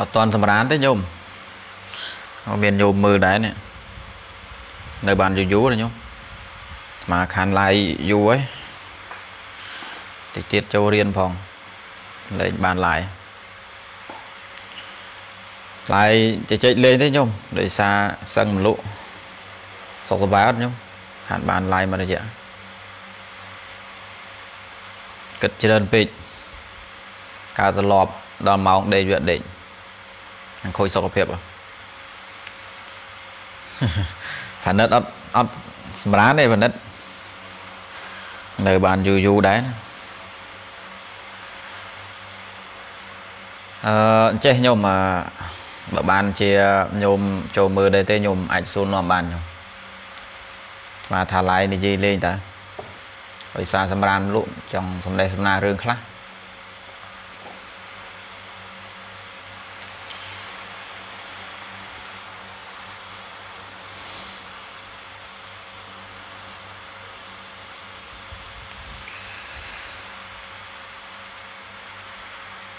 អត់តន់សម្រានទេញោមមានញោមមើលដែរនេះនៅបានយូរយូរណាញោមមកខានឡាយយូរហើយតិចទៀតចូលរៀនផងលេងបានឡាយឡាយជជែកលេងទេញោមដោយសារសឹងមលុសុខសប្បាយអត់ញោមខានបានឡាយមករយៈគិតច្រើនពេកកើតត្រឡប់ដល់ម៉ោងដេកវាដេក នឹងខូចសុខភាពផានិតអត់អត់សម្រានទេផានិតនៅបានយូរយូរដែរអឺចេះញោមបើបានជាញោមចូលមើលដែរទេញោមអាចសួរនាំបានញោមស្មាថាឡាយនិយាយលេងតើដោយសារសម្រានលក់ចង់សំដេះសំណារឿងខ្លះ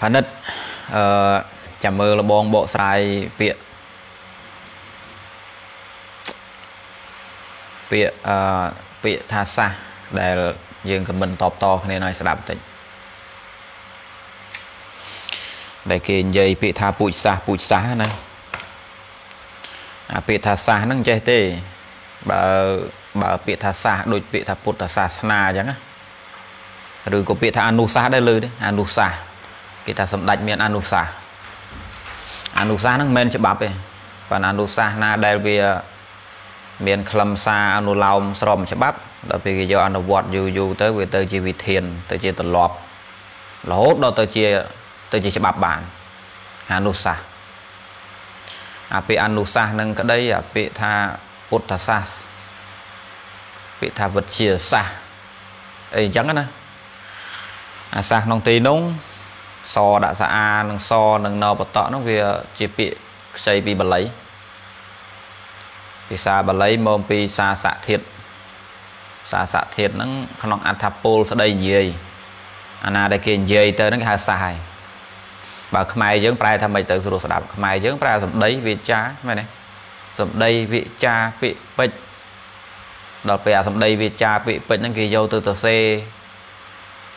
ផនិតអឺចាំមើលលបងបកស្រាយពាក្យពាក្យអឺពាក្យថាសះដែលយើងខមមិនតបតគ្នាឲ្យស្ដាប់បន្តិចដែលគេនិយាយពាក្យថាពូជសាសពូជសាសណាអាពាក្យថាសាសហ្នឹងចេះទេបើបើពាក្យថាសាសដូចពាក្យថាពុទ្ធសាសនាអញ្ចឹងណាឬក៏ពាក្យថាអនុសាសដែរលើទេអនុសាស គេថាសម្ដេចមានអនុសាសន៍អនុសាសន៍ហ្នឹងមិនមែនច្បាប់ទេប៉ុន្តែអនុសាសន៍ណាដែលវាមានខ្លឹមសារអនុឡោមស្របច្បាប់ដល់ពេលគេយកអនុវត្តយូរយូរទៅវាទៅជាវិធាន ទៅជាទម្លាប់រហូតដល់ទៅជាទៅជាច្បាប់បានអនុសាសន៍អាពាក្យអនុសាសន៍នឹងក្តីអាពាក្យថាពុទ្ធសាសន៍ពាក្យថាវិទ្យាសាស្ត្រអីអញ្ចឹងណាអាសាសក្នុងទីនោះ សដាក់សាអានិងសនិងណបតៈនោះវាជាពាក្យខ្ចីពីបាលីភាសាបាលីមកពីសាសៈធាតសាសៈធាតហ្នឹងក្នុងអត្ថពលស្ដីនិយាយអាណាដែលគេនិយាយទៅហ្នឹងគេហៅសាសហើយបើខ្មែរយើងប្រែថាម៉េចទៅស្រួលស្ដាប់ខ្មែរយើងប្រែសម្ដីវាចាមែនទេសម្ដីវាចាពាក្យពេចដល់ពេលអាសម្ដីវាចាពាក្យពេចហ្នឹងគេយកទៅទៅសេ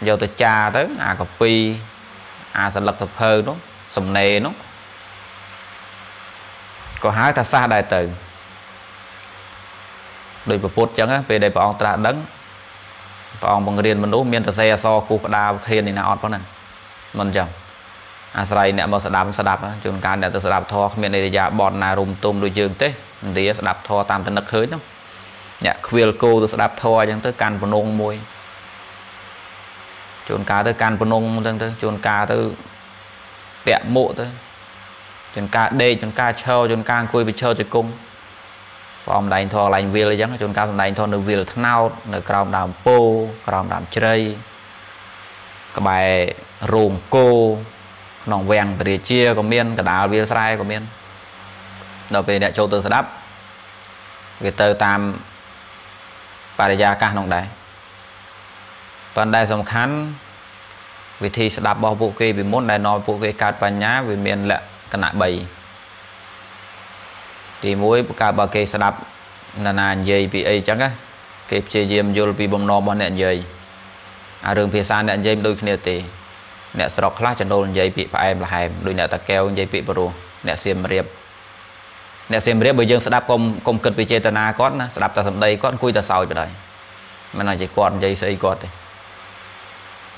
យកទៅចាទៅអាកពី អាសន្លឹកសភៅនោះសំណេរនោះក៏ហៅថាសាសដែរទៅដោយពពុទ្ធចឹងពេលដែលព្រះអង្គត្រាស់ដឹងព្រះអង្គបង្រៀនមនុស្សមានតសេអសគូក្តារខៀននេះណាអត់ប៉ុណ្ណឹងមិនចឹងអាស្រ័យអ្នកមកស្ដាប់ស្ដាប់ជួនកាលអ្នកទៅស្ដាប់ធម៌គ្មានអរិយាបថណារុំទុំដូចយើងទេឥណ្ឌាស្ដាប់ធម៌តាមតនឹកឃើញហ្នឹងអ្នកខ្វៀលគោទៅស្ដាប់ធម៌អញ្ចឹងទៅកាន់បំណងមួយ ជួនកាលទៅកាន់ភ្នំអញ្ចឹងទៅជួនកាលទៅពាក់មួកទៅជួនកាលដេកជួនកាលឈរជួនកាលអង្គុយវិឈរជង្គង់ព្រះអំដែងធរកន្លែងវាលអញ្ចឹងជួនកាលសំដែងធរនៅវាលថ្នោតនៅក្រោមដើមពោក្រោមដើមជ្រៃក្បែររោងគោក្នុងវាំងពរាជាក៏មានកដាលវាលស្រែក៏មានដល់ពេលអ្នកចូលទៅស្ដាប់វាទៅតាមបរិយាកាសក្នុងដែរ ប៉ុន្តែសំខាន់វិធីស្ដាប់របស់ពួកគេពីមុនដែលនាំពួកគេកើតបញ្ញាវាមានលក្ខណៈ3ទី1កើតបើគេស្ដាប់ណានានិយាយពីអីចឹងណាគេព្យាយាមយល់ពីបំណងរបស់អ្នកនិយាយអារឿងភាសាអ្នកនិយាយមិនដូចគ្នាទេអ្នកស្រុកខ្លះចំណូលនិយាយពាក្យផ្អែមល្ហែមដូចអ្នកតាកែវនិយាយពាក្យបរោះអ្នកសៀមរាបអ្នកសៀមរាបបើយើងស្ដាប់កុំកុំគិតពីចេតនាគាត់ណាស្ដាប់តែសម្ដីគាត់អង្គុយតែសើចបណ្ដោយមិនអាចគាត់និយាយស្អីគាត់ទេ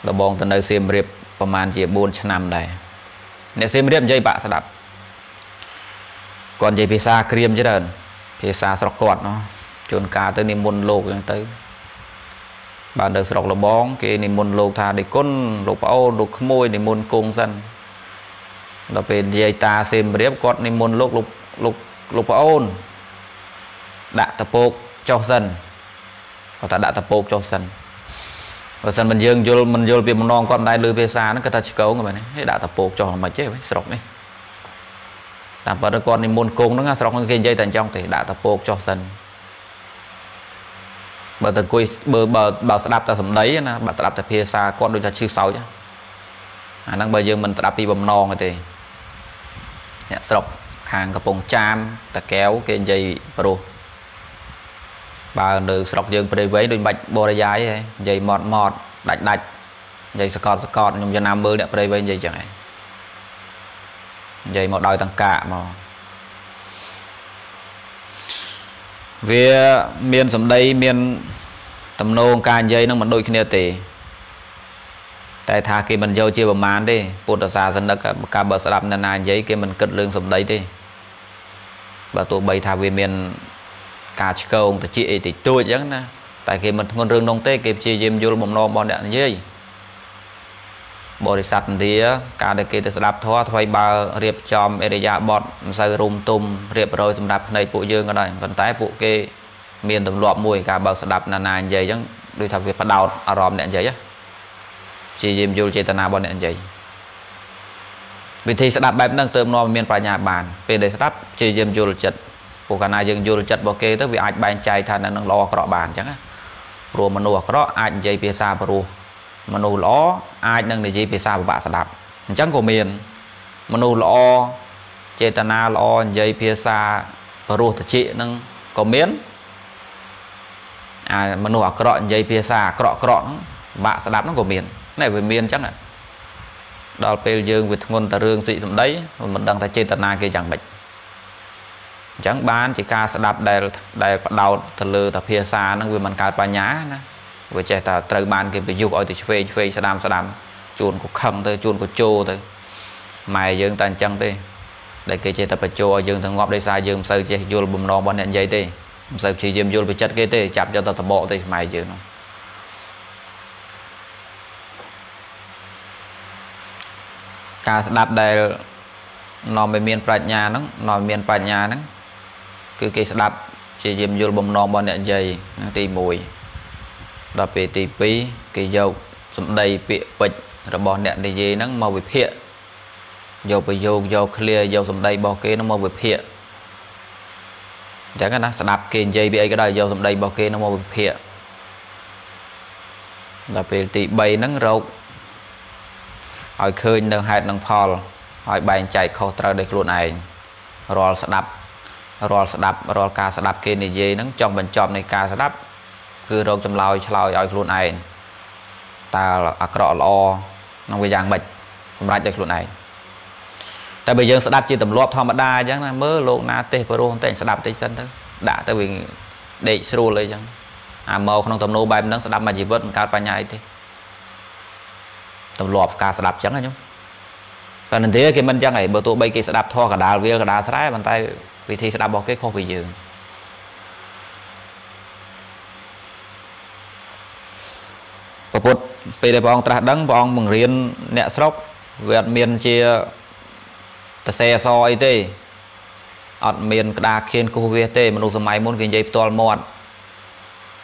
ដបងទៅនៅសៀមរាបប្រហែលជា4ឆ្នាំដែរអ្នកសៀមរាបនិយាយបាក់ស្ដាប់គាត់និយាយភាសាក្រៀមច្រើនភាសាស្រុកគាត់ណោះជួនកាលទៅនិមន្តលោកអញ្ចឹងទៅបាននៅស្រុកលបង គេនិមន្តលោកថាដេគុណលោកប្អូនលោកក្មួយនិមន្តគង់សិនដល់ពេលនិយាយតាសេមរៀបគាត់និមន្តលោកលោកលោកលោកប្អូនដាក់តពោកចុះសិនគាត់ថាដាក់តពោកចុះសិន បើសិនមិនយើងយល់មិនយល់ពីបំណងគាត់មិនដែរលើភាសាហ្នឹងគាត់ថាឆ្កោងហ្នឹងហេដាក់តពោកចុះល្មិចទេស្រុកនេះតាមពិតគាត់និមន្តគង់ហ្នឹងស្រុកហ្នឹងគេនិយាយតែអញ្ចឹងទេដាក់តពោកចុះសិនបើទៅអង្គុយបើបើបើស្ដាប់តែសម្ដីណាបើស្ដាប់តែភាសាគាត់ដូចថាឈឺសោចអាហ្នឹងបើយើងមិនស្ដាប់ពីបំណងទេអ្នកស្រុកខាងកំពង់ចាមតាកែវគេនិយាយប្រុស បើនៅស្រុកយើងព្រៃវែងដូចបាច់បរិយាយហ៎និយាយម៉ត់ម៉ត់ដាច់ដាច់និយាយសកតសកតខ្ញុំចំណាំមើលអ្នកព្រៃវែងនិយាយចឹងហ៎និយាយមកដោយតង្កាមកវាមានសម្ដីមានតំណងការនិយាយនឹងមិនដូចគ្នាទេតែថាគេមិនយកជាប្រមាណទេពុទ្ធសាសនិកកាលបើស្ដាប់នរណានិយាយគេមិនគិតរឿងសម្ដីទេបើទោះបីថាវាមាន ការឆ្កងតិចអីតិចតួចអញ្ចឹងណាតែគេមិនធ្ងន់រឿងនោះទេគេព្យាយាមយល់បំណងរបស់អ្នកនិយាយបរិស័ទឥណ្ឌាការដែលគេទៅស្ដាប់ធម៌ថ្មីបើរៀបចំអរិយាបថមិនសូវរុំទុំរៀបរយសម្រាប់ភ្នែកពួកយើងក៏ដោយប៉ុន្តែពួកគេមានទម្លាប់មួយការបើកស្ដាប់ណានានិយាយអញ្ចឹងដូចថាវាបដោតអារម្មណ៍អ្នកនិយាយព្យាយាមយល់ចេតនារបស់អ្នកនិយាយវិធីស្ដាប់បែបហ្នឹងទើបនាំមានប្រាជ្ញាបានពេលដែលស្ដាប់ព្យាយាមយល់ចិត្ត ព្រោះកាលណាយើងយល់ចិត្តរបស់គេទៅវាអាចបែងចែកថានៅនឹងល្អអាក្រក់បានអញ្ចឹងណាព្រោះមនុស្សអាក្រក់អាចនិយាយភាសាព្រោះមនុស្សល្អអាចនឹងនិយាយភាសាពិបាកស្ដាប់អញ្ចឹងក៏មានមនុស្សល្អចេតនាល្អនិយាយភាសាព្រោះតិចនឹងក៏មានអាមនុស្សអាក្រក់និយាយភាសាអាក្រក់ក្រក់ហ្នឹងបាក់ស្ដាប់ហ្នឹងក៏មានណែវាមានអញ្ចឹងដល់ពេលយើងវាធ្ងន់តែរឿងសិសម្ដីមិនដឹងថាចេតនាគេយ៉ាងម៉េច អញ្ចឹងបានជាការស្ដាប់ដែលដែលបដោតទៅលើតែភាសាហ្នឹងវាមិនកើតបញ្ញាណាវាចេះតែត្រូវបានគេប្រយុទ្ធឲ្យទៅឆ្វេងឆ្វេងស្ដាំស្ដាំជួនកុខឹងទៅជួនកុជោទៅម៉ែយើងតែអញ្ចឹងទេដែលគេចេះតែបញ្ចោឲ្យយើងទៅងាប់ដោយសារយើងមិនសូវចេះយល់បំណងរបស់អ្នកនិយាយទេមិនសូវព្យាយាមយល់ពីចិត្តគេទេចាប់យកទៅតបកទេខ្មែរយើងនោះការស្ដាប់ដែលនាំឲ្យមានប្រាជ្ញាហ្នឹងនាំឲ្យមានប្រាជ្ញាហ្នឹង គឺគេស្ដាប់ព្យាយាមយល់បំណងរបស់អ្នកនិយាយហ្នឹងទី1ដល់ពេលទី2គេយកសម្ដីពាក្យពេចន៍របស់អ្នកនិយាយហ្នឹងមកវិភាគយកប្រយោគយក clear យកសម្ដីរបស់គេហ្នឹងមកវិភាគអញ្ចឹងណាស្ដាប់គេនិយាយពីអីក៏ដោយយកសម្ដីរបស់គេនោះមកវិភាគដល់ពេលទី3ហ្នឹងរកឲ្យឃើញនៅហេតុនឹងផលឲ្យបែងចែកខុសត្រូវដោយខ្លួនឯងរាល់ស្ដាប់ រាល់ស្ដាប់រាល់ការស្ដាប់គេនិយាយហ្នឹងចង់បញ្ចប់នៃការស្ដាប់ គឺរកចម្លើយឆ្លើយឲ្យខ្លួនឯងតើអាក្រក់ល្អនឹងវាយ៉ាងម៉េចសម្រាប់ឲ្យខ្លួនឯងតែបើយើងស្ដាប់ជាទម្លាប់ធម្មតាអញ្ចឹងណាមើលលោកណាទេសបរោះតែស្ដាប់តិចសិនទៅដាក់ទៅវាដេកស្រួលអីចឹងអាមកក្នុងទំនោរបែបហ្នឹងស្ដាប់មួយជីវិតមិនកើតបញ្ញាអីទេទម្លាប់ការស្ដាប់ចឹងណាខ្ញុំតែនន្ទាគេមិនចឹងហីបើទោះបីគេស្ដាប់ធေါ်កដាលវាលកដាលស្រែប៉ុន្តែ វិធីស្ដាប់របស់គេខុសពីយើងពពុទ្ធពេលដែលព្រះអង្គត្រាស់ដឹងព្រះអង្គបង្រៀនអ្នកស្រុកវាអត់មានជាតសេអសអីទេអត់មានក្តារខៀនគោះវាទេមនុស្សសម័យមុនគេនិយាយផ្ទាល់មាត់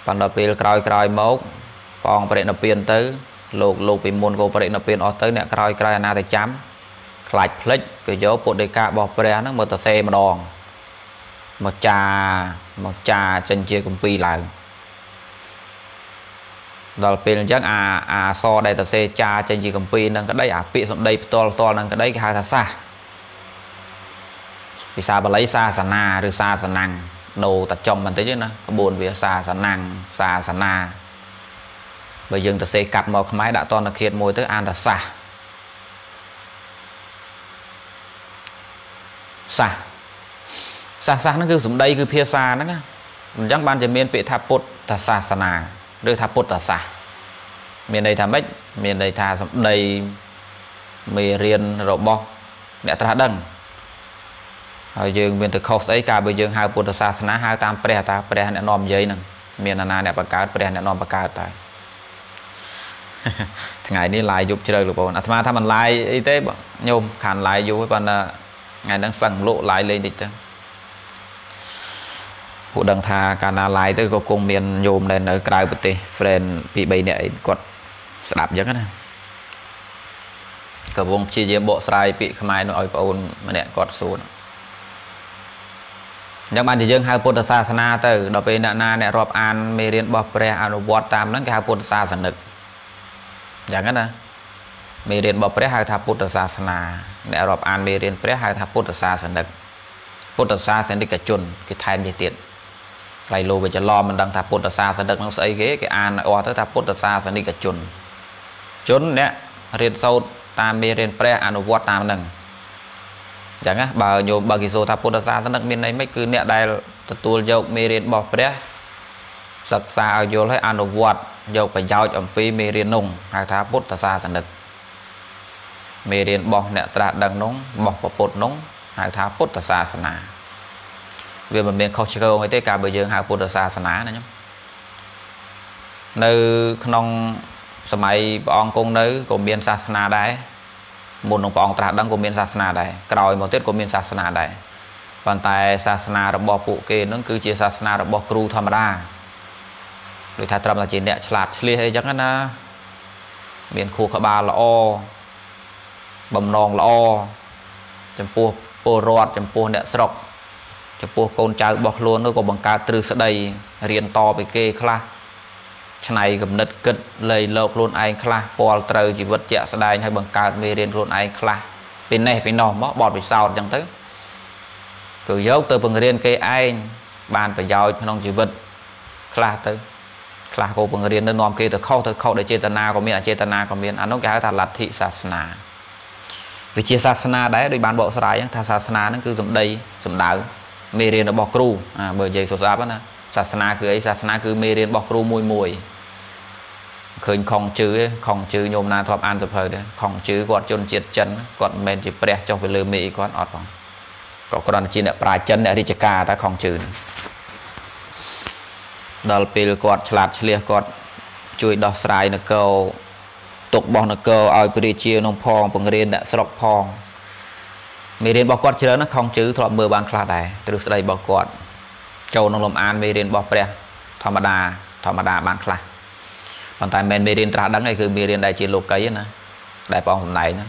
ប៉ុន្តែពេលក្រោយក្រោយមកព្រះអង្គបរិណិព្វានទៅលោកលោកពីមុនក៏បរិណិព្វានអស់ទៅអ្នកក្រោយក្រោយអាណាទៅចាំខ្លាច់ភ្លេចក៏យកពុទ្ធដីការបស់ព្រះហ្នឹងមកតសេម្ដង មកចាមកចាចិញ្ជាគម្ពីរឡើងដល់ពេលអញ្ចឹងអាអាសដែលតសេចាចេញជាគម្ពីរនឹងក្តីអាពាក្យសម្ដីផ្ទាល់ផ្ទាល់នឹងក្តីគេហៅថាសាសភាសាបាលីសាសនាឬសាសនាំងដូរតែចំបន្តិចណាក្បួនវាសាសនាំងសាសនាបើយើងទៅសេកាត់មកខ្មែរដាក់តនឃាតមួយទៅអានតែសាសសាស សាសសាសហ្នឹងគឺសម្ដីគឺភាសាហ្នឹងណាអញ្ចឹងបានជាមានពាក្យថាពុទ្ធសាសនាឬថាពុទ្ធសាសមានន័យថាម៉េចមានន័យថាសម្ដីមេរៀនរបស់អ្នកត្រាស់ដឹងហើយយើងមានទៅខុសស្អីកាលបើយើងហៅពុទ្ធសាសនាហៅតាមព្រះតាព្រះអ្នកនាំនិយាយហ្នឹងមានអាណាអ្នកបង្កើតព្រះអ្នកនាំបង្កើតតែថ្ងៃនេះឡាយយប់ជ្រៅលោកបងអាត្មាថាមិនឡាយអីទេញោមខានឡាយយូរប៉ុន្តែថ្ងៃហ្នឹងសឹងលក់ឡាយលេងតិចទៅ ពួកដឹងថាកាលណាឡាយទៅក៏គង់មានញោមដែលនៅក្រៅប្រទេស friend ពី3នាក់អីគាត់ស្ដាប់អញ្ចឹងណាកំពុងព្យាយាមបកស្រាយពាក្យខ្មែរនោះឲ្យបងអូនម្នាក់គាត់សួរអញ្ចឹងបានជាយើងហៅពុទ្ធសាសនាទៅដល់ពេលអ្នកណាអ្នករាប់អានមេរៀនរបស់ព្រះអនុវត្តតាមហ្នឹងគេហៅពុទ្ធសាសនិកអញ្ចឹងណាមេរៀនរបស់ព្រះហៅថាពុទ្ធសាសនាអ្នករាប់អានមេរៀនព្រះហៅថាពុទ្ធសាសនិកពុទ្ធសាសនិកជនគេថែមនេះទៀត ខ្លៃលោវាច្រឡំមិនដឹងថាពុទ្ធសាសនិកនឹងស្អីគេគេអានអស់ទៅថាពុទ្ធសាសនិកជន ជនអ្នករៀនសូត្រតាមមេរៀនព្រះអនុវត្តតាមនឹងអញ្ចឹងណាបើញោមបើគេសូថាពុទ្ធសាសនិកមានន័យម៉េចគឺអ្នកដែលទទួលយកមេរៀនរបស់ព្រះសិក្សាឲ្យយល់ឲ្យអនុវត្តយកប្រយោជន៍អំពីមេរៀននោះហៅថាពុទ្ធសាសនិកមេរៀនរបស់អ្នកត្រាស់ដឹងនោះរបស់ពុទ្ធនោះហៅថាពុទ្ធសាសនា វាមិនមានខុសឆ្គងអីទេកាលបើយើងហៅពុទ្ធសាសនាណាញោមនៅក្នុងសម័យព្រះអង្គគង់នៅក៏មានសាសនាដែរមុននឹងព្រះអង្គត្រាស់ដឹងក៏មានសាសនាដែរក្រោយមកទៀតក៏មានសាសនាដែរប៉ុន្តែសាសនារបស់ពួកគេនឹងគឺជាសាសនារបស់គ្រូធម្មតាដូចថាត្រឹមតែជាអ្នកឆ្លាតឆ្លៀសអីចឹងណាមានខួរក្បាលល្អបំណងល្អចំពោះពលរដ្ឋចំពោះអ្នកស្រុក ចំពោះកូនចៅរបស់ខ្លួននោះក៏បង្កើតទ្រឹស្ដីរៀនតពីគេខ្លះឆ្នៃគំនិតគិតលៃលោកខ្លួនឯងខ្លះពាល់ត្រូវជីវិតជាក់ស្ដែងហើយបង្កើតមេរៀនខ្លួនឯងខ្លះពីនេះពីនោះមកបត់ពិសោធន៍អញ្ចឹងទៅគឺយកទៅបង្រៀនគេឯងបានប្រយោជន៍ក្នុងជីវិតខ្លះទៅខ្លះក៏បង្រៀននៅនាំគេទៅខុសទៅខុសដោយចេតនាក៏មានអចេតនាក៏មានអានោះគេហៅថាលទ្ធិសាសនាវិជាសាសនាដែរដោយបានបកស្រាយថាសាសនាហ្នឹងគឺសម្ដីសម្ដៅ មេរៀនរបស់គ្រូអាបើនិយាយសុស្អាប់ណាសាសនាគឺអីសាសនាគឺមេរៀនរបស់គ្រូមួយមួយឃើញខុងជឺខុងជឺញោមណាធ្លាប់អានទៅភៅដែរខុងជឺគាត់ជនជាតិចិនគាត់មិនមែនជាព្រះចុះទៅលើមេអីគាត់អត់ផងក៏គ្រាន់តែជាអ្នកប្រាជ្ញចិនអ្នករាជការតែខុងជឺដល់ពេលគាត់ឆ្លាតឆ្លៀសគាត់ជួយដោះស្រាយនគរទុករបស់នគរឲ្យព្រះរាជាក្នុងផងបង្រៀនអ្នកស្រុកផង មេរៀនរបស់គាត់ច្រើនណាស់ខំជឺធ្លាប់មើលបានខ្លះដែរទ្រឹស្ដីរបស់គាត់ចូលក្នុងលំអានមេរៀនរបស់ព្រះធម្មតាធម្មតាបានខ្លះប៉ុន្តែមិនមេរៀនត្រាស់ដឹងឯគឺមេរៀនដែលជាលោកីណាដែលព្រះអង្គសម្ដែងហ្នឹង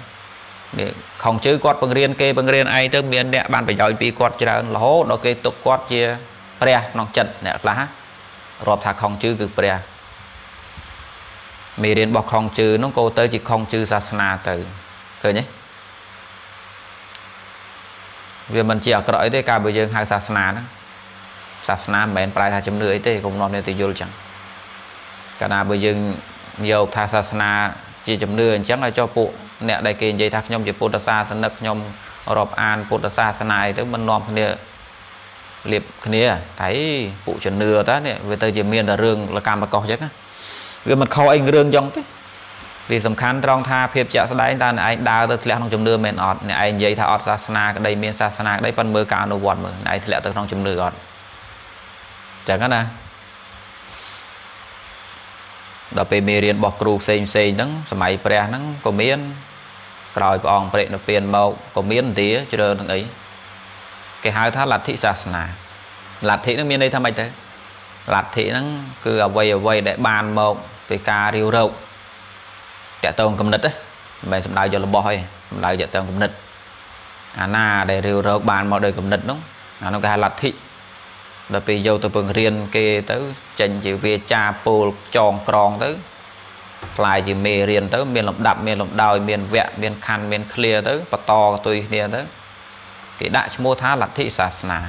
នេះខំជឺគាត់បង្រៀនគេបង្រៀនឯងទៅមានអ្នកបានប្រយោជន៍ពីគាត់ច្រើនរហូតដល់គេទុកគាត់ជាព្រះក្នុងចិត្តអ្នកខ្លះរាប់ថាខំជឺគឺព្រះមេរៀនរបស់ខំជឺនោះក៏ទៅជាខំជឺសាសនាទៅឃើញទេ វាមិនជាអាក្រក់អីទេកាលបើយើងហៅសាសនាហ្នឹងសាសនាមិនមែនប្រែថាជំនឿអីទេកុំនាំអ្នកទៅយល់ចឹងកាលណាបើយើងយកថាសាសនាជាជំនឿអញ្ចឹងឲ្យចុះពួកអ្នកដែលគេនិយាយថាខ្ញុំជាពុទ្ធសាសនិកខ្ញុំរាប់អានពុទ្ធសាសនាអីទៅមិននាំគ្នាលៀបគ្នាតែពួកជំនឿតានេះវាទៅជាមានតែរឿងលកម្មកុសចឹងណាវាមិនខុសអីរឿងចឹងទេ វាសំខាន់ត្រង់ថាភាពជាក់ស្ដែងតើអ្នកឯងដើរទៅធ្លាក់ក្នុងជំនឿមែនអត់អ្នកឯងនិយាយថាអត់សាសនាក្តីមានសាសនាក្តីប៉ុន្តែមើលការអនុវត្តមើលអ្នកឯងធ្លាក់ទៅក្នុងជំនឿអត់ចឹងណាដល់ពេលមេរៀនរបស់គ្រូផ្សេងផ្សេងហ្នឹងសម័យព្រះហ្នឹងក៏មានក្រោយព្រះអង្គប្រេកនិព្វានមកក៏មានទាជ្រើនឹងអីគេហៅថាលទ្ធិសាសនាលទ្ធិហ្នឹងមានន័យថាម៉េចទៅលទ្ធិហ្នឹងគឺអ្វីអ្វីដែលបានមកពីការរាវរោគ តកតងគំនិតណាមិនមែនសំដៅយករបស់ទេសំដៅយកតងគំនិតអាណាដែលរាវរោគបានមកដោយគំនិតនោះអានោះគេហៅលទ្ធិដល់ពេលយកទៅពង្រៀនគេទៅចេញជាវាចាពោលចងក្រងទៅខ្លាយជាមេរៀនទៅ មានលំដាប់មានលំដោយមានវគ្គមានខណ្ឌមានឃ្លាទៅបន្តកតុយគ្នាទៅគេដាក់ឈ្មោះថាលទ្ធិសាសនា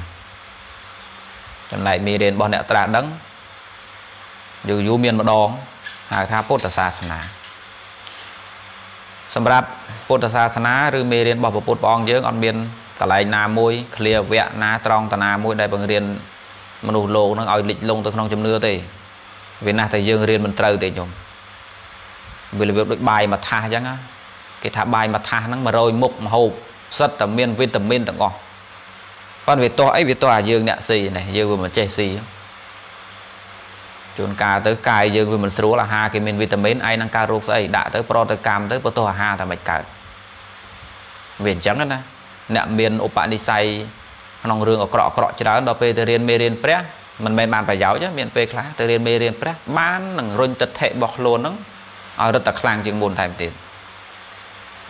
ចំណែកមេរៀនរបស់អ្នកត្រាស់ដឹងយូរយូរមានម្ដងហៅថាពុទ្ធសាសនា សម្រាប់ពុទ្ធសាសនាឬមេរៀនរបស់ពុទ្ធព្រះអង្គយើងអត់មានកន្លែងណាមួយឃ្លាវគ្គណាត្រង់តាណាមួយដែលបង្រៀនមនុស្សលោកនឹងឲ្យលិចលង់ទៅក្នុងជំនឿទេវាណាស់តែយើងរៀនមិនត្រូវទេញោមវារបៀបដូចបាយមួយថាសអញ្ចឹងគេថាបាយមួយថាសហ្នឹង100មុខមហូបសិតតែមានវីតាមីនទាំងអស់ប៉ុន្តែវាទាស់អីវាទាស់អាយើងអ្នកស៊ីនេះយើងវាមិនចេះស៊ី ជួនកាលទៅកាយយើងវាមិនស្រួលអាហារគេមានវីតាមីនឯងនឹងកើតរោគស្អីដាក់ទៅប្រតិកម្មទៅបន្ទោះអាហារតែមិនកើតវាអញ្ចឹងណាអ្នកមានឧបនិស្ស័យក្នុងរឿងអក្រក់អក្រក់ច្រើនដល់ពេលទៅរៀនមេរៀនព្រះមិនមែនបានប្រយោជន៍មានពេលខ្លះទៅរៀនមេរៀនព្រះបាននឹងរុញទឹកថេរបស់ខ្លួនហ្នឹងឲ្យរឹតតែខ្លាំងជាងមុនថែមទៀត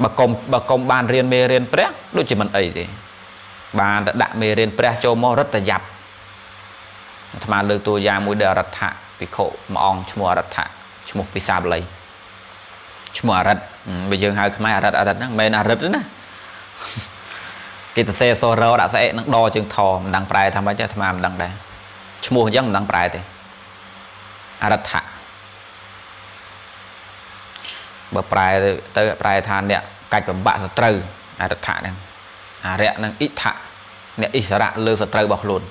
បើកុំបើកុំបានរៀនមេរៀនព្រះដូចជាមិនអីទេបានតែដាក់មេរៀនព្រះចូលមករឹតតែយ៉ាប់អាត្មាលើកតួយ៉ាងមួយដែលអរដ្ឋ ភិក្ខុមួយអង្គឈ្មោះអរិទ្ធៈឈ្មោះពិសាបល័យឈ្មោះអរិទ្ធបើយើងហៅខ្មែរអរិទ្ធអរិទ្ធហ្នឹងមិនមែនអរិទ្ធទេណាគេទៅសេសរោដាក់ស្អែកនឹងដជើងថមិនដឹងប្រែថាម៉េចទេអាត្មាមិនដឹងដែរឈ្មោះអញ្ចឹងមិនដឹងប្រែទេអរិទ្ធៈបើប្រែទៅប្រែថាអ្នកកាច់បំបាក់សត្រូវអរិទ្ធៈហ្នឹងអរិយនឹងអិដ្ឋៈអ្នកអិសរៈលើសត្រូវរបស់ខ្លួន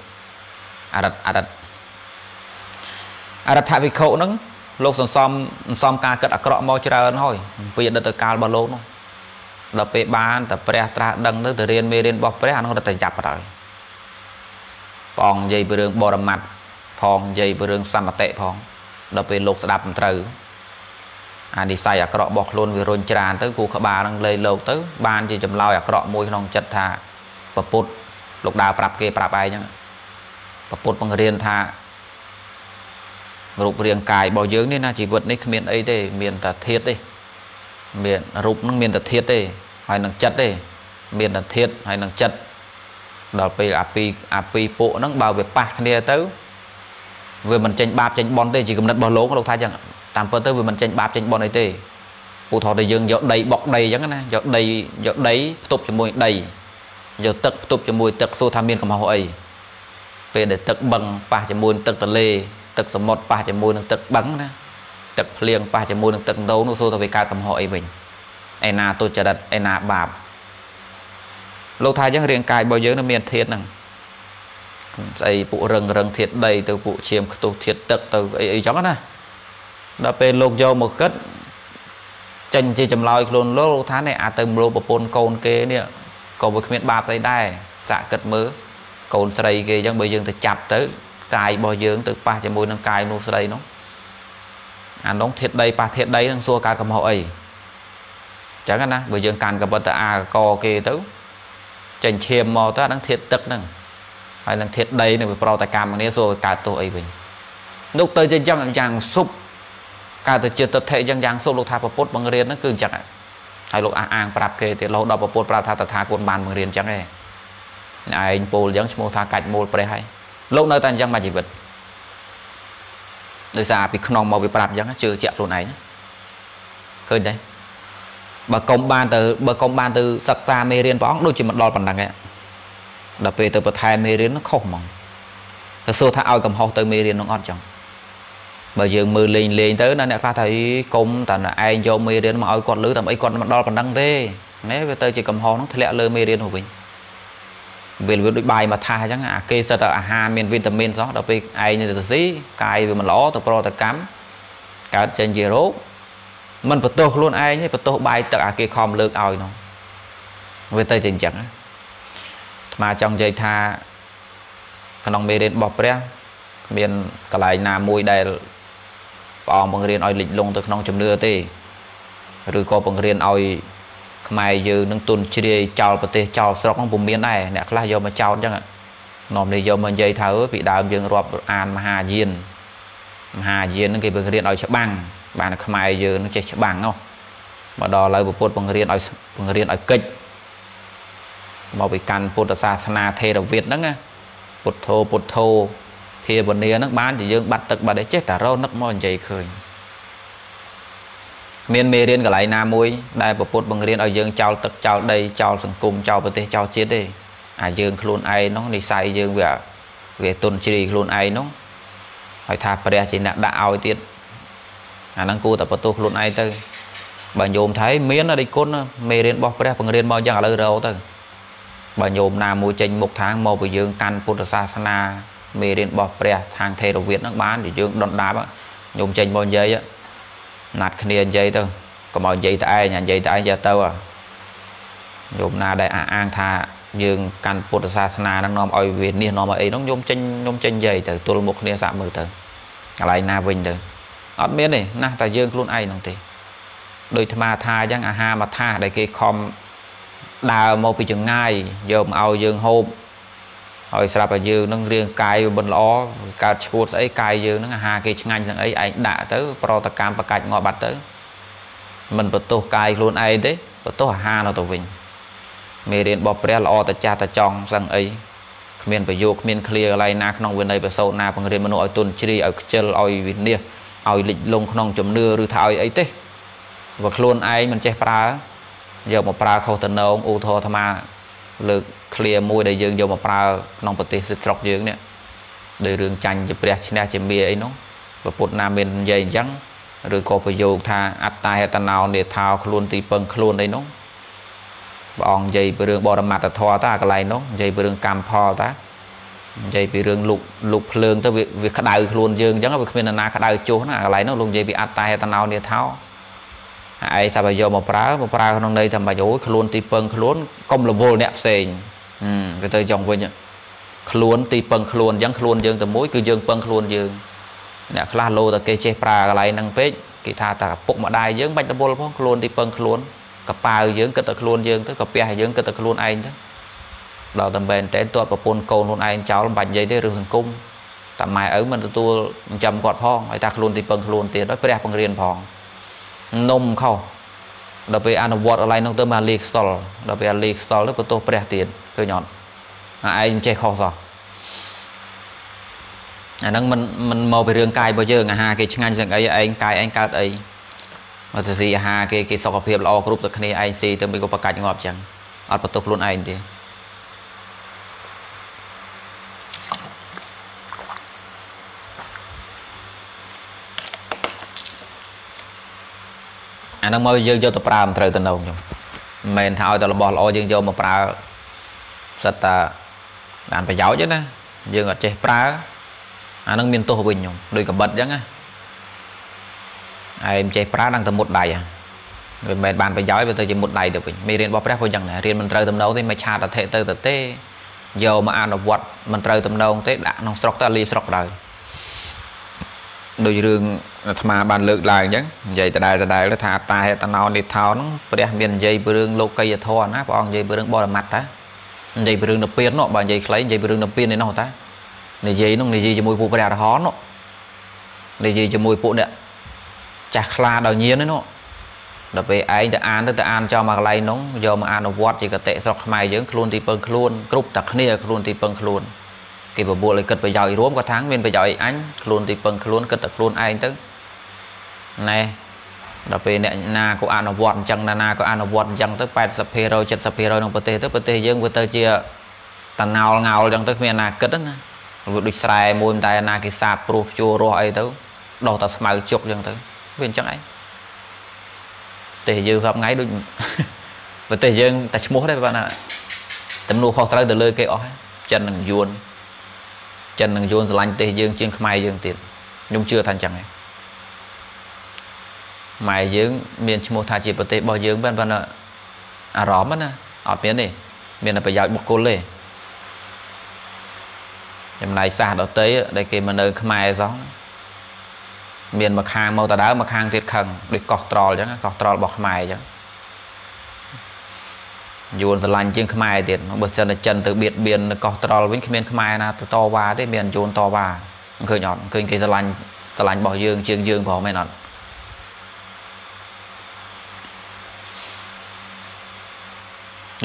អរិទ្ធអរិទ្ធ រិ দ্ধ វិខុហ្នឹងលោកសន្សំសន្សំការគិតអាក្រក់មកច្រើនហើយពីអតីតកាលរបស់លោកនោះដល់ពេលបានតែព្រះត្រាស់ដឹងទៅទៅរៀនមេរៀនរបស់ព្រះអានោះរត់តែចាប់ទៅបងនិយាយពីរឿងបរមត្តផងនិយាយពីរឿងសមតិផងដល់ពេលលោកស្ដាប់មិនត្រូវអានិស័យអាក្រក់របស់ខ្លួនវារុញច្រានទៅគូក្បាលនឹងលេងលោកទៅ បានជាចម្លើយអាក្រក់មួយក្នុងចិត្តថាពពុទ្ធលោកដើរប្រាប់គេប្រាប់ឯងហ្នឹងពពុទ្ធបង្រៀនថា រូបរាងកាយរបស់យើងនេះណាជីវិតនេះគ្មានអីទេមានតែធាតទេមានរូបនឹងមានតែធាតទេហើយនឹងចិត្តទេមានតែធាតហើយនឹងចិត្តដល់ពេលអាពីអាពីពួកហ្នឹងបើវាប៉ះគ្នាទៅវាមិនចេញបាបចេញបន់ទេជាគំនិតរបស់លោកលោកថាចឹងតាមពិតទៅវាមិនចេញបាបចេញបន់អីទេឧទាហរណ៍តែយើងយកដីបុកដីអញ្ចឹងណាយកដីយកដីផ្ទុបជាមួយដីយកទឹកផ្ទុបជាមួយទឹកសួរថាមានកំហុសអីពេលដែលទឹកបឹងប៉ះជាមួយទឹកទលេ ទឹកសមុទ្រប៉ះជាមួយនឹងទឹកបឹងណាទឹកភ្លៀងប៉ះជាមួយនឹងទឹកដូងនោះសួរថាវាកើតកំហុសអីវិញឯណាទុច្ចរិតឯណាបាបលោកថាអញ្ចឹងរាងកាយរបស់យើងនឹងមានធាតហ្នឹងស្អីពួករឹងរឹងធាតដី ទៅពួកឈាមខ្ទុះធាតទឹកទៅអីអីចឹងណាដល់ពេលលោកយកមកគិតចេញជាចម្លើយខ្លួនលោកលោកថានេះអាចទៅមលោប្រពន្ធកូនគេនេះក៏វាគ្មានបាបស្អីដែរចាក់គិតមើលកូនស្រីគេអញ្ចឹងបើយើងទៅចាប់ទៅ កាយរបស់យើងទៅប៉ះជាមួយនឹងកាយនោះស្រីនោះអានោះធាតដីប៉ះធាតដីនឹងសួរកើតកំហុសអីចឹងណាបើយើងកាន់កបិតទៅអាកគេទៅចេញឈាមមកទៅអានឹងធាតទឹកហ្នឹងហើយនឹងធាតដីនឹងវាប្រតកម្មគ្នាសួរកើតទោសអីវិញនោះទៅជាចឹងយ៉ាងសុបកើតទៅចិត្តទិដ្ឋិយ៉ាងយ៉ាងសុបលោកថាពុទ្ធបង្រៀនហ្នឹងគឺអញ្ចឹងហើយលោកអះអាងប្រាប់គេទៀតលោដល់ពុទ្ធប្រាប់ថាតថាគតបានបង្រៀនអញ្ចឹងឯងឯងពោលអញ្ចឹងឈ្មោះថាកាច់មូលព្រះហើយ លោកនៅតែអញ្ចឹងមកជីវិតដោយសារពីក្នុងមកវាប្រាប់អញ្ចឹងជឿជាក់ខ្លួនឯងឃើញទេបើកុំបានទៅបើកុំបានទៅសិក្សាមេរៀនព្រះអង្គដូចជាមិនដល់ប៉ុណ្ណឹងឯងដល់ពេលទៅបន្ថែមមេរៀននោះខុសហ្មងទៅសួរថាឲ្យកំហុសទៅមេរៀននោះអត់ចឹងបើយើងមើលលេងលេងទៅណាអ្នកខ្លះថាអីកុំតែឯងយកមេរៀនមកឲ្យគាត់លឺតែអីគាត់មិនដល់ប៉ុណ្ណឹងទេណែវាទៅជាកំហុសនោះធ្លាក់លើមេរៀននោះវិញ វាវាដូចបាយមកថាអញ្ចឹងអាគេសិតតែអាហារមានវីតាមីនសោះដល់ពេលឯងទៅស៊ីកាយវាមិនល្អទៅប្រតកម្មកើតចេញជារោគมันបន្ទោសខ្លួនឯងទេបន្ទោសបាយទឹកអាគេខំលើកឲ្យនោះវាទៅជាអញ្ចឹងអាត្មាចង់និយាយថាក្នុងមេរៀនរបស់ព្រះគ្មានកន្លែងណាមួយដែលព្រះអង្គបង្រៀនឲ្យលិចលង់ទៅក្នុងជំនឿទេឬក៏បង្រៀនឲ្យ ខ្មែរយើងនឹងទុនជ្រាយចោលប្រទេសចោលស្រុកហ្នឹងពុំមានដែរអ្នកខ្លះយកមកចោលអញ្ចឹងនាំនេះយកមកនិយាយថាអើពីដើមយើងរាប់អានមហាយានមហាយានហ្នឹងគេបង្រៀនឲ្យច្បាំងបានខ្មែរយើងនឹងចេះច្បាំងនោះមកដល់ឥឡូវពុទ្ធបង្រៀនឲ្យបង្រៀនឲ្យកិច្ចមកពីកាន់ពុទ្ធសាសនាថេរវាទហ្នឹងណាពុទ្ធោពុទ្ធោភាវនាហ្នឹងបានជាយើងបាត់ទឹកបាត់អីចេះតែរនឹកមកនិយាយឃើញ មានមេរៀនកន្លែងណាមួយដែលពពុទ្ធបង្រៀនឲ្យយើងចោលទឹកចោលដីចោលសង្គមចោលប្រទេសចោលជាតិទេអាយើងខ្លួនឯងនោះនិស័យយើងវាវាទុនជ្រីខ្លួនឯងនោះហើយថាព្រះជាអ្នកដាក់ឲ្យទៀតអាហ្នឹងគួរតែបន្ទោសខ្លួនឯងទៅបើញោមថៃមានអរិគុណមេរៀនរបស់ព្រះបង្រៀនមកយ៉ាងឥឡូវរោទៅបើញោមណាមួយចេញមុខខាងមកពីយើងកាន់ពុទ្ធសាសនាមេរៀនរបស់ព្រះខាងថេរវាទហ្នឹងបានយើងដុនដាបញោមចេញមកនិយាយ ណាត់គ្នានិយាយទៅកុំឲ្យនិយាយតែឯងនិយាយតែឯងយកទៅញោមណាដែលអះអាងថាយើងកាន់ពុទ្ធសាសនានឹងនាំឲ្យវានេះនាំឲ្យអីនោះញោមចេញញោមចេញនិយាយទៅទល់មុខគ្នាសាក់មើលទៅកន្លែងណាវិញទៅអត់មានទេណាស់តែយើងខ្លួនឯងនោះទេដោយអាត្មាថាអញ្ចឹងអាហារមកថាដែលគេខំដើរមកពីចងាយយកមកឲ្យយើងហូប ហើយស្រាប់តែយើងនឹងរាងកាយមិនល្អកើតឈួតស្អីកាយយើងនឹងអាហារគេឆ្ងាញ់ទាំងអីឯងដាក់ទៅប្រតកម្មប្រកាច់ងាប់បាត់ទៅមិនបន្ទោសកាយខ្លួនឯងទេបន្ទោសអាហារនៅទៅវិញមេរៀនរបស់ព្រះល្អតែចាស់តែចង់សឹងអីគ្មានប្រយោគគ្មានឃ្លាកន្លែងណាក្នុងវិន័យប្រសោតណាបង្រៀនមនុស្សឲ្យទុនជ្រាយឲ្យខ្ជិលឲ្យវិនិច្ឆ័យឲ្យលិចលង់ក្នុងជំនឿឬថាឲ្យអីទេបើខ្លួនឯងមិនចេះប្រើយកមកប្រើខុសតំណងឧទាហរណ៍អាត្មាលើក ឃ្លាមួយដែលយើងយកមកប្រើក្នុងប្រទេសស្រុកយើងនេះដោយរឿងចាញ់ជាព្រះឈ្នះជាមាអីនោះពុទ្ធណាមាននិយាយអញ្ចឹងឬក៏ប្រយោគថាអត្តាហេតណោនេថោខ្លួនទីពឹងខ្លួនអីនោះព្រះអង្គនិយាយពីរឿងបរមត្តធម៌តាកន្លែងនោះនិយាយពីរឿងកម្មផលតានិយាយពីរឿងលុកលុកភ្លើងទៅវាក្តៅខ្លួនយើងអញ្ចឹងវាគ្មាននរណាក្តៅចុះណាកន្លែងនោះលោកនិយាយពីអត្តាហេតណោនេថោឯងសាប់ឲ្យយកមកប្រើមកប្រើក្នុងន័យថាមិនអូយខ្លួនទីពឹងខ្លួនកុំរវល់អ្នកផ្សេង វាទៅចង់វិញខ្លួនទីពឹងខ្លួនអញ្ចឹងខ្លួនយើងទៅមួយគឺយើងពឹងខ្លួនយើងអ្នកខ្លះលោតែគេចេះប្រើកន្លែងហ្នឹងពេកគេថាតែពុកម្ដាយយើងបាច់រវល់ផងខ្លួនទីពឹងខ្លួនកប៉ាវយើងគិតតែខ្លួនយើងទៅកាពះយើងគិតតែខ្លួនឯងទៅដល់តែមែនតែតើប្រពន្ធកូនខ្លួនឯងចោលមិនបាច់និយាយទេរឿងសង្គមតែម៉ែឪមិនទទួលចិញ្ចឹមគាត់ផងហើយថាខ្លួនទីពឹងខ្លួនទៀតដល់ព្រះបង្រៀនផងនំខុស ដល់ពេលអនុវត្តកន្លែងនោះទៅមកលីខ្សលដល់ពេលលីខ្សលទៅបន្ទោសព្រះទៀតឃើញអត់ឯងមិនចេះខុសសោះអាហ្នឹងមិនមិនមកពីរឿងកាយរបស់យើងអាហារគេឆ្ងាញ់ទាំងអីឯងកាយឯងកើតអីមកទៅស៊ីអាហារគេគេសុខភាពល្អគ្រប់តែគ្នាឯងស៊ីទៅមិនក៏បកាច់ងាប់ចឹងអត់បន្ទោសខ្លួនឯងទេ អាហ្នឹងមកយើងយកទៅប្រើមិនត្រូវទៅនោះខ្ញុំមិនមែនថាឲ្យតែរបស់ល្អយើងយកមកប្រើសិតតាបានប្រយោជន៍ទេណាយើងអត់ចេះប្រើអាហ្នឹងមានទោសវិញខ្ញុំដូចកបិតអញ្ចឹងណាឯងចេះប្រើដល់តែមុតដៃហ្នឹងមិនមែនបានប្រយោជន៍វាទៅជាមុតដៃទៅវិញមេរៀនរបស់ព្រះក៏អញ្ចឹងដែររៀនមិនត្រូវតំណងទេមិនឆាតអធិទៅទៅទេយកមកអនុវត្តមិនត្រូវតំណងទេដាក់ក្នុងស្រុកទៅលីស្រុកដែរដូចរឿង អាត្មាបានលើកឡើងអញ្ចឹងនិយាយដដែលដដែលថាតាហេតណោនិថោហ្នឹងព្រះមាននិយាយពីរឿងលោកីយធម៌ណាព្រះអង្គនិយាយពីរឿងបរមត្តតានិយាយពីរឿងនិព្វាននោះបើនិយាយខ្លីនិយាយពីរឿងនិព្វាននេះនោះតានិយាយនោះនិយាយជាមួយពួកព្រះអរហន្តនោះនិយាយជាមួយពួកអ្នកចាស់ខ្លាដល់ញៀននោះដល់ពេលឯងទៅអានទៅទៅអានចោលមកកន្លែងនោះយកមកអនុវត្តជាកតិស្រុកខ្មែរយើងខ្លួនទីពឹងខ្លួនគ្រប់តែគ្នាខ្លួនទីពឹងខ្លួនគេបបួលឲ្យគិតប្រយោជន៍រួមក៏ថាមានប្រយោជន៍អញខ្លួនទីពឹងខ្លួនគិតតែខ្លួនឯងទៅ ណែដល់ពេលអ្នកណាក៏អនុវត្តអញ្ចឹងណាណាក៏អនុវត្តអញ្ចឹងទៅ80% 70%ក្នុងប្រទេសទៅប្រទេសយើងវាទៅជាតណោលងោលអញ្ចឹងទៅគ្មានណាគិតណាវាដូចស្រែមួយតែណាគេសាបព្រោះភ្ជួររស់អីទៅដោះតែស្មៅជុកអញ្ចឹងទៅវាអញ្ចឹងឯងប្រទេសយើងសពថ្ងៃដូចប្រទេសយើងតែឈ្មោះទេបាទណាទំនួលខុសត្រូវទៅលើគេអស់ចិននឹងយួនចិននឹងយួនស្រឡាញ់ប្រទេសយើងជាងខ្មែរយើងទៀតខ្ញុំជឿថាអញ្ចឹងឯង ម៉ែយើង មានឈ្មោះថាជាប្រទេសរបស់យើងបានប៉ុន្តែអារម្មណ៍ណាអត់មានទេមានតែប្រយោជន៍បុគ្គលទេចំណែកសាសដតីដែលគេមកនៅខ្មែរសោះមានមួយខាងមកតដើមមួយខាងទៀតខឹងដូចកោះត្រល់អញ្ចឹងកោះត្រល់របស់ខ្មែរអញ្ចឹងយួនស្រឡាញ់ជាងខ្មែរទៀតបើសិនតែចិនទៅបៀតបៀនកោះត្រល់វិញគ្មានខ្មែរណាទៅតវ៉ាទេមានយួនតវ៉ាឃើញអត់ឃើញគេស្រឡាញ់ស្រឡាញ់របស់យើងជាងយើងផងមែនអត់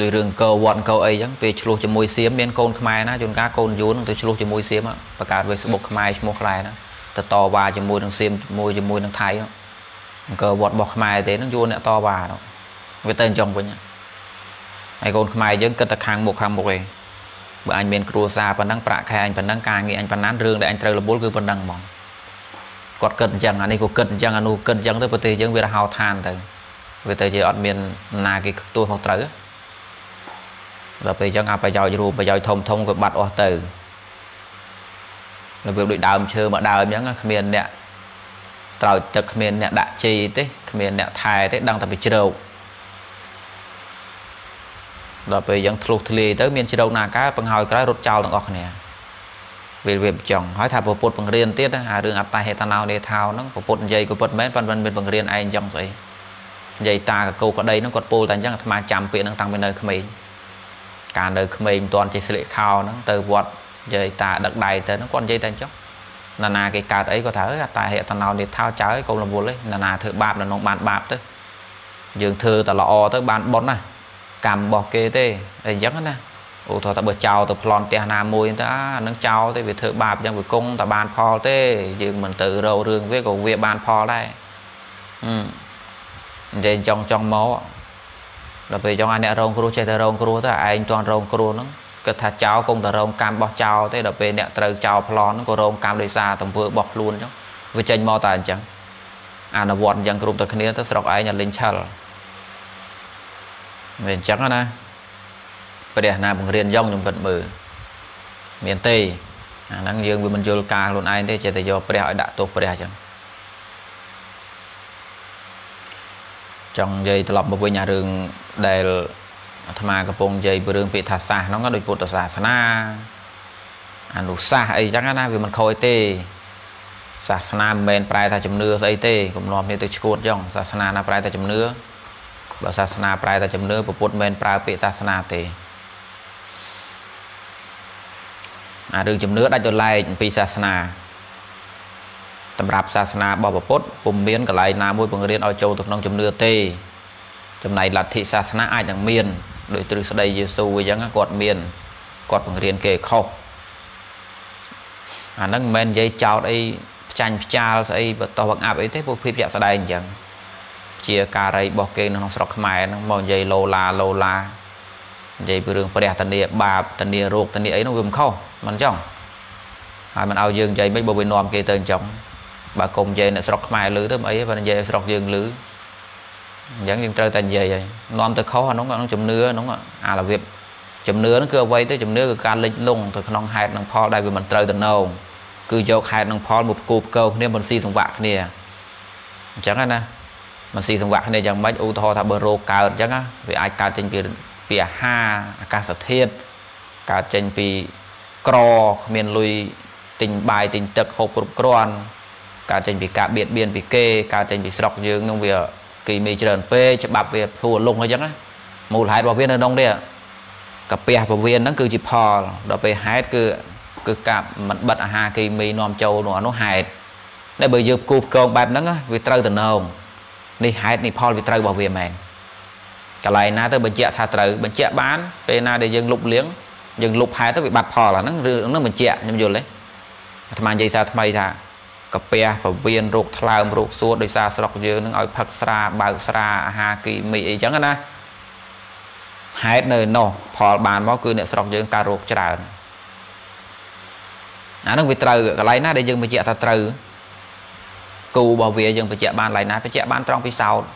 ដោយរឿងកោវត្តកោអីចឹងពេលឆ្លោះជាមួយសៀមមានកូនខ្មែរណាជួនកាលកូនយួននឹងទៅឆ្លោះជាមួយសៀមបង្កើត Facebook ខ្មែរឈ្មោះខ្លែណាទៅតវ៉ាជាមួយនឹងសៀមជាមួយជាមួយនឹងថៃនោះអង្គវត្តរបស់ខ្មែរទេនឹងយួនអ្នកតវ៉ានោះវាទៅអញ្ចឹងវិញហើយកូនខ្មែរយើងគិតតែខាងមុខខាងមុខឯងបើអញមានគ្រួសារប៉ុណ្ណឹងប្រាក់ខែអញប៉ុណ្ណឹងការងារអញប៉ុណ្ណារឿងដែលអញត្រូវរវល់គឺប៉ុណ្ណឹងហ្មងគាត់គិតអញ្ចឹងអានេះក៏គិតអញ្ចឹងអានោះគិតអញ្ចឹងទៅប្រទេសយើងវារហោឋានទៅវាទៅជាអត់មានណាគេទទួលខុសត្រូវ ដល់ពេលអញ្ចឹងអប្រយោជន៍រួមប្រយោជន៍ធំធំក៏បាត់អស់ទៅរបៀបដូចដើមឈើមកដើមអញ្ចឹងគ្មានអ្នកត្រោចទឹកគ្មានអ្នកដាក់ជីទេគ្មានអ្នកថែទេដឹងតែពីជ្រោកដល់ពេលយ៉ាងធ្លុះធ្លាយទៅមានជ្រោកណាកើតបង្ហើយក្រោយរត់ចោលទាំងអស់គ្នាវាវាចង់ហើយថាពពុទ្ធបង្រៀនទៀតអារឿងអត្តហេតណោនេថោហ្នឹងពពុទ្ធនិយាយក៏ពិតមែនប៉ុន្តែមានបង្រៀនឯងចឹងស្អីនិយាយតាកកោក្តីហ្នឹងគាត់ពោលតែអញ្ចឹងអាត្មាចាំពាក្យហ្នឹងតាំងពីនៅក្មេង កាលនៅក្មេងមិនទាន់ចេះស្លៀកខោហ្នឹងទៅវត្តនិយាយតាដឹកដៃទៅហ្នឹងគាត់និយាយតែអញ្ចឹងណានាគេកើតអីគាត់ថាអើតែហេតណោនេថោចើកុំរវល់ទេណានាធ្វើបាបនៅក្នុងបានបាបទៅយើងធ្វើតែល្អទៅបានបុណ្យណាកម្មរបស់គេទេអញ្ចឹងណាឧទាហរណ៍ថាបើចោលទៅប្លន់ផ្ទះណាមួយទៅអានឹងចោលទេវាធ្វើបាបអញ្ចឹងវាគង់តែបានផលទេ យើងមិនទៅរករឿងវាក៏វាបានផលដែរនិយាយចង់ចង់មក ដល់ពេលចង់ឲ្យអ្នករងគ្រោះចេះតែរងគ្រោះទៅឯងតន់រងគ្រោះហ្នឹងគិតថាចោលគង់តែរងកម្មរបស់ចោលទេដល់ពេលអ្នកត្រូវចោលប្លន់ហ្នឹងក៏រងកម្មដោយសារទង្វើរបស់ខ្លួនអញ្ចឹងវាចេញមកតែអញ្ចឹងអនុវត្តអញ្ចឹងគ្រប់តែគ្នាទៅស្រុកឯងឲ្យលេងឆលវាអញ្ចឹងណាព្រះណាបង្រៀនយ៉ងខ្ញុំគិតមើលមានទេអាហ្នឹងយើងវាមិនយល់ការខ្លួនឯងទេចេះតែយកព្រះឲ្យដាក់ទោសព្រះអញ្ចឹង ចង់និយាយត្រឡប់មកវិញអារឿងដែលអាត្មាកំពុងនិយាយពីរឿងពាក្យថាសាសហ្នឹងដូចពុទ្ធសាសនាអនុសាសអីចឹងណាវាមិនខូចទេសាសនាមិនមែនប្រែថាជំនឿស្អីទេកុំនាំគ្នាទៅឈួតចឹងសាសនាណាប្រែថាជំនឿបើសាសនាប្រែថាជំនឿពុទ្ធមិនមែនប្រើពាក្យសាសនាទេអារឿងជំនឿដាច់ដោយឡែកអំពីសាសនា សម្រាប់សាសនារបស់ពុទ្ធពុំមានកន្លែងណាមួយបង្រៀនឲ្យចូលទៅក្នុងជំនឿទេចំណែកលទ្ធិសាសនាអាចនឹងមានដោយទ្រឹស្ដីយេស៊ូអញ្ចឹងគាត់មានគាត់បង្រៀនគេខុសអាហ្នឹងមិនមែននិយាយចោតអីផ្ចាញ់ផ្ចាលស្អីបតោះបង្អាប់អីទេពួកភាពជាក់ស្ដែងអញ្ចឹងជាការីរបស់គេនៅក្នុងស្រុកខ្មែរហ្នឹងមកនិយាយលោឡាលោឡានិយាយពីរឿងព្រះតនីបាបតនីរោគតនីអីនោះវាមិនខុសមិនអញ្ចឹងហើយមិនឲ្យយើងនិយាយមិនបើវានាំគេទៅអញ្ចឹង បើកុំនិយាយនៅស្រុកខ្មែរលឺទៅអីបើនិយាយស្រុកយើងលឺអញ្ចឹងយើងត្រូវតែនិយាយហើយនាំទៅខុសអានោះក្នុងជំនឿហ្នឹងអារបៀបជំនឿហ្នឹងគឺអ្វីទៅជំនឿគឺការលិចលង់ទៅក្នុងហេតុនិងផលដែលវាមិនត្រូវទៅណងគឺយកហេតុនិងផលមកផ្គូផ្គងគ្នាមិនស៊ីសង្វាក់គ្នាអញ្ចឹងណាមិនស៊ីសង្វាក់គ្នាយ៉ាងម៉េចឧទាហរណ៍ថាបើរោគកើតអញ្ចឹងវាអាចកើតចេញពីពីអាហារអាកាសធាតុកើតចេញពីក្រគ្មានលុយទិញបាយទិញទឹកហូបគ្រប់គ្រាន់ កើតចេញពីការបៀតបៀនពីគេកើតចេញពីស្រុកយើងនឹងវាគីមីច្រើនពេកច្បាប់វាធួលងអញ្ចឹងណាមូលហេតុរបស់វានៅក្នុងនេះកាពះពវៀនហ្នឹងគឺជាផលដល់ពេលហេតុគឺគឺកាប់មិនបិទអាហារគីមីនាំចូលនោះអានោះហេតុតែបើយើងផ្គូផ្គងបែបហ្នឹងវាត្រូវតំណងនេះហេតុនេះផលវាត្រូវរបស់វាមែនកន្លែងណាទៅបញ្ជាក់ថាត្រូវបញ្ជាក់បានពេលណាដែលយើងលុបលៀងយើងលុបហេតុទៅវាបាត់ផលអាហ្នឹងរឿងហ្នឹងបញ្ជាក់ខ្ញុំយល់ទេអាត្មានិយាយសារថ្មីថា កាពះពវៀនរោគថ្លើមរោគសួតដោយសារស្រុកយើងនឹងឲ្យផឹកស្រាបើកស្រាអាហារគីមីអីចឹងណាហេតុនៅនោះផលបានមកគឺអ្នកស្រុកយើងកើតរោគច្រើនអានឹងវាត្រូវកន្លែងណាដែលយើងបញ្ជាក់ថាត្រូវគូរបស់វាយើងបញ្ជាក់បានកន្លែងណាបញ្ជាក់បានត្រង់ពិសោធន៍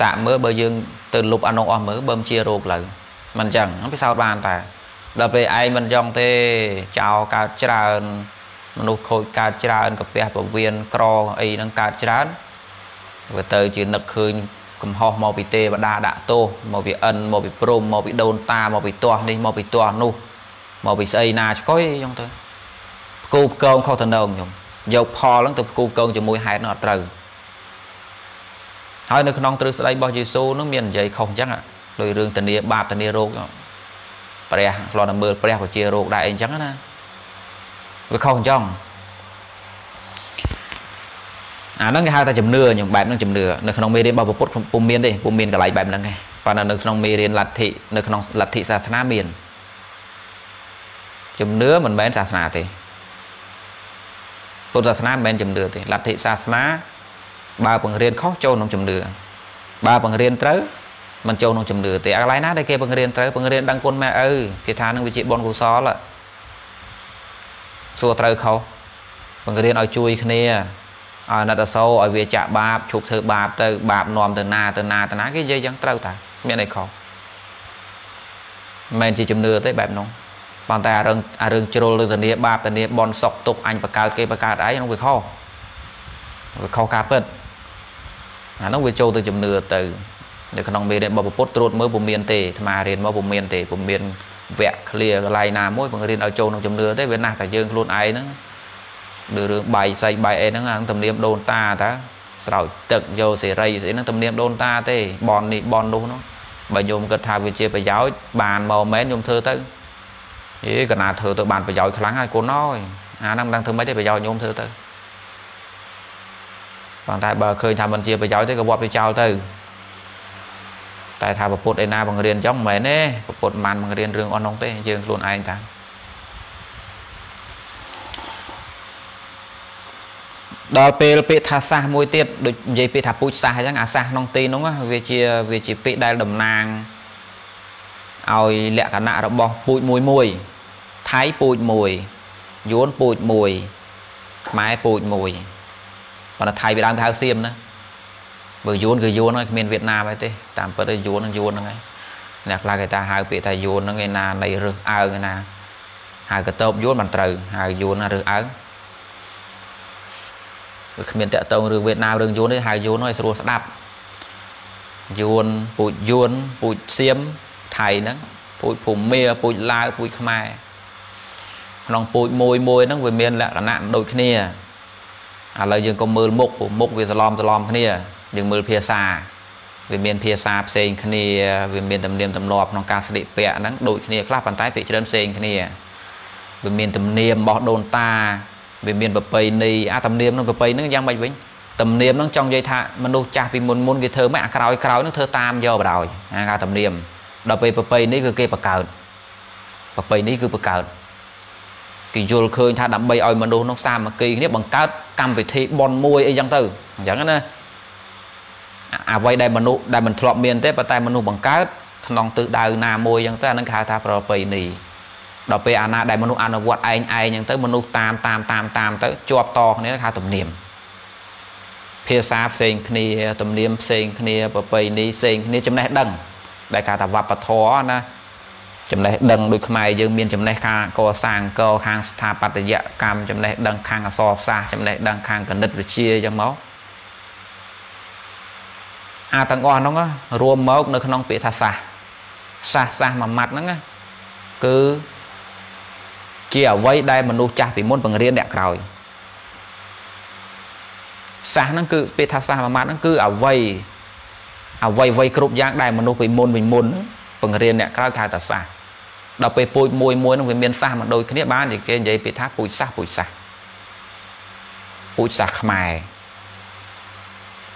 សាកមើលបើយើងទៅលុបអានោះអស់មើលបើមិនជារោគឡើយមិនអញ្ចឹងពិសោធន៍បានតែដល់ពេលឯងមិនចង់ទេចោលកើតច្រើន មនុស្សខូចកើតច្រើនកាពះពវៀនក្រអីហ្នឹងកើតច្រើនវាទៅជានឹកឃើញកំហុសមកពីទេវតាដាក់ទោសមកពីអិនមកពីព្រំមកពីដូនតាមកពីទាស់នេះមកពីទាស់នោះមកពីស្អីណាឆ្កុយអញ្ចឹងទៅផ្គូផ្គងខុសទៅនៅខ្ញុំយកផលហ្នឹងទៅផ្គូផ្គងជាមួយហេតុហ្នឹងអត់ត្រូវហើយនៅក្នុងទ្រឹស្ដីរបស់យេស៊ូនឹងមាននិយាយខុសអញ្ចឹងដោយរឿងធានាបាបធានារោគព្រះឆ្លងតែមើលព្រះបជារោគដែរអីអញ្ចឹងណា វាខុសអញ្ចឹងអាហ្នឹងគេហៅថាជំនឿខ្ញុំបែបហ្នឹងជំនឿនៅក្នុងមេរៀនរបស់ពុទ្ធពុំមានទេពុំមានកន្លែងបែបហ្នឹងទេប៉ុន្តែនៅក្នុងមេរៀនលទ្ធិនៅក្នុងលទ្ធិសាសនាមានជំនឿមិនមែនសាសនាទេពុទ្ធសាសនាមិនមែនជំនឿទេលទ្ធិសាសនាបើបង្រៀនខុសចូលក្នុងជំនឿបើបង្រៀនត្រូវមិនចូលក្នុងជំនឿទេអាកន្លែងណាដែលគេបង្រៀនត្រូវបង្រៀនដឹងគុណម៉ែឪគេថានឹងវាជាបុណ្យកុសល សួរត្រូវខុសបង្រៀនឲ្យជួយគ្នាឲ្យណិតអសូរឲ្យវាចាក់បាបឈប់ធ្វើបាបទៅបាបនាំទៅណាទៅណាទៅណាគេនិយាយយ៉ាងត្រូវតាមានអីខុសមិនមែនជាជំនឿទេបែបនោះប៉ុន្តែអារឿងអារឿងជ្រុលឬធានាបាបធានាបនសុកទុកអញបកើតគេបកើតឯងនោះវាខុសវាខុសការពិតអានោះវាចូលទៅជំនឿទៅនៅក្នុងមេរៀនរបស់ពុទ្ធត្រួតមើលពុំមានទេអាត្មារៀនមកពុំមានទេពុំមាន វគ្គ clear កន្លែងណាមួយបង្រៀនឲ្យចូលក្នុងជំនឿទេវាណាស់តែយើងខ្លួនឯងហ្នឹងឬរឿងបាយសៃបាយអីហ្នឹងអានឹងទំនៀមដូនតាតាស្រោចទឹកយកសេរីស្អីហ្នឹងទំនៀមដូនតាទេបននេះបននោះនោះបើញោមគិតថាវាជាប្រយោជន៍បានមកមែនញោមធ្វើទៅអេកណាធ្វើទៅបានប្រយោជន៍ខ្លាំងហើយកូនអើយអាហ្នឹងមិនដឹងធ្វើម៉េចទេប្រយោជន៍ញោមធ្វើទៅប៉ុន្តែបើឃើញថាមិនជាប្រយោជន៍ទេក៏វត្តវាចោលទៅ តែថាពុទ្ធឯណាបង្រៀនចឹងមិនមែនទេពុទ្ធមិនបង្រៀនរឿងអស់នោះទេយើងខ្លួនឯងតាដល់ពេលពាក្យថាសាសមួយទៀតដូចនិយាយពាក្យថាពូជសាសអញ្ចឹងអាសាសក្នុងទីនោះវាជាវាជាពាក្យដែលតំណាងឲ្យលក្ខណៈរបស់ពូជមួយមួយថៃពូជមួយយួនពូជមួយខ្មែរពូជមួយប៉ុន្តែថៃវាដើមគេហៅសៀមណា បើយួនគឺយួនហើយគ្មានវៀតណាមអីទេតាមពិតទៅយួនយួនហ្នឹងហើយអ្នកខ្លះគេថាហៅពាក្យថាយួនហ្នឹងឯណានៃរឹសអើងឯណាហៅកតោបយួនមិនត្រូវហៅយួនរឹសអើងវាគ្មានតកតងរឿងវៀតណាមរឿងយួនទេហៅយួនឲ្យស្រួលស្ដាប់យួនពូជយួនពូជសៀមថៃហ្នឹងពូជភូមាពូជឡាវពូជខ្មែរក្នុងពូជមួយមួយហ្នឹងវាមានលក្ខណៈដូចគ្នាឥឡូវយើងក៏មើលមុខមុខវាសឡំសឡំគ្នា យើងមើលភាសាវាមានភាសាផ្សេងគ្នាវាមានទំនៀមទម្លាប់ក្នុងការស្លៀកពាក់ហ្នឹងដូចគ្នាខ្លះប៉ុន្តែភាគច្រើនផ្សេងគ្នាវាមានទំនៀមរបស់ដូនតាវាមានប្រពៃណីអាទំនៀមហ្នឹងប្រពៃហ្នឹងយ៉ាងម៉េចវិញទំនៀមហ្នឹងចង់និយាយថាមនុស្សចាស់ពីមុនមុនវាធ្វើម៉េចអាក្រោយក្រោយហ្នឹងធ្វើតាមយកបដ ாய் អាការទំនៀមដល់ពេលប្រពៃណីគឺគេបង្កើតប្រពៃណីគឺបង្កើតគេយល់ឃើញថាដើម្បីឲ្យមនុស្សនោះសាមគ្គីគ្នាបង្កើតកម្មវិធីបន់មួយអីចឹងទៅអញ្ចឹងណា អ្វីដែលមនុស្សដែលមិនធ្លាប់មានទេប៉ុន្តែមនុស្សបង្កើតក្នុងទិសដៅណាមួយអញ្ចឹងទៅអានឹងគេហៅថាប្រពៃណីដល់ពេលអាណាដែលមនុស្សអនុវត្តឯងឯងអញ្ចឹងទៅមនុស្សតាមតាមតាមតាមទៅជាប់តគ្នាគេហៅទំនៀមភាសាផ្សេងគ្នាទំនៀមផ្សេងគ្នាប្រពៃណីផ្សេងគ្នាចំណេះដឹងដែលគេថាវប្បធម៌ណាចំណេះដឹងដូចខ្មែរយើងមានចំណេះខាងកសាងកខាងស្ថាបត្យកម្មចំណេះដឹងខាងអក្សរសាស្ត្រចំណេះដឹងខាងគណិតវិទ្យាអញ្ចឹងមក អាទាំងអស់ហ្នឹងរួមមកនៅក្នុងពាក្យថាសាសសាសសាសមួយម៉ាត់ហ្នឹងគឺជាអ្វីដែលមនុស្សចាស់ពីមុនបង្រៀនអ្នកក្រោយសាសហ្នឹងគឺពាក្យថាសាសមួយម៉ាត់ហ្នឹងគឺអ្វីអ្វីអ្វីគ្រប់យ៉ាងដែលមនុស្សពីមុនពីមុនបង្រៀនអ្នកក្រោយគេហៅថាសាសដល់ពេលពូជមួយមួយនឹងវាមានសាសមិនដូចគ្នាបានគេនិយាយពីថាពូជសាសពូជសាសពូជសាសខ្មែរ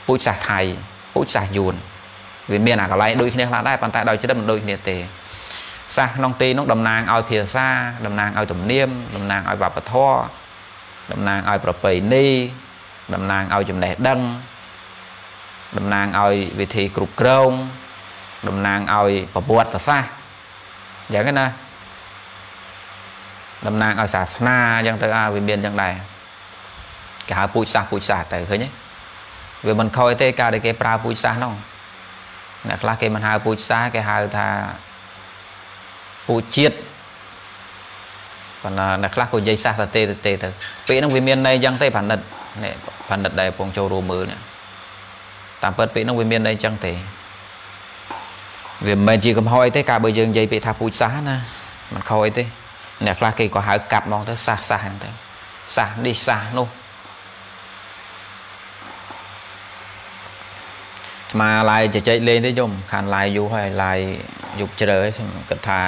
ពូជសាសថៃ ពូជសាសយួនវាមានអាកន្លែងដូចគ្នាខ្លះដែរប៉ុន្តែដោយចិត្តមិនដូចគ្នាទេសាសក្នុងទីនោះតំណាងឲ្យភាសាតំណាងឲ្យទំនៀមតំណាងឲ្យវប្បធម៌តំណាងឲ្យប្រពៃណីតំណាងឲ្យចំណេះដឹងតំណាងឲ្យវិធីគ្រប់គ្រងតំណាងឲ្យប្រវត្តិសាស្ត្រអញ្ចឹងណាតំណាងឲ្យសាសនាអញ្ចឹងទៅអាវាមានអញ្ចឹងដែរគេហៅពូជសាសពូជសាសទៅឃើញទេ វាមិនខ້ອຍទេការដែលគេប្រើពូជសាសនោះអ្នកខ្លះគេមិនហៅពូជសាសគេហៅថាពូជជាតិប៉ុន្តែអ្នកខ្លះក៏និយាយសាសទៅទេទៅទេទៅពេលហ្នឹងវាមានន័យយ៉ាងទេផលិតនេះផលិតដែលកំពុងចូលរួមមើលនេះតាមពិតពេលហ្នឹងវាមានន័យចឹងទេវាមិនមែនជាកំហុសអីទេការបើយើងនិយាយពាក្យថាពូជសាសណាមិនខុសអីទេអ្នកខ្លះគេក៏ហៅកាត់មកទៅសាសសាសហ្នឹងទៅសាសនេះសាសនោះ ស្មាឡាយជជែកលេងទេយំខានឡាយយូរហើយឡាយយប់ជ្រៅហើយគិតថា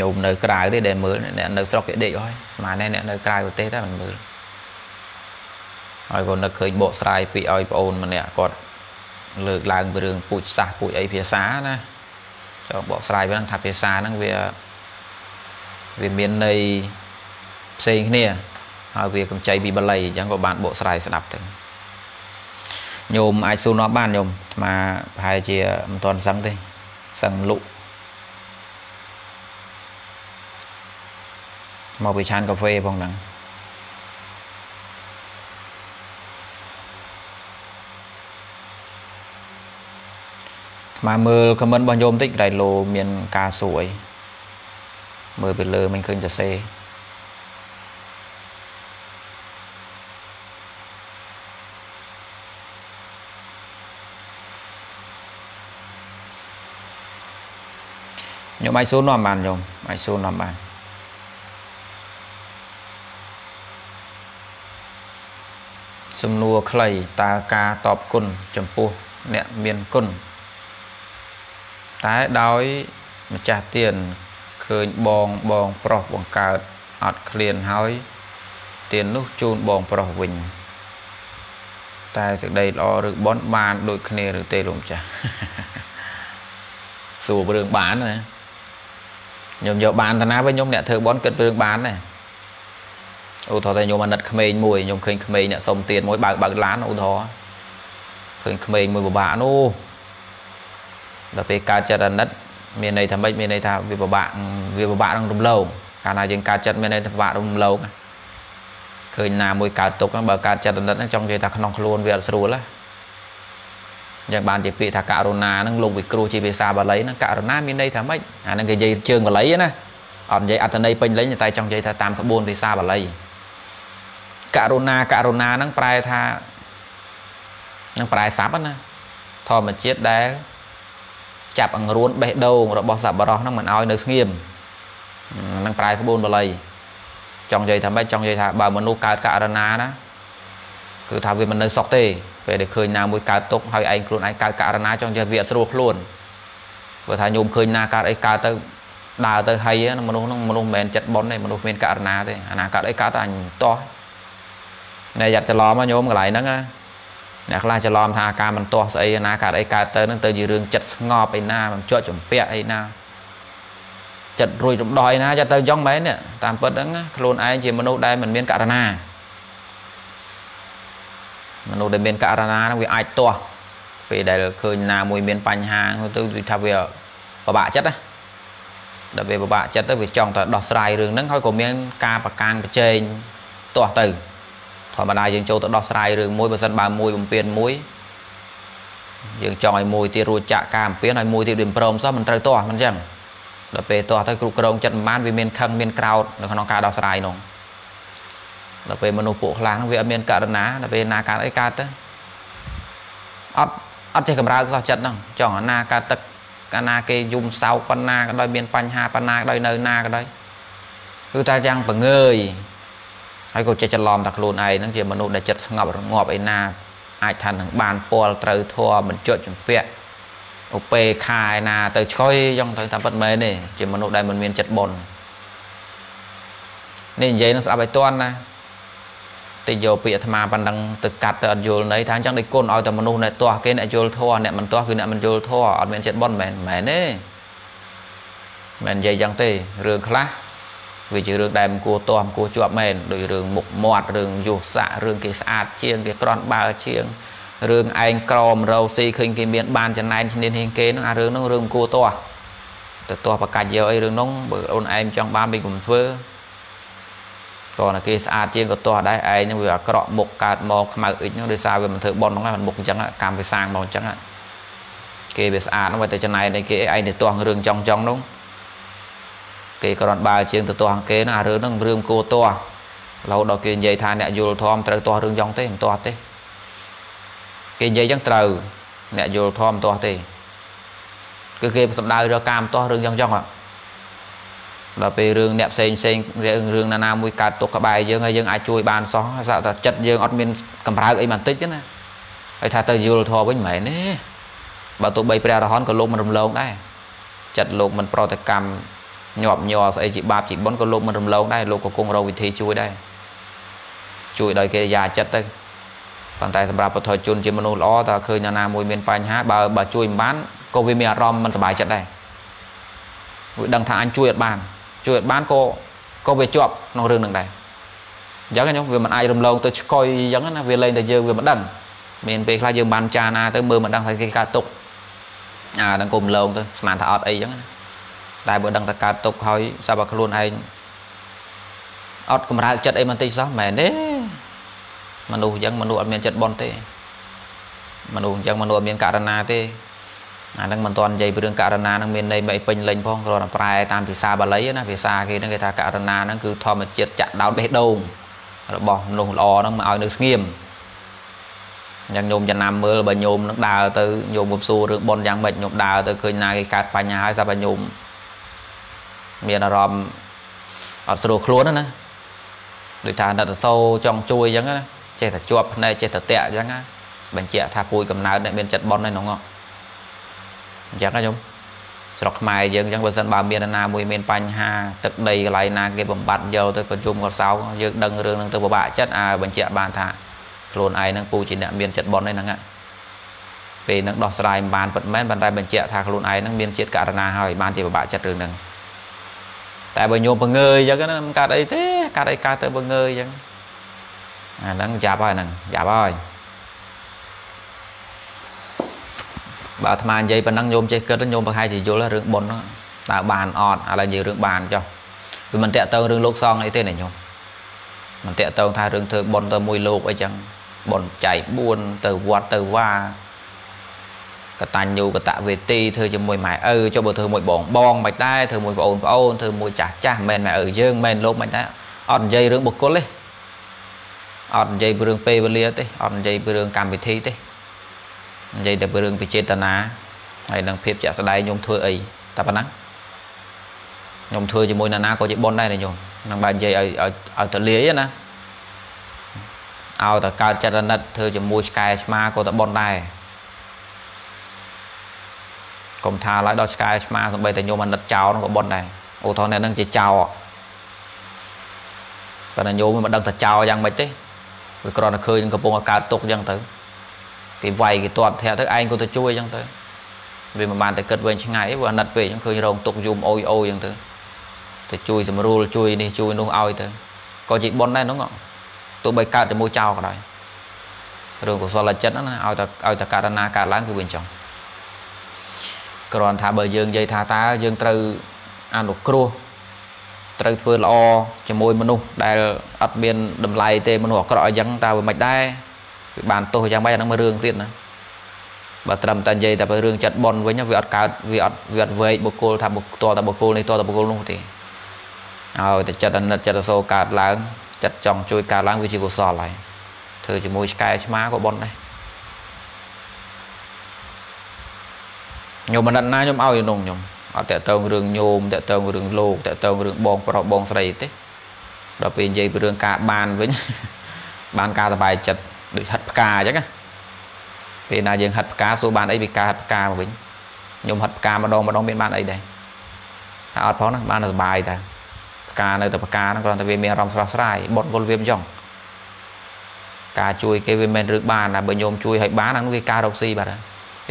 ញោមនៅក្រៅទេដែលមើលអ្នកនៅស្រុកគេដេកហើយស្មានអ្នកនៅក្រៅប្រទេសតែមិនមើលហើយគាត់នឹកឃើញបកស្រាយពីឲ្យប្អូនម្នាក់គាត់លើកឡើងពីរឿងពូជសាសពូជអីភាសាណាចូលបកស្រាយវាថាភាសាហ្នឹងវាវាមានន័យផ្សេងគ្នាហើយវាកម្ចីពីបាលីអញ្ចឹងក៏បានបកស្រាយស្ដាប់ទៅ ញោមអាចសួរនាំបានញោមអាប្រហែលជាមិនទាន់សឹងទេសឹងលុមកពីឆានកាហ្វេផងហ្នឹងមកមើលខមមិនរបស់ញោមតិចក្រៃលោមាន ការសួរអីមើលពីលើមិនឃើញសរសេរ ញោមអាចសួរនាំបានញោមអាចសួរនាំបានសំណួរខ្លីតើការតបគុណចំពោះអ្នកមានគុណតែដោយម្ចាស់ទៀនឃើញបងបងប្រុសបង្កើតអត់ឃ្លានហើយទៀននោះជូនបងប្រុសវិញតែសេចក្តីល្អឬបន់បានដូចគ្នាឬទេលោកម្ចាស់សួររឿងបានណា ខ្ញុំយកបានតាណាវិញខ្ញុំអ្នកធ្វើបន់គិតរឿងបានដែរឧទាហរណ៍តែខ្ញុំអាណិតក្មេងមួយខ្ញុំឃើញក្មេងអ្នកសុំ tiền មួយបើកបើកឡានឧទាហរណ៍ឃើញក្មេងមួយពិបាកនោះដល់ពេលកើតចិត្តអាណិតមានន័យថាម៉េចមានន័យថាវាពិបាកវាពិបាកនឹងរំលងកាលណាយើងកើតចិត្តមានន័យថាពិបាករំលងឃើញណាមួយកើតទុកបើកើតចិត្តអាណិតហ្នឹងចង់និយាយថាក្នុងខ្លួនវាអត់ស្រួលណា យ៉ាងបានជាពាក្យថាករុណាហ្នឹងលោកវិគ្រូជាភាសាបាលីហ្នឹងករុណាមានន័យថាម៉េចអាហ្នឹងគេនិយាយជើងបាលីណាអត់និយាយអត្ថន័យពេញលេញតែចង់និយាយថាតាមក្បួនភាសាបាលីករុណាករុណាហ្នឹងប្រែថានឹងប្រែស័ព្ទណាធម្មជាតិដែលចាប់អង្រួនបេះដូងរបស់សប្បុរសហ្នឹងមិនឲ្យនៅស្ងៀមនឹងប្រែក្បួនបាលីចង់និយាយថាម៉េចចង់និយាយថាបើមនុស្សកើតករណាណាគឺថាវាមិននៅសុខទេ ពេលដែលឃើញណាមួយកើតទុកហើយឯងខ្លួនឯងកើតករណាចង់និយាយវាអត់ស្រួលខ្លួនបើថាញោមឃើញណាកើតអីកើតទៅដើរទៅហើយមនុស្សហ្នឹងមនុស្សមិនមែនចិត្តប៉ុនទេមនុស្សមានករណាទេអាណាកើតអីកើតទៅអញតោះណែយ៉ាត់ច្រឡំញោមកន្លែងហ្នឹងណាអ្នកខ្លះច្រឡំថាការមិនទាស់ស្អីណាកើតអីកើតទៅនឹងទៅជារឿងចិត្តស្ងប់ឯណាមិនជាប់ចម្ពាក់ឯណាចិត្តរួចរំដោះឯណាចិត្តទៅចង់មែននេះតាមពិតហ្នឹងខ្លួនឯងជាមនុស្សដែលមិនមានករណា មនុស្សដែលមានករណាហ្នឹងវាអាចទាស់ពេលដែលឃើញណាមួយមានបញ្ហាទៅវាថាវាពិបាកចិត្តណាដល់វាពិបាកចិត្តទៅវាចង់តែដោះស្រាយរឿងហ្នឹងហើយក៏មានការប្រកាន់ប្រជែងទាស់ទៅធម្មតាយើងចូលទៅដោះស្រាយរឿងមួយបើសិនបើមួយបំពេញមួយយើងចង់ឲ្យមួយទៀតរួចចាក់ការបំពេញឲ្យមួយទៀតវាព្រមសោះមិនត្រូវទាស់មិនអញ្ចឹងដល់ពេលទាស់ទៅគ្រប់គ្រងចិត្តមិនបានវាមានខឹងមានក្រោតនៅក្នុងការដោះស្រាយនោះ ដល់ពេលមនុស្សពួកខ្លះហ្នឹងវាអត់មានករណាដល់ពេលណាកើតអីកើតទៅអត់អត់ចេះកម្រើកសោះចិត្តហ្នឹងចង់អាណាកើតទឹកកាលណាគេយំសោកប៉ុណ្ណាក៏ដោយមានបញ្ហាប៉ុណ្ណាក៏ដោយនៅណាក៏ដោយគឺតែយ៉ាងបង្ងើយហើយក៏ចេះច្រឡំថាខ្លួនឯងហ្នឹងជាមនុស្សដែលចិត្តស្ងប់រងាប់ឯណាអាចថានឹងបានពលត្រូវធัวបញ្ចុចចម្ពាក់ឧបេខាឯណាទៅឆ្កុយយ៉ាងទៅតាមពិតមែនទេជាមនុស្សដែលមិនមានចិត្តបុណ្យនេះនិយាយនឹងស្ដាប់ឲ្យតន់ណា តែយកពាក្យអាត្មាប៉ុណ្ណឹងទៅកាត់ទៅអត់យល់ន័យថាអញ្ចឹងដូចគុណឲ្យតែមនុស្សអ្នកទាស់គេអ្នកយល់ធัวអ្នកមិនទាស់គឺអ្នកមិនយល់ធัวអត់មានចិត្តបុណ្យមែនមែនទេមិននិយាយអញ្ចឹងទេរឿងខ្លះវាជារឿងដែលមិនគួរទាស់មិនគួរជាប់មែនដូចរឿងមុខមាត់រឿងយុស័ករឿងគេស្អាតជាងគេក្រន់បើជាងរឿងឯងក្រមរោស៊ីឃើញគេមានបានចំណែនឈ្នានហៀងគេហ្នឹងអារឿងហ្នឹងរឿងមិនគួរទាស់ទៅទាស់ប្រកាច់យកអីរឿងហ្នឹងបើអូនឯងចង់បានមិនគុំធ្វើ ក៏ណាគេស្អាតជាងក៏ទាស់ដែរឯងហ្នឹងវាអាក្រក់មុខកើតមកខ្មៅអ៊ិចហ្នឹងដោយសារវាមិនធ្វើបន់ហ្នឹងហ្នឹងមុខអញ្ចឹងកម្មវាសាងមកអញ្ចឹងគេវាស្អាតហ្នឹងវាតែចំណែននៃគេឯងទៅទាស់រឿងចង់ចង់ហ្នឹងគេគ្រាន់បើជាងទៅទាស់គេណារឿងហ្នឹងរឿងគោទាស់រហូតដល់គេនិយាយថាអ្នកយល់ធម៌ត្រូវទាស់រឿងយ៉ងទេមិនទាស់ទេគេនិយាយចឹងត្រូវអ្នកយល់ធម៌ទាស់ទេគឺគេសំដៅរកការមិនទាស់រឿងយ៉ាងចឹង ដល់ពេលរឿងអ្នកផ្សេងផ្សេងរឿងរឿងណាណាមួយកើតទុកក្បែរយើងហើយយើងអាចជួយបានសោះសាក់តែចិត្តយើងអត់មានកម្រើកអីបន្តិចទេណាហើយថាទៅយល់ធម៌វិញមិនមែនទេបើទោះបីព្រះរហន្តក៏លោកមិនរំលងដែរចិត្តលោកមិនប្រតិកម្មញាប់ញ័រស្អីជាបាបជាបុណ្យក៏លោកមិនរំលងដែរលោកក៏គង់រកវិធីជួយដែរជួយដោយកិរិយាចិត្តទៅប៉ុន្តែសម្រាប់ពុទ្ធជនជាមនុស្សល្អតើឃើញណាណាមួយមានបញ្ហាបើបើជួយមិនបានក៏វាមានអារម្មណ៍មិនសប្បាយចិត្តដែរវាដឹងថាអញជួយអត់បាន ជួយអត់បានក៏ក៏វាជាប់ក្នុងរឿងនឹងដែរអញ្ចឹងខ្ញុំវាមិនអាចរំលងទៅឆ្កុយអញ្ចឹងណាវាលែងតែយើងវាមិនដឹងមានពេលខ្លះយើងបានចាណាទៅមើលមិនដឹងថាគេកើតទុកអាហ្នឹងគុំលងទៅស្មានថាអត់អីអញ្ចឹងណាតែបើដឹងតែកើតទុកហើយសាប់ឲ្យខ្លួនឯងអត់កម្រើកចិត្តអីបន្តិចសោះមែនទេមនុស្សអញ្ចឹងមនុស្សអត់មានចិត្តបន់ទេមនុស្សអញ្ចឹងមនុស្សអត់មានករណាទេ អាហ្នឹងមិនទាន់និយាយពីរឿងករណាហ្នឹងមានន័យមិនពេញលេញផងគ្រាន់តែប្រែតាមភាសាបាលីណាភាសាគេហ្នឹងគេថាករណាហ្នឹងគឺធម្មជាតិចាក់ដោតបេះដូងរបស់មនុស្សល្អហ្នឹងមកឲ្យនៅស្ងៀមយ៉ាងញោមចំណាំមើលបើញោមនឹងដើរទៅញោមមកសួររឿងប៉ុនយ៉ាងម៉េចញោមដើរទៅឃើញណាគេកើតបញ្ហាហើយថាបើញោមមានអារម្មណ៍អត់ស្រួលខ្លួនណាដូចថាណិតតោចង់ជួយអញ្ចឹងណាចេះតែជាប់ភ្នែកចេះតែតាក់អញ្ចឹងណាបញ្ជាក់ថាពួយកំណើតអ្នកមានចិត្តប៉ុនហ្នឹងហ្នឹង អញ្ចឹងណាខ្ញុំស្រុកខ្មែរយើងអញ្ចឹងបើសិនបើមានណាមួយមានបញ្ហាទឹកដីកន្លែងណាគេបំបត្តិយកទៅប្រជុំគាត់សោយើងដឹងរឿងហ្នឹងទៅពិបាកចិត្តអាបញ្ជាក់បានថាខ្លួនឯងហ្នឹងពូជាអ្នកមានចិត្តប៉ុនហ្នឹងហ្នឹងពេលហ្នឹងដោះស្រាយមិនបានពិតមែនប៉ុន្តែបញ្ជាក់ថាខ្លួនឯងហ្នឹងមានជាតិករណាហើយបានជាពិបាកចិត្តរឿងហ្នឹងតែបើញោមបង្ងើយអញ្ចឹងណាមិនកាត់អីទេកាត់អីកាត់ទៅបង្ងើយអញ្ចឹងអាហ្នឹងចាប់ហើយហ្នឹងចាប់ហើយ បើអាត្មានិយាយប៉ុណ្ណឹងញោមចេះគិតញោមប្រហែលជាយល់រឿងបុណ្យហ្នឹងតើបានអត់ឥឡូវនិយាយរឿងបានចុះវាមិនតាក់ទងរឿងលោកសងអីទេណាញោមមិនតាក់ទងថារឿងធ្វើបុណ្យទៅមួយលោកអីចឹងបុណ្យចែក4ទៅវត្តទៅវាកតាញ្ញូកតវេទីធ្វើជាមួយម៉ែឪចុះបើធ្វើមួយបងបងមិនដែរធ្វើមួយប្អូនប្អូនធ្វើមួយចាស់ចាស់មិនមែនម៉ែឪយើងមិនមែនលោកមិនដែរអត់និយាយរឿងបុគ្គលទេអត់និយាយពីរឿងពេលវេលាទេអត់និយាយពីរឿងកម្មវិធីទេ និយាយតែពីរឿងពិចេតនាហើយនឹងភាពជាក់ស្ដែងខ្ញុំធ្វើអីតែប៉ុណ្ណឹងខ្ញុំធ្វើជាមួយនរណាក៏ជាប៉ុនដែរណាខ្ញុំនឹងបើនិយាយឲ្យឲ្យឲ្យទៅលាយណាឲ្យតែកើតចិត្តអាណិតធ្វើជាមួយឆ្កែឆ្មាក៏ទៅប៉ុនដែរកុំថាឡើយដល់ឆ្កែឆ្មាសំបីតែខ្ញុំអាណិតចោលក៏ប៉ុនដែរឧទាហរណ៍នេះនឹងជាចោលប៉ុន្តែញោមមិនដឹងថាចោលយ៉ាងម៉េចទេវាគ្រាន់តែឃើញកំពុងកើតទុកអញ្ចឹងទៅ គេវាយគេទាត់ធាក់ទៅឯងក៏ទៅជួយអញ្ចឹងទៅវាមិនបានតែគិតវិញឆ្ងាយវាអាណិតពេកអញ្ចឹងឃើញរងទុកយំអូយអូយអញ្ចឹងទៅទៅជួយសម្រួលជួយនេះជួយនោះឲ្យទៅក៏ជាប៉ុនដែរហ្នឹងទោះបីកើតជាមួយចោលក៏ដោយរឿងកុសលចិត្តណាឲ្យតែឲ្យតែករណាកើតឡើងគឺវាអញ្ចឹងគ្រាន់ថាបើយើងនិយាយថាតើយើងត្រូវអនុគ្រោះត្រូវធ្វើល្អជាមួយមនុស្សដែលអត់មានតម្លៃទេមនុស្សអាក្រក់អញ្ចឹងតើវាមិនដែរ វាបានទោសយ៉ាងម៉េចអាហ្នឹងមួយរឿងទៀតណាបើត្រឹមតែនិយាយតែរឿងចិត្តបនវិញវាអត់កើតវាអត់វាអត់វែកបុគ្គលថាបុគ្គលតែបុគ្គលនេះតតែបុគ្គលនោះទេឲ្យតែចិត្តអណិតចិត្តអសូរកើតឡើងចិត្តចង់ជួយកើតឡើងវាជាកុសលហើយធ្វើជាមួយឆ្កែឆ្មាក៏បនដែរញោមអណិតណាញោមឲ្យក្នុងញោមអត់តតងរឿងញោមតតងរឿងលោកតតងរឿងបងប្រុសបងស្រីទេដល់ពេលនិយាយពីរឿងការបានវិញបានការសុបាយចិត្ត ដូចហិតផ្កាអញ្ចឹងណាពេលណាយើងហិតផ្កាសួរបានអីពីការហិតផ្កាមកវិញខ្ញុំហិតផ្កាម្ដងម្ដងមានបានអីដែរថាអត់ផងណាបានតែសុបាយតាផ្កានៅតែផ្កាហ្នឹងគ្រាន់តែវាមានអារម្មណ៍ស្រស់ស្រាយបត់វល់វាមិនចង់ការជួយគេវាមិនរឹកបានណាបើញោមជួយឲ្យបានហ្នឹងវាការរកស៊ីបាទហើ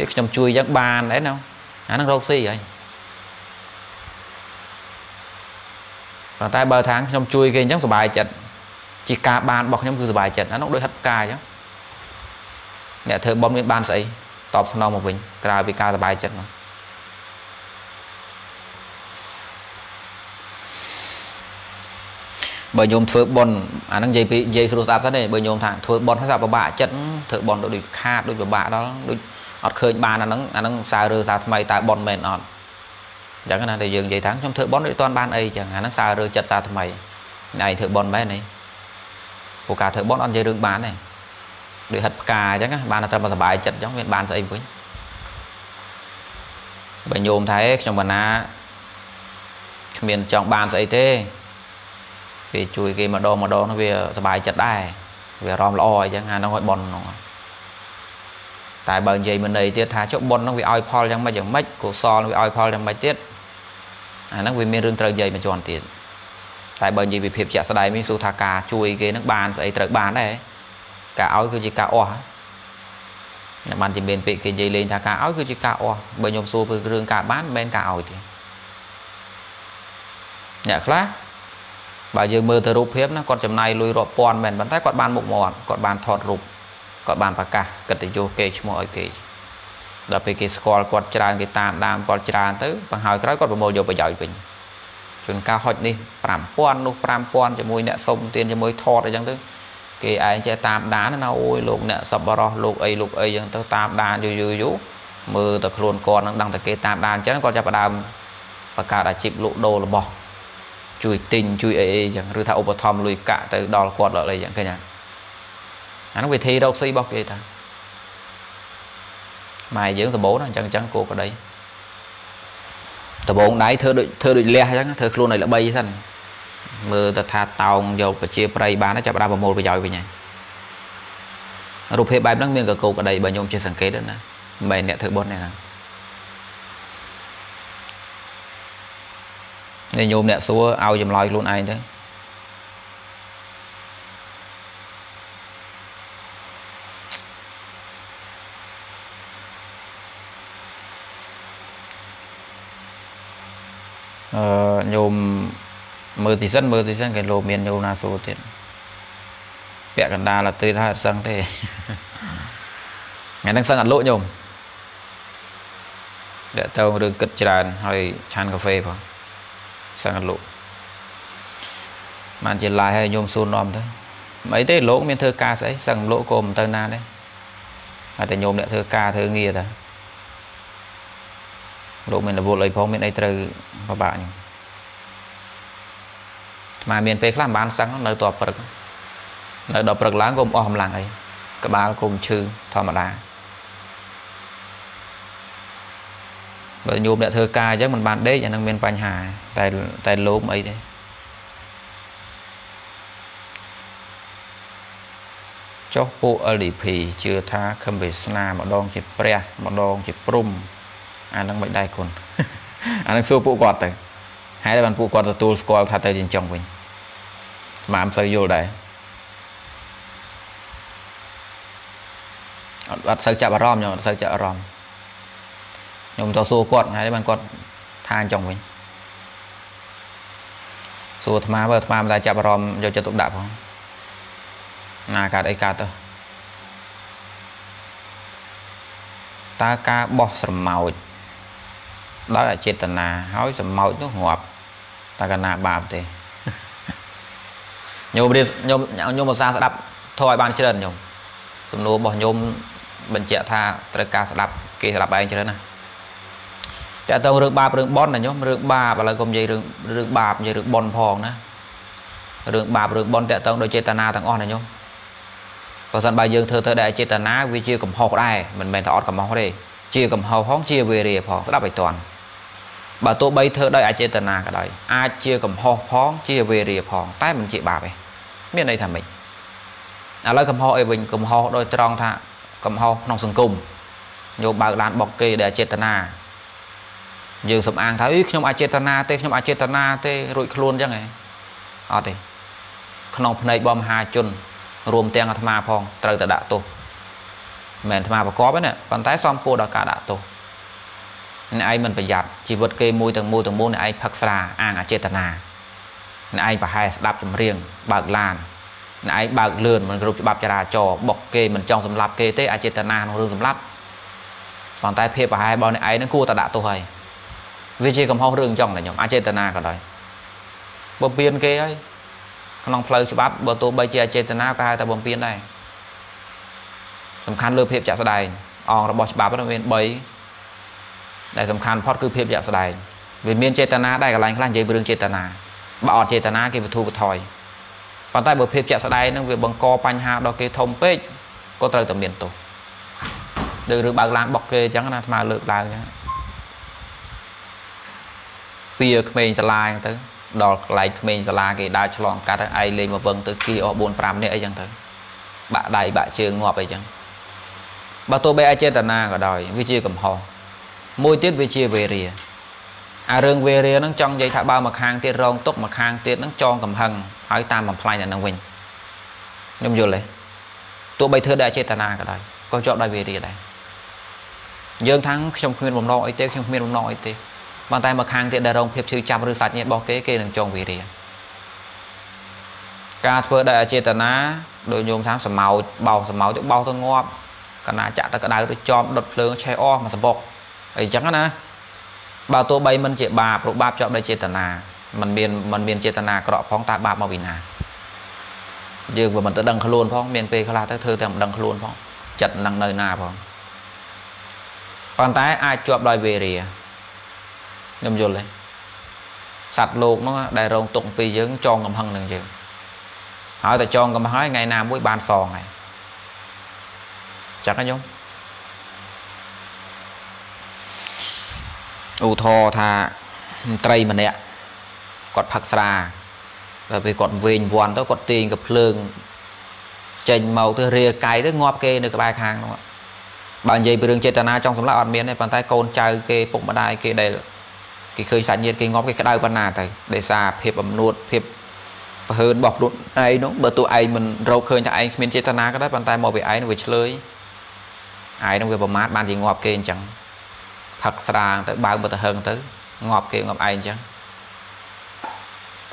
យខ្ញុំជួយយ៉ាងបានដែរណាអាហ្នឹងរកស៊ីហើយប៉ុន្តែបើថាខ្ញុំជួយគេអញ្ចឹងសុបាយចិត្តជាការបានរបស់ខ្ញុំគឺសុបាយចិត្តអានោះដូចហិតផ្កាអញ្ចឹង អ្នកធ្វើបំមានបានស្អីតបស្នងមកវិញក្រៅពីការសុបាយចិត្តនោះបើញោមធ្វើប៉ុនអាហ្នឹងនិយាយពីនិយាយស្រួលស្ដាប់ទៅទេបើញោមថាធ្វើប៉ុនហើយសាពិបាកចិត្តធ្វើប៉ុនដូចខាតដូចពិបាកដល់ដូចអត់ឃើញបានអាហ្នឹងអាហ្នឹងសាររើសារថ្មីតើប៉ុនមែនអត់អញ្ចឹងណាតែយើងនិយាយថាខ្ញុំធ្វើប៉ុនដូចអត់បានអីអញ្ចឹងអាហ្នឹងសាររើចិត្តសារថ្មីឯងធ្វើប៉ុនមែនទេព្រោះការធ្វើប៉ុនអត់និយាយរឿងបានទេ ដូចហិតផ្កាអញ្ចឹងបានតែត្រឹមសុបាយចិត្តអញ្ចឹងមានបានស្អីវិញបើញោមថាខ្ញុំបណ្ណាគ្មានចង់បានស្អីទេគេជួយគេម្ដងម្ដងនោះវាសុបាយចិត្តដែរវាអារម្មណ៍ល្អអញ្ចឹងអានោះឲ្យប៉ុននោះតែបើនិយាយមិនន័យទៀតថាចុះប៉ុននោះវាឲ្យផលយ៉ាងម៉េចយ៉ាងម៉េចកុសលវាឲ្យផលយ៉ាងម៉េចទៀតអាហ្នឹងវាមានរឿងត្រូវនិយាយមួយជាន់ទៀតតែបើនិយាយពីភាពជាក់ស្ដែងវិញសួរថាការជួយគេនឹងបានស្អីត្រូវបានដែរ ការឲ្យគឺជាការអស់អ្នកបានជំនាញពាក្យគេនិយាយលេងថាការឲ្យគឺជាការអស់បើខ្ញុំសួរពីរឿងការបានមិនមែនការឲ្យទេអ្នកខ្លះបើយើងមើលទៅរូបភាពណាគាត់ចំណាយលុយរាប់ពាន់មែនប៉ុន្តែគាត់បានមុខមាត់គាត់បានថតរូបគាត់បានប្រកាសកិត្តិយសគេឈ្មោះឲ្យគេដល់ពេលគេស្គាល់គាត់ច្រើនគេតាមដានគាត់ច្រើនទៅបង្ហើយក្រោយគាត់ប្រមូលយកប្រយោជន៍វិញជួនកាលហុចនេះ5000នោះ5000ជាមួយអ្នកសុំទានជាមួយថតអីចឹងទៅ គេឯងចេះតាមដានណាអូយលោកអ្នកសប្បុរសលោកអីលោកអីចឹងទៅតាមដានយូរយូរយូរមើលតែខ្លួនគាត់នឹងដឹងតែគេតាមដានចឹងគាត់ចាប់ផ្ដើមបង្កើតអាជីពលក់ដូររបស់ជួយទិញជួយអីអីចឹងឬថាឧបត្ថម្ភលុយកាក់ទៅដល់គាត់ដល់អីចឹងឃើញទេអានោះវិធីរកស៊ីរបស់គេតាម៉ែយើងដបូងអញ្ចឹងអញ្ចឹងគោក្តីដបងដៃធ្វើដូចធ្វើដូចលះអញ្ចឹងធ្វើខ្លួនឲ្យល្បីសិន មើលទៅថាតោងយកប្រជាប្រិយបានចាប់ដើមប្រមូលប្រយោជន៍វិញហើយរូបភាពបែបហ្នឹងមានកកោក្តីបើខ្ញុំចេះសង្កេតណាមិនមែនអ្នកធ្វើបុណ្យទេណានេះញោមអ្នកសួរឲ្យចម្លើយខ្លួនឯងទៅអឺញោម មើលទីសិនមើលទីសិនគេលោមានយោណាសូទៀតពាក់កណ្ដាលទៅថាអត់សឹងទេថ្ងៃហ្នឹងសឹងអត់លក់ញោមតែតើរឿងគិតច្រើនហើយឆានកាហ្វេផងសឹងអត់លក់បានជាឡាយឲ្យញោមសួរនាំទៅមិនអីទេលោកមានធ្វើការស្អីសឹងលោកក៏មិនទៅណាដែរហើយតែញោមអ្នកធ្វើការធ្វើងារតាលោកមានរវល់អីផងមានអីត្រូវពិបាកខ្ញុំ ស្មាមានពេលខ្លះមិនបានសឹងនៅតព្រឹកនៅដល់ព្រឹកឡើងក៏មិនអស់កម្លាំងអីក្បាលក៏មិនឈឺធម្មតាបើញោមអ្នកធ្វើការអញ្ចឹងមិនបានដេកអានឹងមានបញ្ហា តែតែលោមអីទេចុះពួក LDP ជឿថាខឹមវាសនាម្ដងជាព្រះម្ដងជាព្រំអានឹងមិនដែរគុណអានឹងសួរពួកគាត់ទៅហើយបានពួកគាត់ទទួលស្គាល់ថាទៅជាចុងវិញ ស្មានសូវយល់ដែរអត់អត់សូវចាប់អារម្មណ៍ខ្ញុំអត់សូវចាប់អារម្មណ៍ខ្ញុំទៅសួរគាត់ហើយបានគាត់ថាអញ្ចឹងវិញសួរអាត្មាបើអាត្មាមិនដែលចាប់អារម្មណ៍យកចិត្តទុកដាក់ផងណាកើតអីកើតទៅតើការបោះស្រមោចដោយអចេតនាហើយស្រមោចនោះងាប់តើកណាបាបទេ ញោមរៀនញោមញោមឧស្សាហ៍ស្ដាប់ធម៌ឲ្យបានច្រើនញោមសំណួររបស់ញោមបញ្ជាក់ថាត្រូវការស្ដាប់គេស្ដាប់ឯងច្រើនណាតើតើរឿងបាបរឿងបន់ណាញោមរឿងបាបឥឡូវកុំនិយាយរឿងរឿងបាបនិយាយរឿងបន់ផងណារឿងបាបរឿងបន់តើតើដោយចេតនាទាំងអស់ណាញោមបើសិនបើយើងធ្វើទៅដែលចេតនាវាជាកំហុសដែរមិនមែនថាអត់កំហុសទេជាកំហុសផងជាវេរាផងស្ដាប់ឲ្យតាន់បើទោះបីធ្វើដោយអចេតនាក៏ដោយអាចជាកំហុសផងជាវេរាផងតែមិនជាបាបទេ មានន័យថាម៉េចឥឡូវកំហុសអីវិញកំហុសដោយត្រង់ថាកំហុសក្នុងសង្គមញោមបើកឡានបុកគេដែលអចេតនាយើងសំអាងថាអីខ្ញុំអចេតនាទេខ្ញុំអចេតនាទេរួចខ្លួនអញ្ចឹងហ៎អត់ទេក្នុងភ្នែកបងមហាជន រួមទាំងអាត្មាផងត្រូវតែដាក់ទោសមិនមែនអាត្មាប្រកបទេណាប៉ុន្តែសំគួរដល់ការដាក់ទោសអ្នកឯងមិនប្រយ័ត្នជីវិតគេមួយទាំងមូលទាំងមូលអ្នកឯងផឹកស្រាអាងអចេតនា អ្នកឯងប្រហែលស្ដាប់ចម្រៀងបើកឡានអ្នកឯងបើកលឿនមិនគ្រប់ច្បាប់ចរាចរណ៍បុកគេមិនចង់សម្លាប់គេទេអចេតនាក្នុងរឿងសម្លាប់ប៉ុន្តែភាពប្រហែលរបស់អ្នកឯងនឹងគួរតែដាក់ទោសហើយវាជាកំហុសរឿងចង់តែខ្ញុំអចេតនាក៏ដោយបំពេញគេហើយក្នុងផ្លូវច្បាប់បើទោះបីជាអចេតនាក៏ហៅថាបំពេញដែរសំខាន់លើភាពចាក់ស្ដែងអង្គរបស់ច្បាប់នោះមាន3ដែលសំខាន់ផុតគឺភាពចាក់ស្ដែងវាមានចេតនាដែរកន្លែងខ្លះនិយាយរឿងចេតនា បើអត់ចេតនាគេវធុវថយប៉ុន្តែបើភាពចាក់ស្ដែងនឹងវាបង្កបញ្ហាដល់គេធំពេកក៏ត្រូវតែមានទោសដូចរឿងបើកឡានបុកគេអញ្ចឹងណាអាត្មាលើកឡើងអញ្ចឹងពៀក្មេងសាលាអញ្ចឹងទៅដល់កន្លែងក្មេងសាលាគេដើរឆ្លងកាត់ឯងលេងមកវឹងទៅគីអស់4 5នាក់អីចឹងទៅបាក់ដៃបាក់ជើងងាប់អីចឹងបើទោះបីអចេតនាក៏ដោយវាជាកំហុសមួយទៀតវាជាវេរា អារឿងវេរាហ្នឹងចង់និយាយថាបើមកខាងទៀតរងទុកមកខាងទៀតហ្នឹងចងកំហឹងហើយតាមបំផ្លាញអាហ្នឹងវិញខ្ញុំយល់ទេទោះបីធ្វើដោយអចេតនាក៏ដោយក៏ជាប់ដោយវេរាដែរយើងថាំងខ្ញុំគ្មានបំណងអីទេខ្ញុំគ្មានបំណងអីទេប៉ុន្តែមកខាងទៀតដែលរងភាពឈឺចាប់ឬសាច់ញាតិរបស់គេគេនឹងចងវិរិយការធ្វើដោយអចេតនាដោយញោមថាសម្ោចបោសសម្ោចទៅបោសទៅងាប់កណាចាក់ទៅក្តៅទៅចំដុតភ្លើងឆេះអស់មកសបុកអីចឹងណា បើទោះបីមិនជាបាបព្រោះបាបជាប់ដោយចេតនាมันមានมันមានចេតនាក្រក់ផងតើបាបមកពីណាយើងវាមិនទៅដឹងខ្លួនផងមានពេលខ្លះទៅធ្វើតែមិនដឹងខ្លួនផងចិត្តនឹងនៅណាផងប៉ុន្តែអាចជាប់ដោយវេរាខ្ញុំយល់ទេសត្វលោកនោះដែលរងទុកពីយើងចងកំហឹងនឹងយើងហើយតែចងកំហឹងថ្ងៃណាមួយបានសងហើយចឹងខ្ញុំ ឧទាហរណ៍ថាត្រីម្នាក់គាត់ផឹកស្រាដល់ពេលគាត់វែងវាន់ទៅគាត់ទាញកភ្លើងចេញមកទៅរាកាយទៅងាប់គេនៅក្បែរខាងនោះបើនិយាយពីរឿងចេតនាចង់សម្លាប់អត់មានទេប៉ុន្តែកូនចៅគេពុកម្ដាយគេដែលគេឃើញសាច់ញាតិគេងាប់គេក្តៅប៉ុណ្ណាទៅដោយសារភាពអំនួតភាពប្រហើនរបស់ខ្លួនឯងនោះបើតួឯងមិនរកឃើញថាឯងគ្មានចេតនាក៏ដោយប៉ុន្តែមកពីឯងនឹងវាឆ្លើយឯងនឹងវាប្រមាថបានជាងាប់គេអញ្ចឹង ផឹកស្រាងទៅបើកមកទៅហឹងទៅងាប់គេងាប់ឯងអញ្ចឹង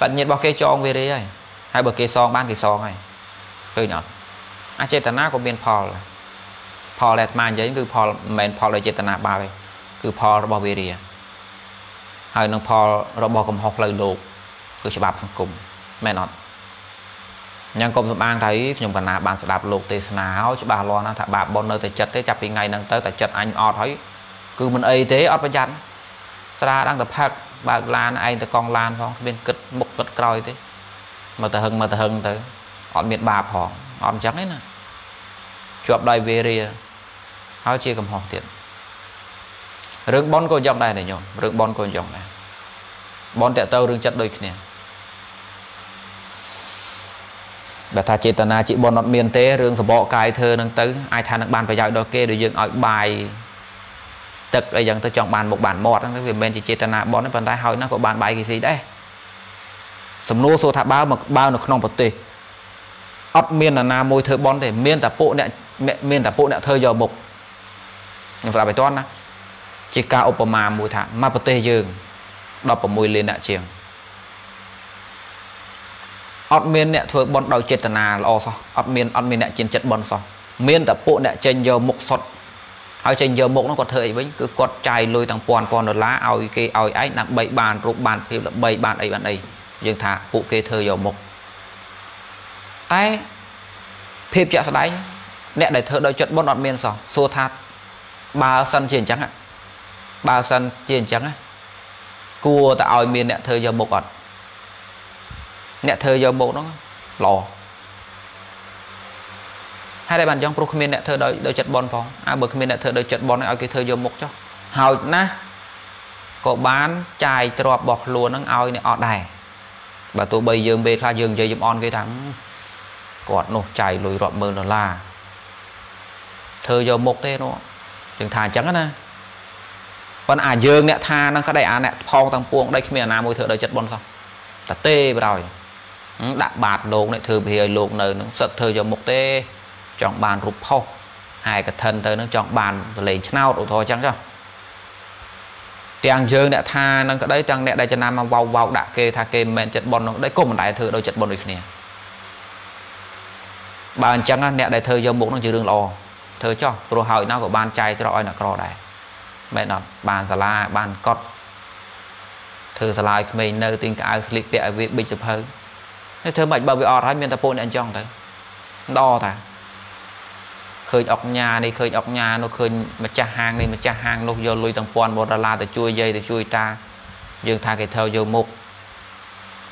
តញ្ញាតរបស់គេចងវារីហើយហើយបើគេសងបានគេសងហើយឃើញអត់អចេតនាក៏មានផលផលដែលអាត្មានិយាយគឺផលមិនមែនផលដោយចេតនាបាបទេគឺផលរបស់វារីហើយនឹងផលរបស់កំហុសផ្លូវលោកគឺច្បាប់សង្គមមែនអត់ញ៉ាំកុំសម្បាងថាខ្ញុំកណាបានស្ដាប់លោកទេសនាហើយច្បាស់លាស់ណាថាបាបបុណ្យនៅតែចិត្តទេចាប់ពីថ្ងៃហ្នឹងទៅតែចិត្តអញអត់ហើយ គឺមិនអីទេអត់ប្រយ័ត្នស្រាដល់តែផឹកបើកឡានឯងទៅកង់ឡានផងគ្មានគិតមុខគិតក្រោយទេមកទៅហឹងមកទៅហឹងទៅអត់មានបាបផងអត់អញ្ចឹងទេណាជាប់ដោយវេរាហើយជាកំហុសទៀតរឿងបនក៏យ៉ាងដែរណាញោមរឿងបនក៏យ៉ាងដែរបនតើទៅរឿងចិត្តដូចគ្នាបើថាចេតនាជាបនអត់មានទេរឿងសបកកាយធ្វើនឹងទៅអាចថានឹងបានប្រយោជន៍ដល់គេដូចយើងឲ្យបាយ ទឹកអីយ៉ាងទៅចង់បានមុខបានមាត់ហ្នឹងវាមិនមែនជាចេតនាបនទេប៉ុន្តែហើយណាក៏បានបាយគេស៊ីដែរសំណួរសួរថាបើបើនៅក្នុងប្រទេសអត់មាននរណាមួយធ្វើបនទេមានតែពួកអ្នកមានតែពួកអ្នកធ្វើយកមុខខ្ញុំប្រាប់ឲ្យតន់ណាជាការឧបមាមួយថាមកប្រទេសយើង16លានអ្នកជាងអត់មានអ្នកធ្វើបន់ដោយចេតនាល្អសោះអត់មានអត់មានអ្នកជិនចិត្តបន់សោះមានតែពួកអ្នកចេញយកមុខសុត ហើយចេញយកមុខនោះគាត់ធ្វើអីវិញគឺគាត់ចាយលុយទាំងពាន់ពាន់ដុល្លារឲ្យគេឲ្យឯងដើម្បីបានរូបបានភាពល្បីបានអីបានអីយើងថាពួកគេធ្វើយកមុខតែភាពជាក់ស្ដែងអ្នកដែលធ្វើដោយចិត្តបុណ្យអត់មានសោះសួរថាបើសិនជាអញ្ចឹងបើសិនជាអញ្ចឹងគួរតែឲ្យមានអ្នកធ្វើយកមុខអត់អ្នកធ្វើយកមុខហ្នឹងល្អ ហើយតែបានអញ្ចឹងព្រោះគ្មានអ្នកធ្វើដោយដោយចិត្តបនផងអើបើគ្មានអ្នកធ្វើដោយចិត្តបនឲ្យគេធ្វើយកមុខចុះហើយណាក៏បានចាយទ្រពរបស់ខ្លួនហ្នឹងឲ្យអ្នកអត់ដែរបើទោះបីយើងពេលខ្លះយើងនិយាយយំអន់គេថាគាត់នោះចាយលុយរាប់ម៉ឺនដុល្លារធ្វើយកមុខទេនោះយើងថាអញ្ចឹងណាប៉ុន្តែអាយើងអ្នកថាហ្នឹងក៏ដែរអាអ្នកផងទាំងពួងដែរគ្មានអាណាមួយធ្វើដោយចិត្តបនសោះតែទេបរោយដាក់បាតលោកនេះធ្វើវិឲ្យលោកនៅនឹងសឹកធ្វើយកមុខទេ ចង់បានរូបផុសហើយកឋិនទៅនឹងចង់បានសលេងឆ្នោតឧទាហរណ៍អញ្ចឹងចុះទាំងយើងអ្នកថានឹងក្តីទាំងអ្នកដែលចំណាំមកវោវោដាក់គេថាគេមិនមែនចិត្តប៉ុននឹងក្តីក៏មិនដែលធ្វើដោយចិត្តប៉ុនដូចគ្នាបើអញ្ចឹងអ្នកដែលធ្វើយកមុខនឹងជារឿងល្អធ្វើចោះព្រោះហើយណាក៏បានចាយច្រកឲ្យអ្នកក្រដែរមែនអត់បានសាលាបានកត់ធ្វើសាលាឲ្យក្មេងនៅទិញកៅអៅស្លៀកពាក់ឲ្យវាប៊ិចសភៅនេះធ្វើមិនបើវាអត់ហើយមានតែពួកអ្នកអញ្ចឹងទៅដតា ឃើញអុកញ៉ានេះឃើញអុកញ៉ានោះឃើញម្ចាស់ហាងនេះម្ចាស់ហាងនោះយកលុយទាំងពាន់ដុល្លារទៅជួយយាយទៅជួយតាយើងថាគេធ្វើយកមុខ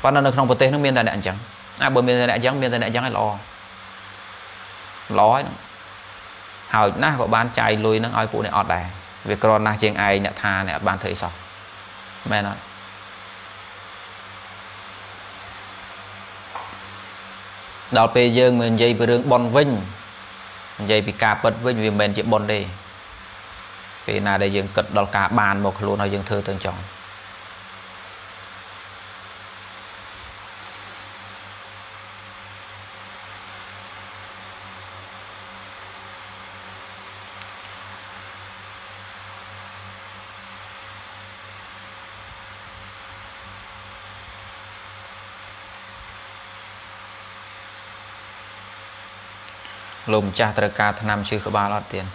ប៉ុន្តែនៅក្នុងប្រទេសនោះមានតែអ្នកអញ្ចឹងអាបើមានតែអ្នកអញ្ចឹងមានតែអ្នកអញ្ចឹងឲ្យល្អល្អហើយហើយណាស់ក៏បានចាយលុយនឹងឲ្យពួកអ្នកអត់ដែរវាក្រណាស់ជាងឯងអ្នកថាអ្នកអត់បានធ្វើអីសោះមែនអត់ដល់ពេលយើងមកនិយាយពីរឿងប៉ុនវិញ និយាយពីការពិតវិញវាមិនមែនជាប៉ុនទេពេលណាដែលយើងគិតដល់ការបានមកខ្លួនហើយយើងធ្វើទៅចង់ លោកម្ចាស់ត្រូវការថ្នាំឈឺក្បាលអត់ទៀត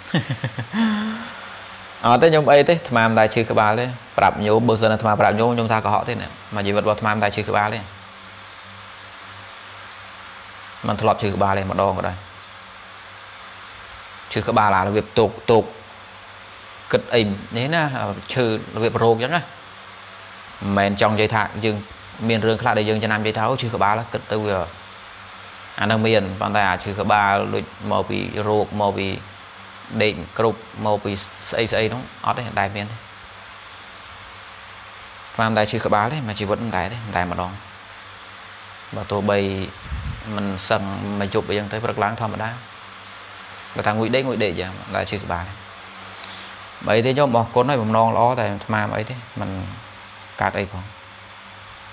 អត់ទេខ្ញុំអីទេថ្មមិនដែរឈឺក្បាលទេប្រាប់ញោមបើសិនតែថ្មប្រាប់ញោមខ្ញុំថាកុហកទេណាមកជីវិតរបស់ថ្មមិនដែរឈឺក្បាលទេมันធ្លាប់ឈឺក្បាលទេម្ដងក៏ដែរឈឺក្បាលអារបៀបទុកទុកគិតអីនេះណាឈឺរបៀបរោគអញ្ចឹងណាមិនមែនចង់និយាយថាយើងមានរឿងខ្លះដែលយើងចំណាំនិយាយថាអូឈឺក្បាលគិតទៅវា អានឹងមានប៉ុន្តែអាឈឺក្បាលដូចមកពីរោគមកពីដេកគ្រប់មកពីស្អីស្អីនោះអត់ទេតែមានទេតាមតែឈឺក្បាលទេមកជីវិតមិនដែរទេតែម្ដងបើទោះបីមិនសឹងមកជប់អីចឹងទៅព្រឹកឡើងធម្មតាបើថាងួយដេកងួយដេកយ៉ាងតែឈឺក្បាលបើអីទេខ្ញុំអរគុណហើយបំណងល្អតែថ្មអីទេมันកាត់អីផង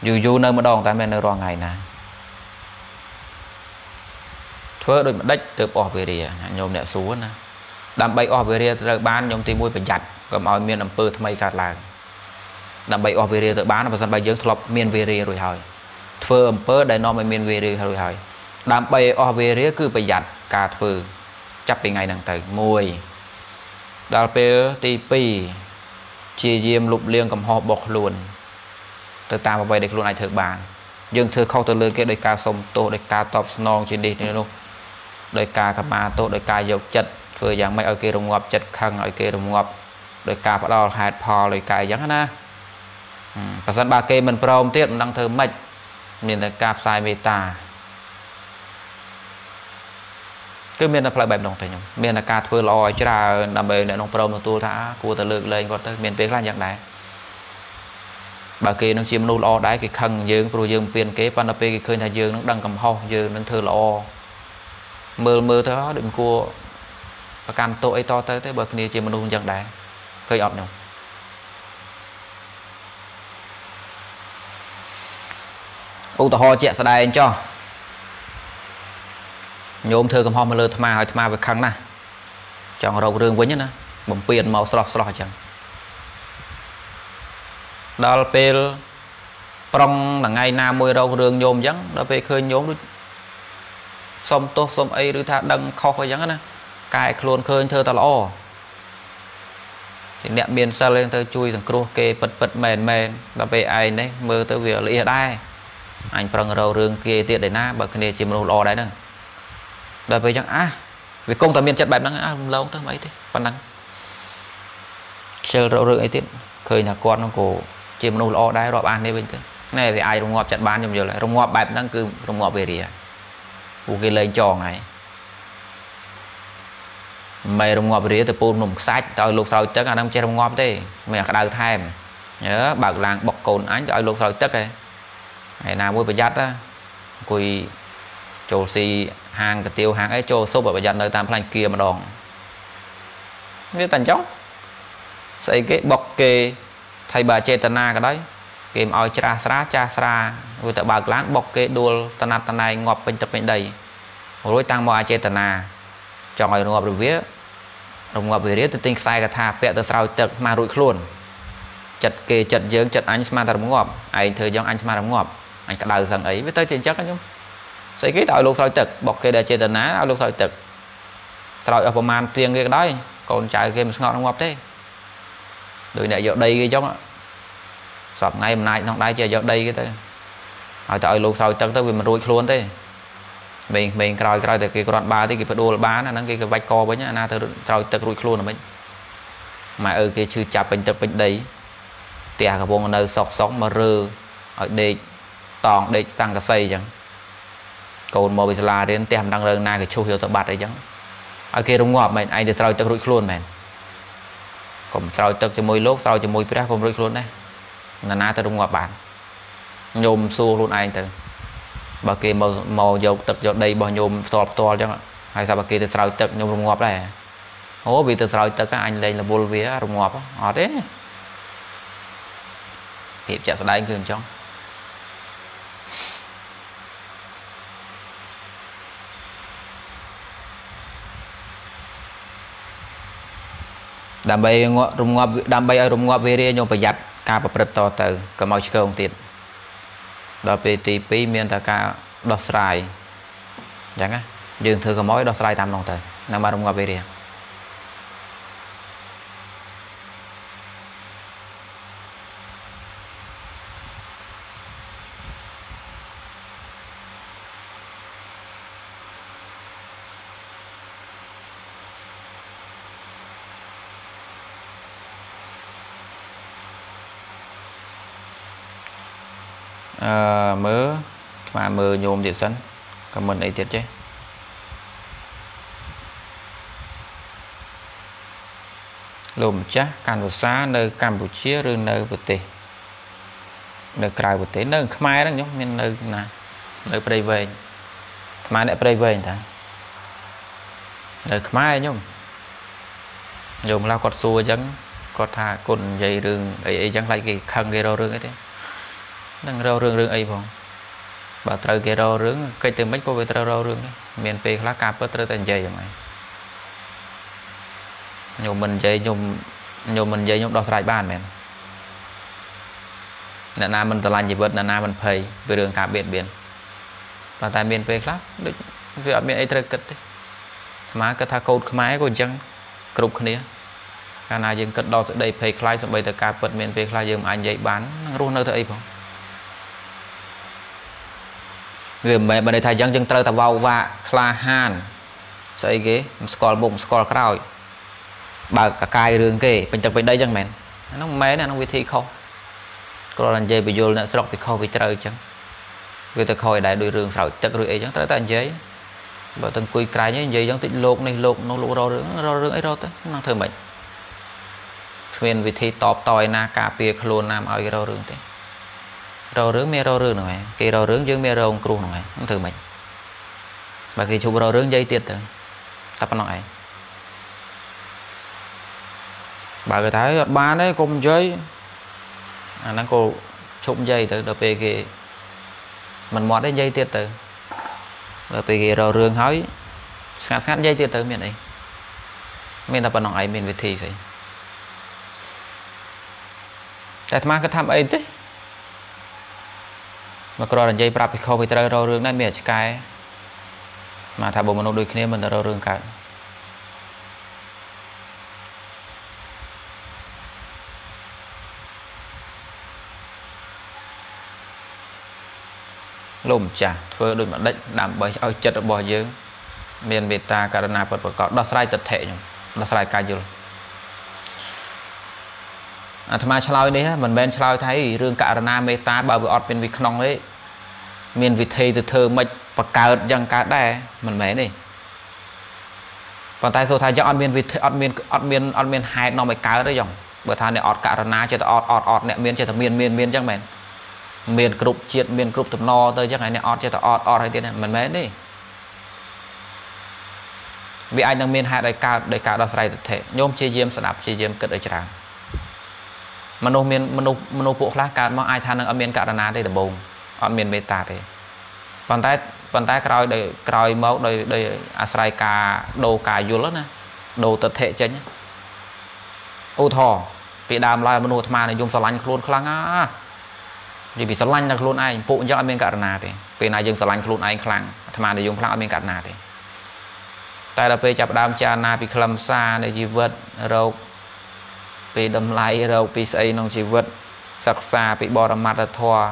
យូរយូរនៅម្ដងតែមិននៅរាល់ថ្ងៃណា ធ្វើដូចម្ដេចទើបអស់វេរាញោមអ្នកសួរណាដើម្បីអស់វេរាត្រូវបានញោមទី1ប្រយ័ត្នកុំឲ្យមានអំពើថ្មីកើតឡើងដើម្បីអស់វេរាទៅបានបើមិនបើយើងធ្លាប់មានវេរារួចហើយធ្វើអំពើដែលនាំឲ្យមានវេរារួចហើយដើម្បីឲ្យអស់វេរាគឺប្រយ័ត្នការធ្វើចាប់ពីថ្ងៃហ្នឹងទៅ1ដល់ពេលទី2ជាយាមលុបលាងកំហុសរបស់ខ្លួន ទៅតាមអ្វីដែលខ្លួនអាចធ្វើបានយើងធ្វើខុសទៅលើគេដោយការសុំទោសដោយការតបស្នងជានេះនេះនោះ ដោយការកម្មាទោសដោយការយកចិត្តធ្វើយ៉ាងម៉េចឲ្យគេរងាប់ចិត្តខឹងឲ្យគេរងាប់ដោយការផ្ដល់ហេតុផលដោយការអញ្ចឹងណាបើសិនបើគេមិនព្រមទៀតមិនដឹងធ្វើម៉េចមានតែការផ្សាយមេត្តាគឺមានតែផ្លូវបែបនោះទេខ្ញុំមានតែការធ្វើល្អឲ្យច្រើនដើម្បីអ្នកនោះព្រមទទួលថាគួរតែលើកលែងគាត់ទៅមានពេលខ្លះយ៉ាងដែរបើគេនឹងជាមនុស្សល្អដែរគេខឹងយើងព្រោះយើងពៀនគេប៉ុន្តែពេលគេឃើញថាយើងនឹងដឹងកំហុសយើងនឹងធ្វើល្អ មើលមើលទៅដូចមិនគួរប្រកាន់ទោសអីតទៅទេបើគ្នាជាមនុស្សអញ្ចឹងដែរឃើញអត់ខ្ញុំឧទាហរណ៍ជាក់ស្ដែងចុះញោមធ្វើកំហុសមកលើអាត្មាឲ្យអាត្មាវាខឹងណាស់ចង់រករឿងវិញណាបំពេញមកស្រស់ស្រស់អញ្ចឹងដល់ពេលប្រុងថ្ងៃណាមួយរករឿងញោមអញ្ចឹងដល់ពេលឃើញញោមដូច សុំទោសសុំអីឬថាដឹងខុសអីចឹងណាកែខ្លួនឃើញធ្វើតែល្អជាអ្នកមានសិលទៅជួយសង្គ្រោះគេពិតពិតមែនមែនដល់ពេលឯងនេះមើលទៅវាល្អះដែរអញប្រឹងរករឿងគេទៀតឯណាបើគ្នាជាមនុស្សល្អដែរហ្នឹងដល់ពេលចឹងអាវាគង់តែមានចិត្តបែបហ្នឹងអារំលងទៅមិនអីទេប៉ុណ្ណឹងខ្ជិលរករឿងអីទៀតឃើញថាគាត់ហ្នឹងក៏ជាមនុស្សល្អដែររាប់អាននេះវិញទៅណែវាអាចរងាប់ចិត្តបានខ្ញុំយល់រងាប់បែបហ្នឹងគឺរងាប់វេរា ពួកគេលែងចងហើយមិនរងាប់រាទៅពូននំខ្សាច់ទៅឲ្យលោកស្រោចទឹកអាហ្នឹងចេះរងាប់ទេមិនអាក្តៅថែមញើបើកឡាងបុកកូនអញទៅឲ្យលោកស្រោចទឹកឯងហើយណាមួយប្រយ័ត្នណាអង្គុយចូលស៊ីហាងកាទៀវហាងអីចូលស៊ុបប្រយ័ត្ននៅតាមផ្លាញ់គៀម្ដងវាតែអញ្ចឹងស្អីគេបុកគេថៃបើចេតនាក៏ដោយ គេមិនឲ្យច្រាស់ស្រាចាស់ស្រាវាទៅបើកឡានបុកគេដួលតណាត់តណៃងាប់ពេញទឹកពេញដីរួចតាំងមកអចេតនាចង់ឲ្យងាប់រវារងាប់វិរិយទៅទិញខ្សែកថាពាក់ទៅស្រោចទឹកស្មានរួចខ្លួនចិត្តគេចិត្តយើងចិត្តអញស្មានតែរងាប់ឯងធ្វើយ៉ាងអញស្មានរងាប់អញក្តៅសឹងអីវាទៅជាអញ្ចឹងខ្ញុំស្អីគេទៅឲ្យលោកស្រោចទឹកបុកគេដែលចេតនាឲ្យលោកស្រោចទឹកស្រោចអស់ប្រមាណទៀងគេក៏ដោយកូនចៅគេមិនស្ងប់រងាប់ទេដោយអ្នកយកដីគេចុង សពថ្ងៃអំណាចក្នុងដៃជាយកដីគេទៅឲ្យទៅឲ្យលោកស្រោចទឹកទៅវាមិនរួចខ្លួនទេមេងមេងក្រោយក្រោយតែគេគ្រាន់បើទេគេផ្ដួលបានអាហ្នឹងគេក៏វាច់កវិញអាណាទៅស្រោចទឹករួចខ្លួនហ្មងម៉ែឪគេឈឺចាប់ពេញទឹកពេញដីផ្ទះកំពុងនៅសុកសុកមករើឲ្យដេកតងដេកតាំងកសីអញ្ចឹងកូនមកវិសាលារៀនផ្ទះមិនដឹងរឿងណាគេឈុះយកទៅបាត់អីចឹងឲ្យគេរងាប់មែនឯងទៅស្រោចទឹករួចខ្លួនមែនកុំស្រោចទឹកជាមួយលោកស្រោចជាមួយព្រះកុំរួចខ្លួនដែរ ណាណាទៅរងាប់បានញោមសួរខ្លួនឯងទៅបើគេមកមកយកទឹកយកដីរបស់ញោមផ្ទាល់ផ្ទាល់អញ្ចឹងហើយថាបើគេទៅស្រោចទឹកញោមរងាប់ដែរអូវាទៅស្រោចទឹកអញលេងរវល់វារងាប់អត់ទេភាពចាក់ស្ដែងគឺអញ្ចឹង ដើម្បីរងាប់ដើម្បីឲ្យរងាប់វេរាញោមប្រយ័ត្នការប្រព្រឹត្តតទៅកុំឲ្យឆ្កងទៀតដល់ពេលទី2មានតែការដោះស្រាយអញ្ចឹងណាយើងធ្វើកុំឲ្យដោះស្រាយតាមនោះទៅនៅមករងាប់វេរា អឺមើលស្មានមើលញោមទៀតសិនខមមិនអីទៀតចេះលោកម្ចាស់កាន់ភាសានៅកម្ពុជាឬនៅប្រទេសនៅក្រៅប្រទេសនៅខ្មែរហ្នឹងខ្ញុំមាននៅណានៅព្រៃវែងអាអ្នកព្រៃវែងតានៅខ្មែរខ្ញុំញោមខ្លះគាត់សួរអញ្ចឹងគាត់ថាគុណនិយាយរឿងអីអីចឹងខ្លាចគេខឹងគេរករឿងអីទេ នឹងរករឿងរឿងអីផងបើត្រូវគេរករឿងកិច្ចទៅមិនក៏វាត្រូវរករឿងនេះមានពេលខ្លះការពិតត្រូវតែនិយាយយ៉ាងម៉េចខ្ញុំមិននិយាយខ្ញុំខ្ញុំមិននិយាយខ្ញុំដោះស្រាយបានមែនអ្នកណាមិនស្រឡាញ់ជីវិតអ្នកណាមិនភ័យពីរឿងការបៀតបៀនប៉ុន្តែមានពេលខ្លះដូចវាអត់មានអីត្រូវគិតទេអាមាគិតថាកូនខ្មែរក៏អញ្ចឹងគ្រប់គ្នាកាលណាយើងគិតដល់សេចក្តីភ័យខ្លាចសម្បីតែការពិតមានពេលខ្លះយើងមិនអាចនិយាយបាននឹងរស់នៅទៅអីផង វាមិនមែនបើន័យថាអញ្ចឹងយើងត្រូវតែវោវាក្លាហានស្អីគេមិនស្គាល់មុខមិនស្គាល់ក្រោយបើកកាយរឿងគេពេញទឹកពេញដីអញ្ចឹងមែនអានោះមិនមែនអានោះវិធីខុសគ្រាន់តែនិយាយបញ្យលអ្នកស្រុកពីខុសពីត្រូវអញ្ចឹងវាទៅខុសឯដែរដោយរឿងស្រោចទឹកឬអីអញ្ចឹងត្រូវតែនិយាយបើទៅអង្គុយក្រែងនិយាយអញ្ចឹងតិចលោកនេះលោកនោះលោករករឿងរករឿងអីរកទៅនឹងធ្វើម៉េចគ្មានវិធីតបតឯណាការពារខ្លួនណាមកឲ្យរករឿងទេ រករឿងមានរករឿងហ្នឹងឯងគេរករឿងយើងមានរងគ្រោះហ្នឹងឯងនឹងធ្វើម៉េចបើគេជប់រករឿងនិយាយទៀតទៅតែប៉ុណ្ណោះឯងបើគេថាអត់បានទេកុំនិយាយអាហ្នឹងក៏ឈប់និយាយទៅដល់ពេលគេមិនមាត់ទេនិយាយទៀតទៅដល់ពេលគេរករឿងហើយស្ងាត់ស្ងាត់និយាយទៀតទៅមានអីមានតែប៉ុណ្ណឹងឯងមានវិធីស្អីតែអាត្មាគាត់ធ្វើអីទេ មកក្រនិយាយប្រាប់ពីខុសពីត្រូវរករឿងដែរមានអាឆ្កែមកថាបើមនុស្សដូចគ្នាមិនទៅរករឿងកើតលោកម្ចាស់ធ្វើដូចម្ដេចដើម្បីឲ្យចិត្តរបស់យើង មានមេត្តាករុណាពិតប្រកបដោះស្រាយទិដ្ឋិខ្ញុំដោះស្រាយការយល់ អាត្មាឆ្លើយនេះមិនមែនឆ្លើយថារឿងករណាមេត្តាបើវាអត់មានវិក្នុងទេមានវិធីទៅធ្វើមិនបកើតយ៉ាងកើតដែរមិនមែនទេប៉ុន្តែសូថាយ៉ាងអត់មានវិធីអត់មានអត់មានអត់មានហេតុនាំឲ្យកើតទេយ៉ាងបើថាអ្នកអត់ករណាចិត្តអត់អត់អត់អ្នកមានចិត្តមានមានមានអញ្ចឹងមែនមានគ្រប់ជាតិមានគ្រប់តំណទៅអញ្ចឹងហើយអ្នកអត់ចេះតែអត់អត់ហើយទៀតមិនមែនទេវាអាចនឹងមានហេតុឲ្យកើតដោយការដោះស្រាយទិដ្ឋិញោមជាយាមស្ដាប់ជាយាមគិតឲ្យច្រើន មនុស្សមានមនុស្សមនុស្សពួកខ្លះកើតមកអាចថានឹងអត់មានករណាទេដំបូងអត់មានមេត្តាទេប៉ុន្តែប៉ុន្តែក្រោយដោយក្រោយមកដោយដោយអាស្រ័យការដូរការយល់ណាដូរទិដ្ឋិចេញឧទាហរណ៍ពីដើមឡើយមនុស្សអាត្មានិយមស្រឡាញ់ខ្លួនខ្លាំងណានិយាយពីស្រឡាញ់តែខ្លួនឯងពួកអញ្ចឹងអត់មានករណាទេពេលណាយើងស្រឡាញ់ខ្លួនឯងខ្លាំងអាត្មានិយមខ្លាំងអត់មានករណាទេតែដល់ពេលចាប់ដើមចារណាពីខ្លឹមសារនៃជីវិតរោគ ពីតម្លៃរោគពីស្អីក្នុងជីវិត សិក្សាពីបរមត្ថធម៌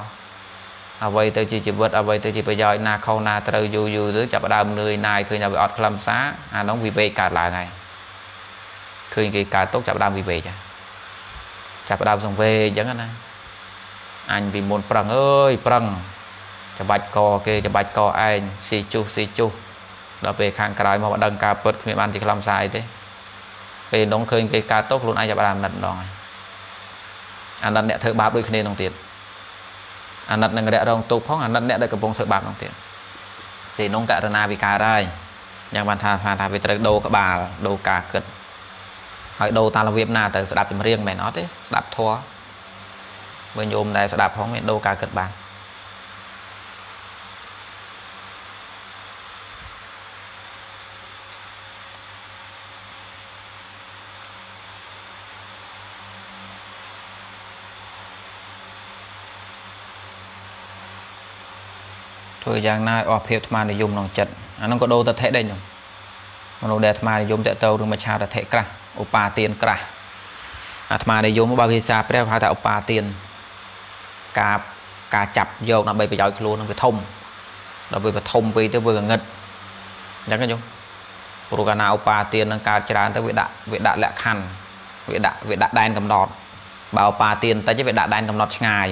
អ្វីទៅជាជីវិតអ្វីទៅជាប្រយោជន៍ណាខុសណាត្រូវយូរយូរទៅចាប់ដើមនឿយណាយឃើញថាវាអត់ខ្លឹមសារអានោះវិវេកកើតឡើងហើយឃើញគេកើតទុកចាប់ដើមវិវេកចាប់ដើមសង្វេកអញ្ចឹងណាអញពីមុនប្រឹងអើយប្រឹងច្បាច់កគេច្បាច់កឯងស៊ីជុះស៊ីជុះដល់ពេលខាងក្រោយមកដឹងការពិតគ្មានបានជាខ្លឹមសារអីទេ ពេលនោះឃើញគេកើតទុកខ្លួនឯងចាប់បានអាណិតម្ដងហើយអាណិតអ្នកធ្វើបាបដូចគ្នានោះទៀតអាណិតនឹងរករងទុកផងអាណិតអ្នកដែលកំពុងធ្វើបាបនោះទៀតពេលនោះករណាវិការហើយយ៉ាងបានថាថាវាត្រូវដូរក្បាលដូរការគិតហើយដូរតាមរបៀបណាទៅស្ដាប់ចម្រៀងមែនអត់ទេស្ដាប់ធម៌បើញោមដែលស្ដាប់ផងមានដូរការគិតបាន ធ្វើយ៉ាងណាឲ្យអស់ភាពអាត្មានិយមក្នុងចិត្តអានោះក៏ដូរតថេដែរញោមមនុស្សដែលអាត្មានិយមតេតោឬមច្ឆាតថេក្រាស់ឧបាទានក្រាស់អាត្មានិយមបើភាសាព្រះហៅថាឧបាទានការការចាប់យកដើម្បីប្រយោជន៍ខ្លួននឹងវាធំដល់វាបឋមពេកទៅវាកងឹតអញ្ចឹងញោមព្រោះកាលណាឧបាទាននឹងកើតច្រើនទៅវាដាក់វាដាក់លក្ខខណ្ឌវាដាក់វាដាក់ដែនកំណត់បើឧបាទានតិចវាដាក់ដែនកំណត់ឆ្ងាយ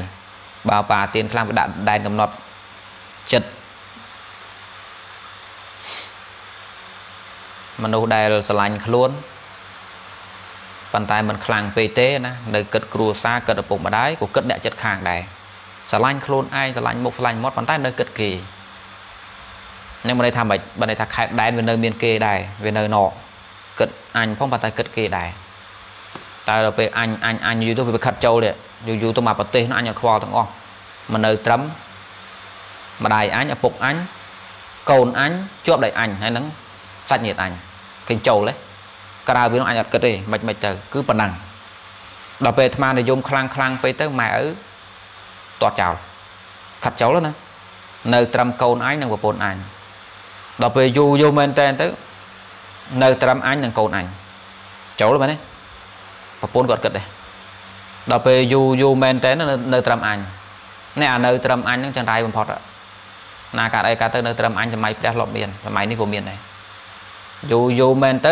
បើឧបាទានខ្លាំងវាដាក់ដែនកំណត់ ចិត្តមនុស្សដែលស្រឡាញ់ខ្លួនប៉ុន្តែមិនខ្លាំងពេកទេណានៅគិតគ្រួសារគិតឪពុកម្ដាយក៏គិតអ្នកចិត្តខាងដែរស្រឡាញ់ខ្លួនឯងស្រឡាញ់មុខស្រឡាញ់មាត់ប៉ុន្តែនៅគិតគេនឹងមិនន័យថាម៉េចបើន័យថាខេតដែនវានៅមានគេដែរវានៅណកគិតអញផងប៉ុន្តែគិតគេដែរតែដល់ពេលអញអញអញយូរទៅវាខិតចូលទេយូរយូរទៅមកប្រទេសអញអត់ខ្វល់ទាំងអស់មិននៅត្រឹម ម្ដាយអញឪពុកអញកូនអញជាប់ដៃអញហើយនឹងសាច់ញាតិអញគេចូលទេក្រៅពីនោះអញអត់គិតទេមិនមិនទៅគឺប៉ុណ្ណឹងដល់ពេលអាត្មានិយមខ្លាំងខ្លាំងពេកទៅម៉ែឪទាត់ចោលខាត់ចោលណានៅត្រឹមកូនអញនិងប្រពន្ធអញដល់ពេលយូរយូរមែនតើទៅនៅត្រឹមអញនិងកូនអញចូលមែនទេប្រពន្ធគាត់គិតដែរដល់ពេលយូរយូរមែនតើនៅត្រឹមអញនេះអានៅត្រឹមអញហ្នឹងចង្រៃបំផុត ណាកាត់អីកាត់ទៅនៅត្រឹមអញសម័យផ្ទះលប់មានសម័យនេះក៏មានដែរយូរយូរមែនតើ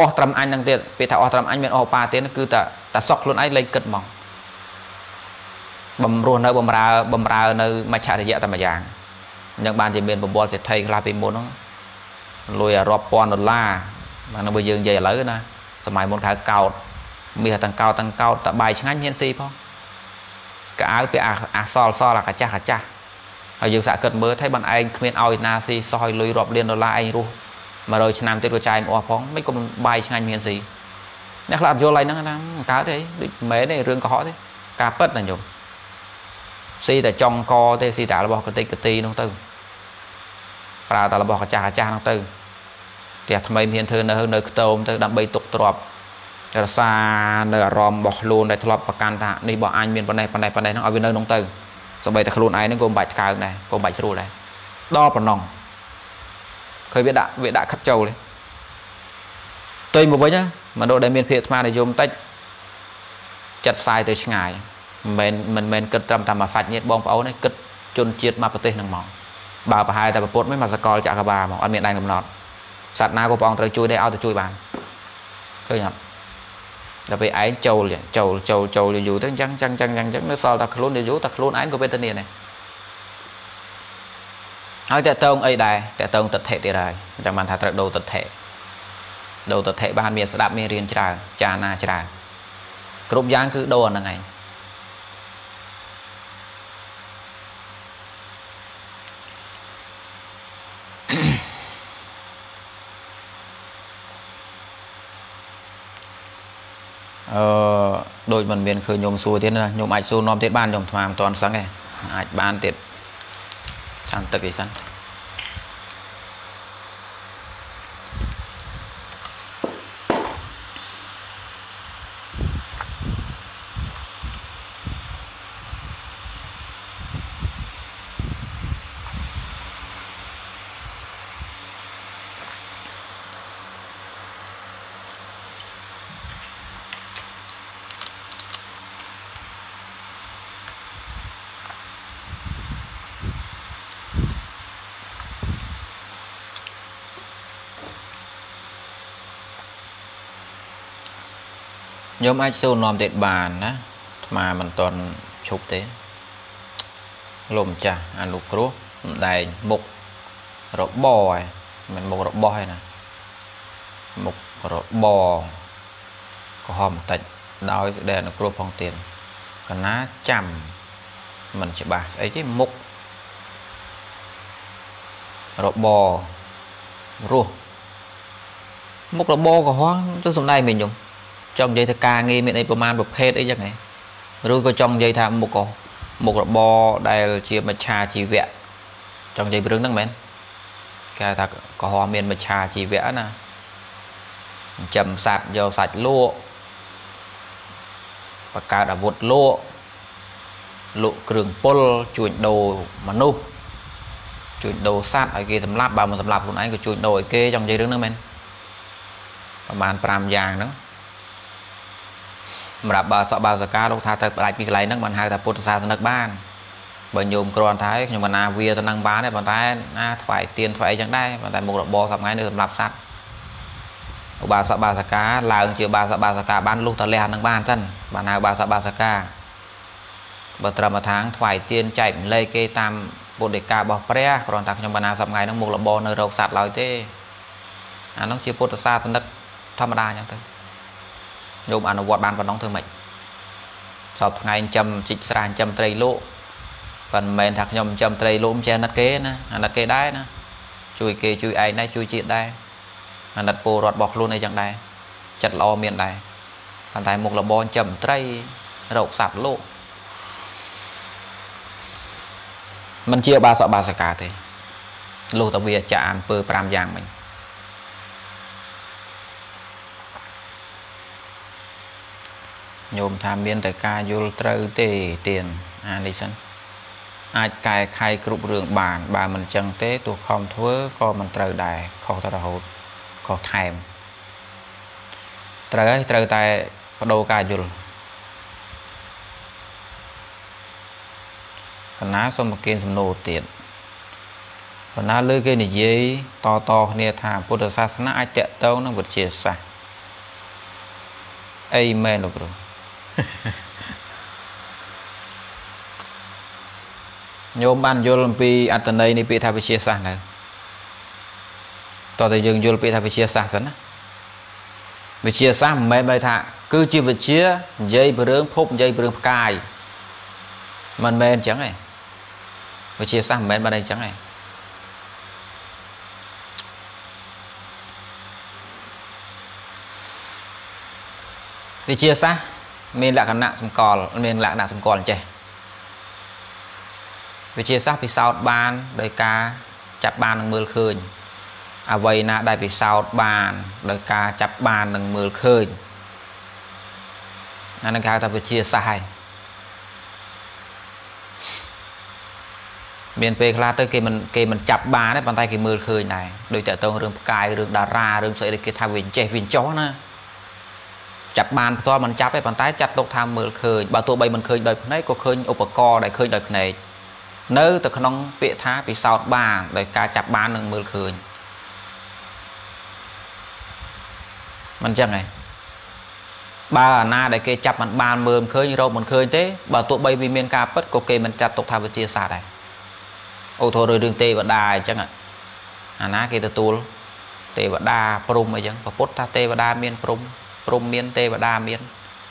អស់ត្រឹមអញហ្នឹងទៀតពេលថាអស់ត្រឹមអញមានអស់ប៉ាទៀតគឺតែតែសក់ខ្លួនឯងលេងគិតហ្មងបំរស់នៅបំរើបំរើនៅមច្ឆរិយៈតែម្យ៉ាងអញ្ចឹងបានជាមានបបលសេដ្ឋីខ្លះពីមុនហ្នឹងលុយរាប់ពាន់ដុល្លារបានបើយើងនិយាយឥឡូវណាសម័យមុនខៅកោតមាសទាំងកោតទាំងកោតតបាយឆ្ងាញ់ហ៊ានស៊ីផងកៅអៅពាក់អាសលសលអាកាចាស់កាចាស់ ហើយយើងសាក់គិតមើលថាបានឯងគ្មានឲ្យណាស៊ីសោះឲ្យលុយរាប់លានដុល្លារឯងរស់100ឆ្នាំទៀតក៏ចាយមកអស់ផងមិនគុំបាយឆ្ងាញ់មានស៊ីអ្នកខ្លះអត់យល់ហើយហ្នឹងណាកើតទេដូចមែនទេរឿងកុហកទេការពិតណាញោមស៊ីតែចង់កទេស៊ីតែរបស់កតិកកទីនោះទៅប្រើតែរបស់កាចាស់កាចាស់នោះទៅផ្ទះថ្មីមានធ្វើនៅនៅខ្ទមទៅដើម្បីទុកទ្របរសានៅអារម្មណ៍របស់ខ្លួនដែលធ្លាប់ប្រកាន់ថានេះរបស់អញមានប៉ុណ្ណេះប៉ុណ្ណេះប៉ុណ្ណេះហ្នឹងឲ្យវានៅក្នុងទៅ សម្បីតែខ្លួនឯងហ្នឹងក៏មិនបាច់កើងដែរក៏មិនបាច់ស្រួលដែរដល់ប៉ុណ្ណឹងឃើញវាដាក់វាដាក់ខិតចូលទេផ្ទុយមកវិញណាមនុស្សដែលមានភាពអាត្មានិយមតិចចិត្តផ្សាយទៅឆ្ងាយមិនមែនមិនមែនគិតត្រឹមតែមួយសាច់ញាតិបងប្អូនទេគិតជនជាតិមកប្រទេសហ្នឹងមកបើប្រហែលតែប្រពុតមិនមកសកលចក្រវាលមកអត់មានដែនកំណត់សត្វណាក៏ព្រះអង្គត្រូវជួយដែរឲ្យទៅជួយបានឃើញអត់ ដល់ពេលឯងចូលចូលចូលចូលយូរទៅអញ្ចឹងអញ្ចឹងអញ្ចឹងអញ្ចឹងនៅសល់តែខ្លួនយូរតែខ្លួនឯងក៏វេទនាដែរហើយតើតើងអីដែរតើតើងទិដ្ឋិទៀតហើយអញ្ចឹងបានថាត្រូវដូរទិដ្ឋិដូរទិដ្ឋិបានមានស្ដាប់មានរៀនច្រើនចាណាច្រើនគ្រប់យ៉ាងគឺដូរអាហ្នឹងឯងអឺ ដូចមិនមានឃើញខ្ញុំសួរទៀតណាខ្ញុំអាចសួរនាំទៀតបានខ្ញុំថ្មមិនតាន់សឹងទេអាចបានទៀតចាំទឹកអីសិន ខ្ញុំអាចសួរនាំទៀតបានណាអាត្មាមិនតន់ឈប់ទេលោកម្ចាស់អនុគ្រោះសំដែងមុខរបហើយមិនមុខរបស់ឯណាមុខរបកំហំបន្តិចដោយសេចក្តីអនុគ្រោះផងទៀតកណាចាំមិនច្បាស់ស្អីទេមុខរបរស់មុខរបកុហកទៅសំដែងមិញខ្ញុំ ចង់និយាយថាការងារមានអីប្រមាណប្រភេទអីចឹងហ៎ឬក៏ចង់និយាយថាមុខក៏មុខរបរដែលជាមច្ឆាជីវៈចង់និយាយពីរឿងហ្នឹងមែនគេថាកំហំមានមច្ឆាជីវៈណាចិញ្ចឹមសត្វយកសាច់លក់បង្កើតអាវុធលក់លក់គ្រឿងពុលជួញដូរមនុស្សជួញដូរសត្វឲ្យគេសម្លាប់បើមិនសម្លាប់ខ្លួនឯងក៏ជួញដូរឲ្យគេចង់និយាយរឿងហ្នឹងមែនប្រហែល5យ៉ាងហ្នឹង សម្រាប់បើសក់បើសកាលោកថាទៅផ្ដាច់ពីកន្លែងហ្នឹងបានហៅថាពុទ្ធសាសនិកបានបើញោមគ្រាន់តែខ្ញុំមិនណាវាទៅនឹងបានទេប៉ុន្តែណាថ្វាយទៀនថ្វាយអីចឹងដែរប៉ុន្តែមុខរបរសប្ងៃនៅសម្រាប់សัตว์ឧបាសកបាសកាឡើងជាបាសកបាសកាបានលុះតលះនឹងបានសិនបានហៅបាសកបាសកាបើត្រឹមថាងថ្វាយទៀនចែកម្លែកគេតាមពុទ្ធដីការបស់ព្រះគ្រាន់តែខ្ញុំបានណាសប្ងៃហ្នឹងមុខរបរនៅរោគសัตว์ឡើយទេអានោះជាពុទ្ធសាសនិកធម្មតាអញ្ចឹងទៅ ញោមអនុវត្តបានប៉ុណ្ណឹងធ្វើម៉េចសពថ្ងៃចិញ្ចឹមជីកស្រះចិញ្ចឹមត្រីលក់ប៉ុន្តែមិនមែនថាខ្ញុំចិញ្ចឹមត្រីលក់មិនចេះណាត់គេណាអាណិតគេដែរណាជួយគេជួយឯងដែរជួយជាតិដែរអាណិតពលរដ្ឋរបស់ខ្លួនអីចឹងដែរចិត្តល្អមានដែរប៉ុន្តែមុខរបរចិញ្ចឹមត្រីរោគសត្វលក់มันជាបាសកបាសកាទេលុះតែវាចាអំពើ5យ៉ាងមិញ ញោមថាមានតែការយល់ត្រូវទេទៀនអានេះសិនអាចកែខៃគ្រប់រឿងបាន បើមិនចឹងទេទោះខំធ្វើក៏មិនត្រូវដែរខុសទៅរហូតខុសថែមត្រូវហើយត្រូវតែបដូរការយល់កណាសូមប្រគិនសំណួរទៀតកណាលើគេនិយាយតតគ្នាថាពុទ្ធសាសនាអាចតកតងនឹងវិទ្យាសាស្ត្រអីមែនលោកគ្រូ ញោមបានយល់អំពីអត្តន័យនៃពាក្យថាវិទ្យាសាស្ត្រនៅតើតើយើងយល់ពាក្យថាវិទ្យាសាស្ត្រសិនណាវិទ្យាសាស្ត្រមិនមែនបែរថា គឺជាវិទ្យានិយាយពីរឿងភពនិយាយពីរឿងផ្កាយមិនមែនអញ្ចឹងទេវិទ្យាសាស្ត្រមិនមែនបានអញ្ចឹងទេវិទ្យាសាស្ត្រ មានលក្ខណៈសម្គាល់មានលក្ខណៈសម្គាល់អញ្ចេះវិទ្យាសាស្ត្រពិសោធន៍បានដោយការចាប់បាននិងមើលឃើញអ្វីណាដែលពិសោធន៍បានដោយការចាប់បាននិងមើលឃើញអានឹងគេហៅថាវិទ្យាសាស្ត្រហើយមានពេលខ្លះទៅគេមិនគេមិនចាប់បានទេប៉ុន្តែគេមើលឃើញដែរដូចតើតងរឿងផ្កាយរឿងតារារឿងស្អីគេថាវាចេះវាចោះណា ចាប់បានផ្ទាល់មិនចាប់ទេប៉ុន្តែចាត់ទុកថាមើលឃើញបើទោះបីមិនឃើញដោយភ្នែកក៏ឃើញឧបករណ៍ដែលឃើញដោយភ្នែកនៅទៅក្នុងពាក្យថាពិសោធន៍បានដោយការចាប់បាននិងមើលឃើញមិនចឹងទេបើអាណាដែលគេចាប់មិនបានមើលមិនឃើញរកមិនឃើញទេបើទោះបីវាមានការពិតក៏គេមិនចាត់ទុកថាវិទ្យាសាស្ត្រដែរឧទាហរណ៍រឿងទេវតាអញ្ចឹងអាណាគេទទួលទេវតាព្រំអីចឹងពុទ្ធថាទេវតាមានព្រំ ព្រំមានទេវតាមាន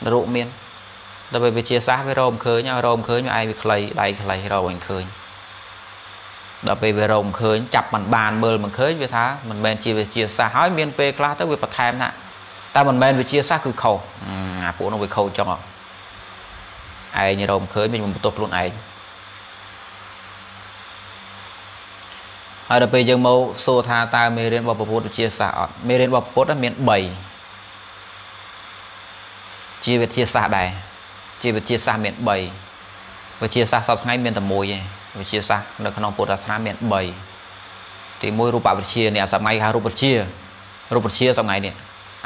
នរុមានដល់ពេលវិជាសាស្ត្រវារកមិនឃើញរកមិនឃើញវាឯងវាខ្លីដៃខ្លីរកមិនឃើញដល់ពេលវារកមិនឃើញចាប់មិនបានមើលមិនឃើញវាថាមិនមែនជាវិជាសាស្ត្រហើយមានពេលខ្លះទៅវាបន្ថែមថាតែមិនមែនវិជាសាស្ត្រគឺខុសអាពួកនោះវាខុសចុងឯងរកមិនឃើញវាបន្ទោសខ្លួនឯងហើយដល់ពេលយើងមកសួរថាតើមេរៀនរបស់ពុទ្ធវិទ្យាសាស្ត្រអត់មេរៀនរបស់ពុទ្ធមាន3 ជាវិទ្យាសាស្ត្រដែរជាវិទ្យាសាស្ត្រមាន3វិទ្យាសាស្ត្រសពថ្ងៃមានតែមួយឯងវិទ្យាសាស្ត្រនៅក្នុងពុទ្ធសាសនាមាន3ទី1រូបវិទ្យានេះអាសម័យហៅរូបវិទ្យារូបវិទ្យាសម័យនេះ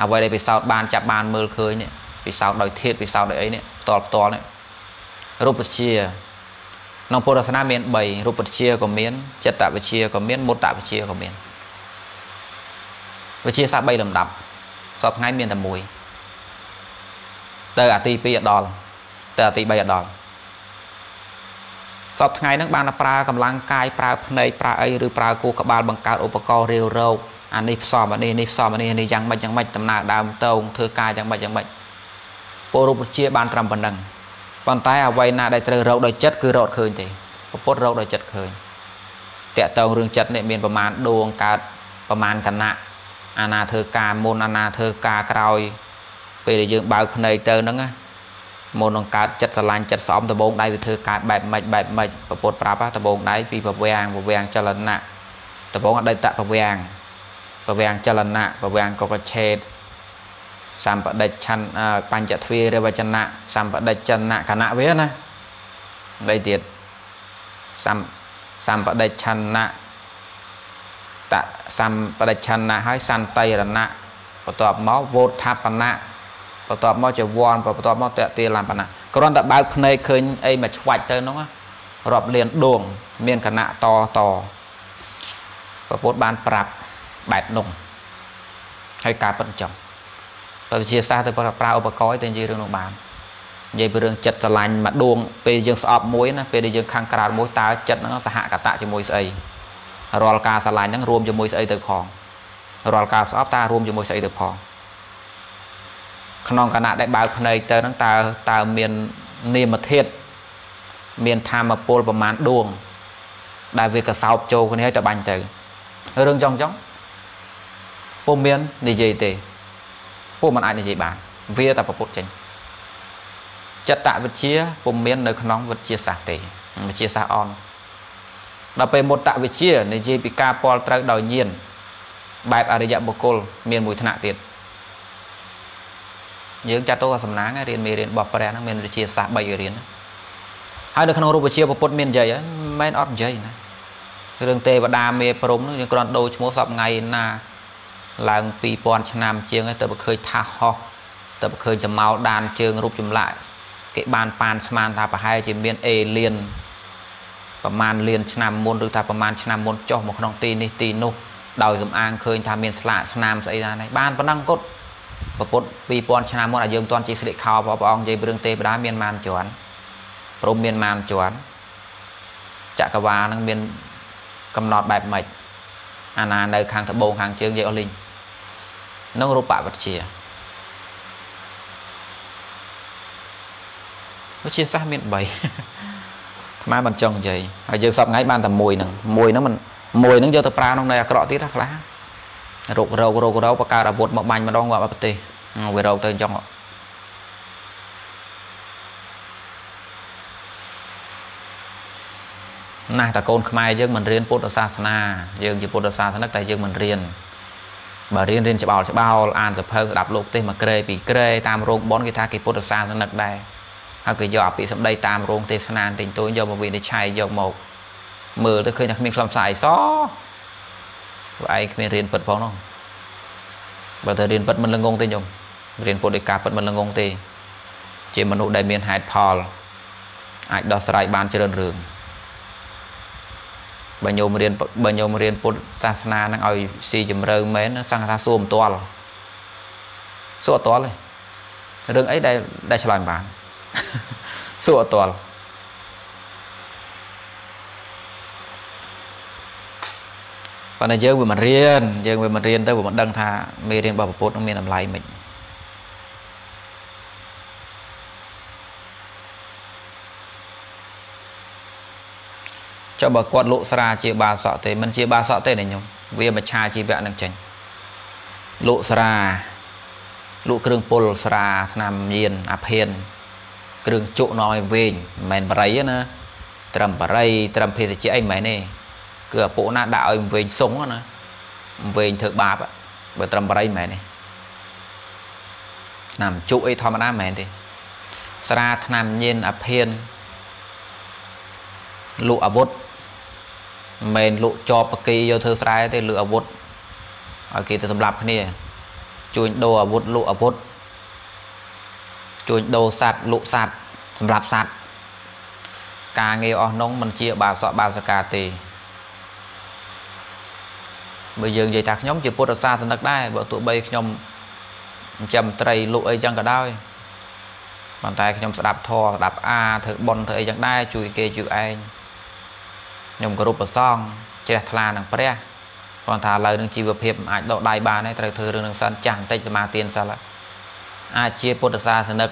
អ្វីដែលពិសោធន៍បានចាប់បានមើលឃើញនេះពិសោធន៍ដោយធាតុពិសោធន៍ដោយអីនេះផ្ទាល់ផ្ទាល់នេះរូបវិទ្យាក្នុងពុទ្ធសាសនាមាន3រូបវិទ្យាក៏មានចិត្តវិទ្យាក៏មានមុតវិទ្យាក៏មានវិទ្យាសាស្ត្រ3លំដាប់សពថ្ងៃមានតែមួយ ទៅអាទី2អត់ដល់ទៅអាទី3អត់ដល់សពថ្ងៃហ្នឹងបានប្រើកម្លាំងកាយប្រើភ្នែកប្រើអីឬប្រើគូក្បាលបង្កើតឧបករណ៍រាវរោគអានេះផ្សំអានេះនេះផ្សំអានេះនេះយ៉ាងម៉េចយ៉ាងម៉េចដំណើរដើមតោងធ្វើការយ៉ាងម៉េចយ៉ាងម៉េចពលរូបជាបានត្រឹមប៉ុណ្ណឹងប៉ុន្តែអ្វីណាដែលត្រូវរកដោយចិត្តគឺរកឃើញទេពុទ្ធរកដោយចិត្តឃើញតកតងរឿងចិត្តនេះមានប្រមាណដួងកើតប្រមាណគណៈអាណាធ្វើការមុនអាណាធ្វើការក្រោយ ពេលដែលយើងបើកភ្នែកទៅហ្នឹងណាមុននឹងកើតចិត្តស្រឡាញ់ចិត្តស្អប់ដបងដៃវាធ្វើកើតបែបម៉េចបែបម៉េចប្រពុតប្រាប់ដបងដៃពីប្រវាំងប្រវាំងចលនៈដបងអតីតប្រវាំងប្រវាំងចលនៈប្រវាំងកកឆេតសម្បដិច្ឆន្ទបញ្ចទ្វារវចនៈសម្បដិច្ឆនៈគណៈវាណាបីទៀតសម្សម្បដិច្ឆនៈតសម្បដិច្ឆនៈហើយសន្តិរណៈបន្ទាប់មកវោថាបណៈ បន្ទាប់មកចវ័នបន្ទាប់មកតេទាលំបណៈគ្រាន់តែបើកភ្នែកឃើញអីមកឆ្វាច់ទៅហ្នឹងរាប់លានដួង មានគណៈតតប្រពុតបានប្រាប់បែបនោះហើយការពិតចង់បើវិទ្យាសាស្ត្រទៅប្រើឧបករណ៍ទៅនិយាយរឿងនោះបាននិយាយពីរឿងចិត្តស្រឡាញ់មួយដួងពេលយើងស្អប់មួយណាពេលដែលយើងខាងក្រៅមួយតើចិត្តហ្នឹងសហកតៈជាមួយស្អីរាល់ការស្រឡាញ់ហ្នឹងរួមជាមួយស្អីទៅផងរាល់ការស្អប់តើរួមជាមួយស្អីទៅផង ក្នុងគណៈដែលបើកភ្នែកទៅហ្នឹងតើតើមាននាមធាតុមានធម្មពលប្រមាណដួង ដែលវាកសោបចូលគ្នាឲ្យទៅបាញ់ទៅរឿងចង់ចង់ពុំមាននិយាយទេពុំមិនអាចនិយាយបានវាតែប្រពុតចេញចិត្តវិទ្យាពុំមាននៅក្នុងវិទ្យាសាស្ត្រទេវិទ្យាសាស្ត្រអនដល់ពេលមុតវិទ្យានិយាយពីការពលត្រូវដោយញាណបែបអរិយបុគ្គលមានមួយថ្នាក់ទៀត យើងចាត់ទុកថាសំណាងរៀនមេរៀនរបស់ព្រះហ្នឹងមានវិទ្យាសាស្ត្រ3រៀនហើយនៅក្នុងរូបវិទ្យាពុទ្ធមាននិយាយមែនអត់និយាយណារឿងទេវតាមេព្រំនោះយើងគ្រាន់ដូរឈ្មោះសពថ្ងៃណាឡើង2000ឆ្នាំជាងហើយទៅបើឃើញថាសហោះទៅបើឃើញចម្ោលដានជើងរូបចម្លាក់គេបានប៉ានស្មានថាប្រហែលជាមានអេលៀនប្រមាណលានឆ្នាំមុនឬថាប្រមាណឆ្នាំមុនចុះមកក្នុងទីនេះទីនោះដោយសំអាងឃើញថាមានស្លាកស្នាមស្អីណានេះបានប៉ុណ្ណឹងគត់ ប្រពុត2000ឆ្នាំមុនឲ្យយើងមិនទាន់ជិះស្លៀកខោព្រះអង្គនិយាយរឿងទេវតាមានម៉ានជាន់ព្រមមានម៉ានជាន់ចក្រវាលនឹងមានកំណត់បែបម៉េចអាណានៅខាងត្បូងខាងជើងនិយាយអស់លីងនឹងរូបវិទ្យាវិទ្យាសាស្ត្រមាន3ថ្មមិនចង់និយាយហើយយើងសពថ្ងៃបានតែមួយហ្នឹងមួយហ្នឹងមិនមួយហ្នឹងយកទៅប្រើក្នុងនៃអាក្រក់ទៀតណាខ្លះ រោគរោគរោគរោគបង្កើតអាវុធមកបាញ់ម្ដងងាប់ប្រទេសវារោគទៅអញ្ចឹងណាស់តែកូនខ្មែរយើងមិនរៀនពុទ្ធសាសនាយើងជាពុទ្ធសាសនិកតែយើងមិនរៀនបើរៀនរៀនច្បាល់ច្បាល់អានសភៅស្ដាប់លោកទេសមកក្រេពីក្រេតាមរោងបនគេថាគេពុទ្ធសាសនិកដែរហើយគេយកអភិសម្ដីតាមរោងទេសនាទិញទួយយកមកវិនិច្ឆ័យយកមកមើលទៅឃើញថាគ្មានខ្លឹមសារអីសពួក ឯងគ្មានរៀនពិតផងនោះបើទៅរៀនពិតមិនល្ងងទេញោមរៀនពុទ្ធដោយការពិតមិនល្ងងទេ ជាមនុស្សដែលមានហេតុផល អាចដោះស្រាយបានច្រើនរឿងបើញោមរៀនបើញោមរៀនពុទ្ធសាសនាហ្នឹងឲ្យស៊ីជម្រៅមែនសង្ឃថាសួរមិនទាល់សួរអត់ទាល់ទេរឿងអីដែលដែលឆ្លើយមិនបានសួរអត់ទាល់ ប៉ុន្តែយើងវាមិនរៀនយើងវាមិនរៀនទៅវាមិនដឹងថាមេរៀនរបស់ពុទ្ធនឹងមានតម្លៃមិនចុះបើគាត់លក់ស្រាជាបាសក់ទេមិនជាបាសក់ទេណាញោមវាមច្ឆាជីវៈនឹងចេញលក់ស្រាលក់គ្រឿងពុលស្រាថ្នាំញៀនអាភៀនគ្រឿងជក់ណឲ្យវែងមិនមែនបរិយណាត្រឹមបរិយត្រឹមភេទជ្ជៈអីមិនមែនទេ គឺឪពុកណាដាក់ឲ្យវែងសុងណាវែងធ្វើបាបបើត្រឹមបរិយមិនមែនទេថ្នាំជក់អីធម្មតាមិនមែនទេស្រាថ្នាំញៀនអាភៀនលក់អាវុធមិនមែនលក់ចបបកីយកធ្វើស្រែទេលក់អាវុធឲ្យគេទៅសម្លាប់គ្នាជួញដូរអាវុធលក់អាវុធជួញដូរសัตว์លក់សัตว์សម្រាប់សัตว์ការងារអស់នោះមិនជាបាសកបាសកាទេ បើយើងនិយាយថាខ្ញុំជាពុទ្ធសាសនិកដែរបើទោះបីខ្ញុំចិញ្ចឹមត្រីលក់អីចឹងក៏ដោយប៉ុន្តែខ្ញុំស្ដាប់ធម៌ស្ដាប់អាធ្វើប៉ុនធ្វើអីចឹងដែរជួយគេជួយឯងខ្ញុំគោរពប្រសងជ្រះថ្លានឹងព្រះគាត់ថាឥឡូវនឹងជីវភាពអាចដកដៃបានហើយត្រូវធ្វើរឿងនឹងសិនចាស់បន្តិចសមាទានសិលអាចជាពុទ្ធសាសនិក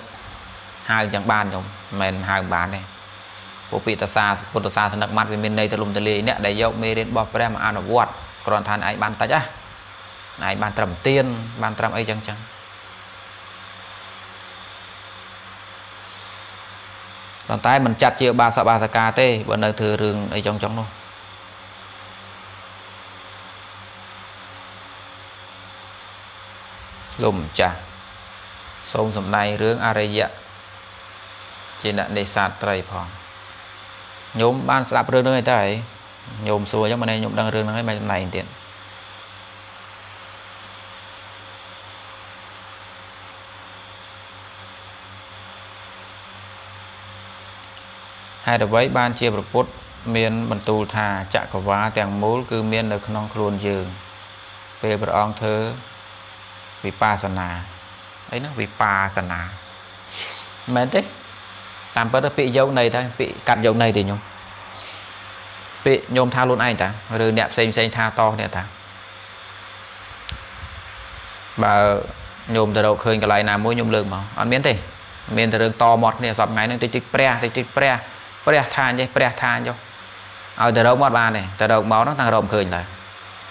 ហៅយ៉ាងបានខ្ញុំមិនមែនហៅបានទេពុទ្ធិសាពុទ្ធសាសនិកម៉ាត់វាមានន័យទលំទលាយអ្នកដែលយកមេរៀនរបស់ព្រះមកអនុវត្ត គ្រាន់ថាឯងបានតិចណាឯងបានត្រឹមទៀនបានត្រឹមអីចឹងចឹងប៉ុន្តែមិនចាត់ជាបាសបាសកាទេបើនៅធ្វើរឿងអីចុងចុងនោះលោកម្ចាស់សូមសម្ដែងរឿងអរិយៈជាអ្នកនេសាទត្រីផងញោមបានស្ដាប់រឿងហ្នឹងឯតើ ញោមសួរអញ្ចឹងមិនញោមដឹងរឿងហ្នឹងឯងមិនសម្ដែងទៀតហេតុអ្វីបានជាប្រពុតមានបន្ទូលថាចក្រវាលទាំងមូលគឺមាននៅក្នុងខ្លួនយើង ពេលព្រះអង្គធ្វើវិបស្សនាអីហ្នឹងវិបាសនាមែនទេតាមពិតទៅពាក្យយកន័យទៅពាក្យកាត់យកន័យទេញោម ពាក្យញោមថាខ្លួនឯងតាឬអ្នកផ្សេងផ្សេងថាតគ្នាតាបើញោមទៅរកឃើញកន្លែងណាមួយញោមលើកមកអត់មានទេមានតែរឿងតមាត់គ្នាសពថ្ងៃហ្នឹងតិចតិចព្រះតិចតិចព្រះព្រះថាអញ្ចេះព្រះថាអញ្ចុះឲ្យទៅរកមកបានទេទៅរកមកហ្នឹងតាំងរកមិនឃើញដែរ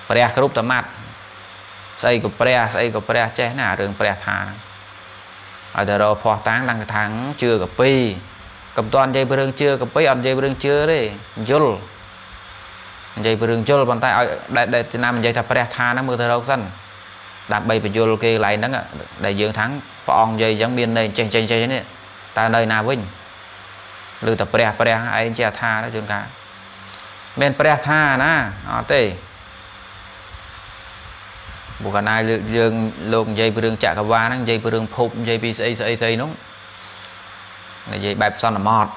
ព្រះគ្រប់តម៉ាត់ស្អីក៏ព្រះស្អីក៏ព្រះចេះណារឿងព្រះថាឲ្យតែរកផោះតាំងឡើងកថាងជឿកពីកំតាន់និយាយពីរឿងជឿកពីអត់និយាយពីរឿងជឿទេយល់ និយាយពីរឿងយល់ប៉ុន្តែឲ្យដែលណានិយាយថាព្រះថាហ្នឹងមើលទៅរកសិនដើម្បីបញ្យល់គេកន្លែងហ្នឹងដែលយើងថាំងព្រះអង្គនិយាយអញ្ចឹងមានន័យចេះចេះចេះនេះតើនៅណាវិញឬតែព្រះព្រះឯងជាថាទៅជួនកាលមានព្រះថាណាអត់ទេបុគ្គលណាយើងលោកនិយាយពីរឿងចក្រវាលហ្នឹងនិយាយពីរឿងភពនិយាយពីស្អីស្អីស្អីនោះនិយាយបែបសន្មត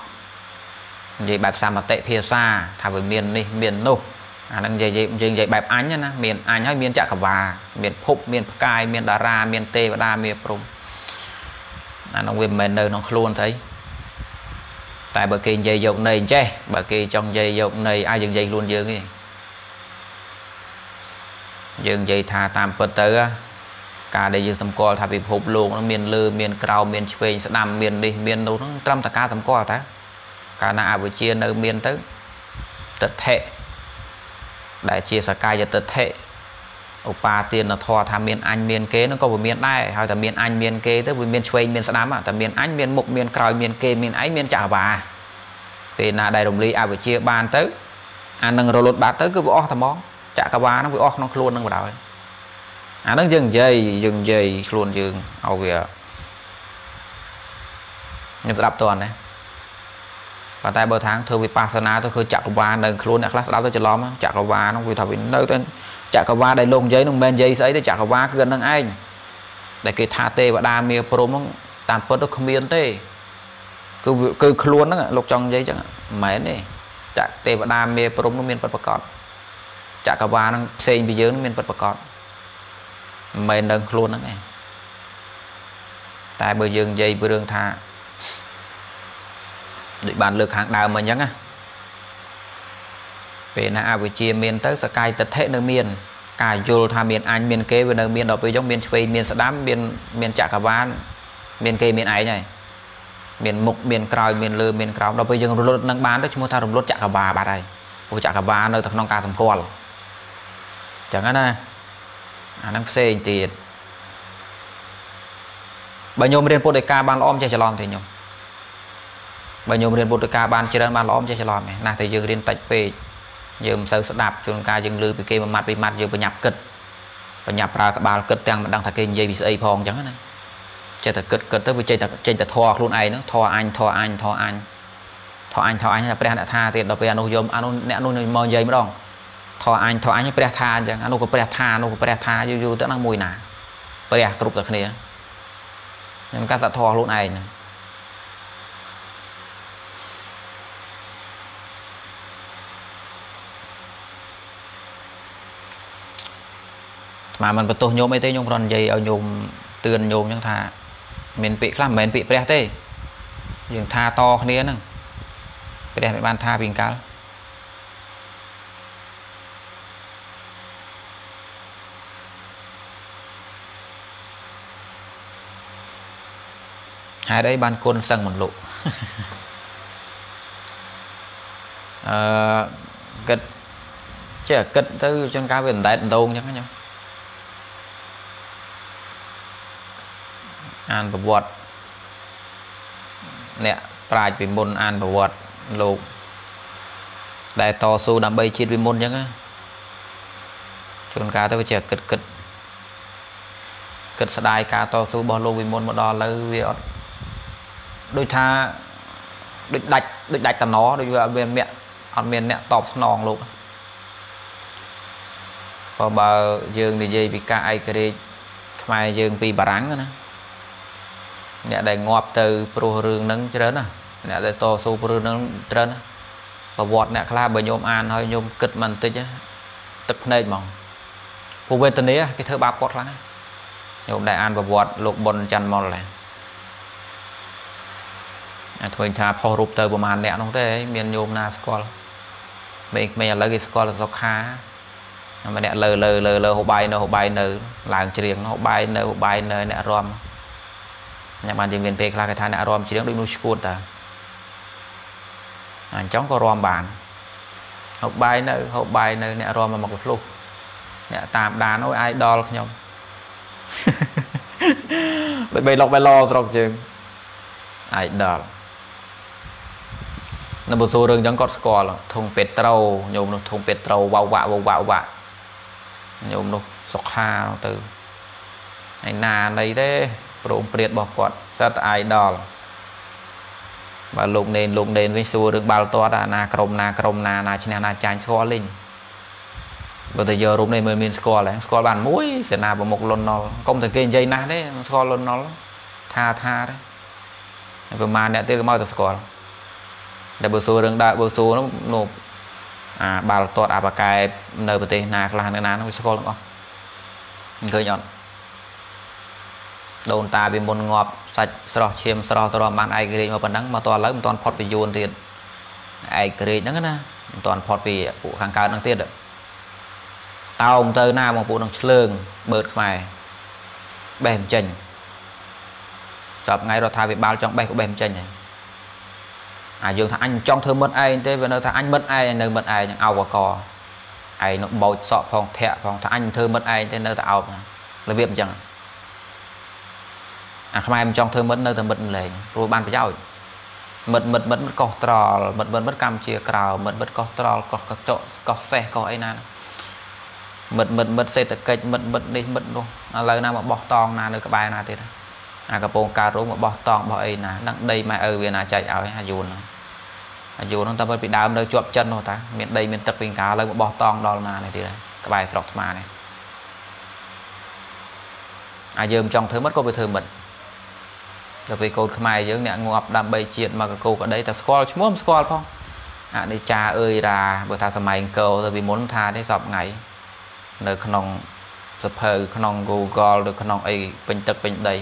និយាយបែបសមតិភាសាថាវាមាននេះមាននោះអាហ្នឹងនិយាយយើងនិយាយបែបអញណាមានអញហើយមានចក្រវាលមានភពមានផ្កាយមានតារាមានទេវតាមានព្រំអាហ្នឹងវាមិនមែននៅក្នុងខ្លួនទេតែបើគេនិយាយយកន័យអញ្ចេះបើគេចង់និយាយយកន័យឲ្យយើងនិយាយខ្លួនយើងទេយើងនិយាយថាតាមពិតទៅការដែលយើងសម្គាល់ថាពិភពលោកនោះមានលើមានក្រោមមានឆ្វេងស្ដាំមាននេះមាននោះហ្នឹងត្រឹមតែការសម្គាល់តា កាលណាអវិជ្ជានៅមានទៅទិដ្ឋិដែលជាសកាយទិដ្ឋិឧបាទានធម៌ថាមានអញមានគេនោះក៏វាមានដែរហើយតែមានអញមានគេទៅវាមានឆ្វេងមានស្ដាំតែមានអញមានមុខមានក្រោយមានគេមានឯងមានចក្រវាពេលណាដែលរំលាយអវិជ្ជាបានទៅអានឹងរលត់បាត់ទៅគឺវាអស់តែហ្មងចក្រវាហ្នឹងវាអស់ក្នុងខ្លួននឹងបណ្ដោយអាហ្នឹងយើងនិយាយយើងនិយាយខ្លួនយើងឲ្យវាខ្ញុំស្ដាប់តើណា ប៉ុន្តែបើថាងធ្វើវិបស្សនាទៅគឺចក្រវាលនៅខ្លួនអ្នកខ្លះស្ដាប់ទៅច្រឡំចក្រវាលហ្នឹងវាថាវានៅទៅចក្រវាលដែលលោកនិយាយហ្នឹងមិនមែននិយាយស្អីទេចក្រវាលគឺហ្នឹងឯងដែលគេថាទេវតាមាព្រំហ្នឹងតាមពិតទៅគ្មានទេគឺគឺខ្លួនហ្នឹងលោកចង់និយាយចឹងមិនមែនទេចាក់ទេវតាមេព្រំនោះមានពិតប្រកបចក្រវាលហ្នឹងផ្សេងពីយើងមានពិតប្រកបមិនមែននៅខ្លួនហ្នឹងឯងតែបើយើងនិយាយពីរឿងថា ដូចបានលើកខាងដើមមកអញ្ចឹងណាពេលណាអវិជ្ជាមានទៅសកាយតិដ្ឋិនៅមានការយល់ថាមានអញមានគេវានៅមានដល់ពេលអញ្ចឹងមានឆ្វេងមានស្ដាំមានមានចក្រវាលមានគេមានឯងហើយមានមុខមានក្រោយមានលើមានក្រោមដល់ពេលយើងរលត់នឹងបានទៅឈ្មោះថារំលត់ចក្រវាលបាត់ហើយព្រោះចក្រវាលនៅតែក្នុងការសម្គាល់ចឹងណាអាហ្នឹងផ្សេងទៀតបើញោមរៀនពុទ្ធឯកាបានល្អមិនចេះច្រឡំទេញោម បើញោមរៀនពុទ្ធឯកាបានច្រើនបានល្អមិនចេះច្រឡំទេណាស់តែយើងរៀនតិចពេកយើងមិនសូវស្ដាប់ជួនកាលយើងលឺពីគេមួយម៉ាត់ពីរម៉ាត់យើងបញ្ញាប់គិតបញ្ញាប់ប្រើក្បាលគិតទាំងមិនដឹងថាគេនិយាយពីស្អីផងអញ្ចឹងណាចេះតែគិតគិតទៅវាចេះតែចេញតែធေါ်ខ្លួនឯងហ្នឹងធေါ်អញធေါ်អញធေါ်អញធေါ်អញធေါ်អញតែព្រះអ្នកថាទៀតដល់ពេលអានោះយកអានោះអ្នកនោះមកនិយាយម្ដងធေါ်អញធေါ်អញព្រះថាអញ្ចឹងអានោះក៏ព្រះថានោះក៏ព្រះថាយូរយូរទៅហ្នឹងមួយណាព្រះគ្រប់តែគ្នាខ្ញុំកាត់តែធေါ်ខ្លួនឯងហ្នឹង អាមិនបន្ទោសញោមអីទេញោមគ្រាន់និយាយឲ្យញោមទឿនញោមអញ្ចឹងថាមានពាក្យខ្លះមិនមែនពាក្យព្រះទេយើងថាតគ្នាហ្នឹងព្រះមិនបានថាពីកាលហេតុអីបានគុណសឹងមិនលុអឺគិតចេះគិតទៅចនកាលវាអណ្ដែតដងអញ្ចឹងខ្ញុំ អានប្រវត្តិអ្នកប្រាជ្ញពីមុនអានប្រវត្តិលោកដែលតស៊ូដើម្បីជាតិពីមុនអញ្ចឹងជួនកាលទៅវាចេះគិតគិតគិតស្ដាយការតស៊ូរបស់លោកវិមុនមកដល់ឥឡូវវាអត់ដូចថាដូចដាច់ដូចដាច់តំណដូចវាអត់មានអ្នកអត់មានអ្នកតបស្នងលោកក៏បើយើងនិយាយពីការឯករាជ្យខ្មែរយើងពីបារាំងណា អ្នកដែលងាប់ទៅព្រោះរឿងហ្នឹងច្រើនណាអ្នកដែលតស៊ូព្រោះរឿងហ្នឹងច្រើនណាប្រវត្តិអ្នកខ្លះបើញោមអានហើយញោមគិតមិនបន្តិចទឹកភ្នែកហ្មងពួកវេទនាគេធ្វើបាបគាត់ខ្លាំងណាញោមដែលអានប្រវត្តិលោកប៉ុនច័ន្ទមុលដែរអាធ្វើថាផុសរូបទៅប្រហែលអ្នកនោះទេមានញោមណាស្គាល់មេក្មេងឥឡូវគេស្គាល់សុខាម្នាក់លើលើលើលើហូបបាយនៅហូបបាយនៅឡើងច្រៀងហូបបាយនៅហូបបាយនៅអ្នករំ អ្នកបានយើងមានពេលខ្លះគេថាអ្នករំច្រៀងដូចនោះឈួតតាអញ្ចឹងក៏រំបានហូបបាយនៅហូបបាយនៅអ្នករំមកមកភ្លុះអ្នកតាមដានអូយអាយដល់ខ្ញុំដូចបីឡុកបីឡស្រុកជើងអាយដល់នៅបើសួររឿងអញ្ចឹងគាត់ស្គាល់ធុងពេត្រូញោមនោះធុងពេត្រូវ៉ាវ៉ាវ៉ាវ៉ាញោមនោះសុខាទៅហើយណានៃទេ ព្រមព្រៀតរបស់គាត់សិតតែ idol បើលោកនេនលោកនេនវិញសួររឿងបាល់ទាត់អាណាក្រុមណាក្រុមណាណាឈ្នះណាចាញ់ស្គាល់លេងបើទៅយករូបនេះមើលមានស្គាល់ហើយស្គាល់បានមួយសេនាប្រមុខលុនណុលកុំតែគេនិយាយណាស់ទេស្គាល់លុនណុលថាថាទេប្រហែលអ្នកទៀតក៏មកតែស្គាល់តែបើសួររឿងដើរបើសួរនោះនោះអាបាល់ទាត់អាបកែនៅប្រទេសណាខ្លះនៅណានោះវាស្គាល់ទាំងអស់ឃើញអត់ ដូនតាវាមុនងាប់សាច់ស្រស់ឈាមស្រស់ទៅរំបានឯករាជ្យមកប៉ុណ្ណឹងមកតឥឡូវមិនទាន់ផុតពីយួនទៀតឯករាជ្យហ្នឹងណាមិនទាន់ផុតពីពួកខាងកើតហ្នឹងទៀតតោមទៅណាបងពួកនឹងឆ្លើងបឺតខ្មែរបេះមិនចេញចាប់ថ្ងៃរដ្ឋាភិបាលចង់បេះក៏បេះមិនចេញហើយអាយើងថាអញចង់ធ្វើមិត្តឯងទេវានៅថាអញមិត្តឯងនៅមិត្តឯងអោបកឯងនោះបោចសក់ផងធាក់ផងថាអញធ្វើមិត្តឯងទេនៅតែអោបរបៀបអញ្ចឹង អាខ្មែរមិនចង់ធ្វើមិត្តនៅតែមិត្តម្លែងព្រោះបានប្រយោជន៍មិត្តមិត្តមិត្តកោះត្រល់មិត្តមិត្តមិត្តកម្ពុជាក្រៅមិត្តមិត្តកោះត្រល់កោះកញ្ចក់កោះសេះកោះអីណាមិត្តមិត្តមិត្តសេដ្ឋកិច្ចមិត្តមិត្តនេះមិត្តនោះឥឡូវណាមកបោះតងណានៅក្បែរណាទៀតអាកំពងកើតរួមមកបោះតងបោះអីណាដឹងដីម៉ែឪវាណាចែកឲ្យអាយូនអាយូនហ្នឹងតែពីដើមនៅជាប់ចិននោះតាមានដីមានទឹកពីកាលឥឡូវមកបោះតងដល់ណានេះទៀតក្បែរស្រុកថ្មនេះអាយើងចង់ធ្វើមិត្តក៏វាធ្វើមិត្ត ទៅពេលកូនខ្មែរយើងអ្នកងាប់ដើម្បីជាតិមកកកូក្តីតែស្គាល់ឈ្មោះមិនស្គាល់ផងអនិច្ចាអើយរាបើថាសម័យកោទៅពីមុនថាទេសពថ្ងៃនៅក្នុងសភៅក្នុង Google ឬក្នុងអីពេញទឹកពេញដី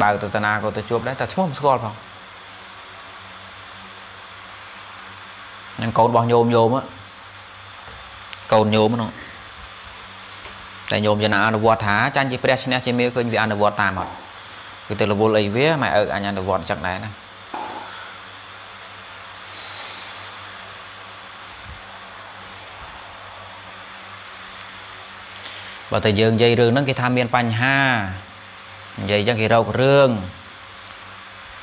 បើទៅតាណាក៏ទៅជួបដែរតែឈ្មោះមិនស្គាល់ផងនឹងកូនរបស់ញោមញោមកូនញោមនោះតែញោមយណាអនុវត្តថាចាញ់ជាព្រះឈ្នះជាមាឃើញវាអនុវត្តតាមអត់ គឺទៅរវល់អីវាម៉ែឪអញអនុវត្តចឹងដែរណាបើតែយើងនិយាយរឿងហ្នឹងគេថាមានបញ្ហានិយាយចឹងគេរករឿង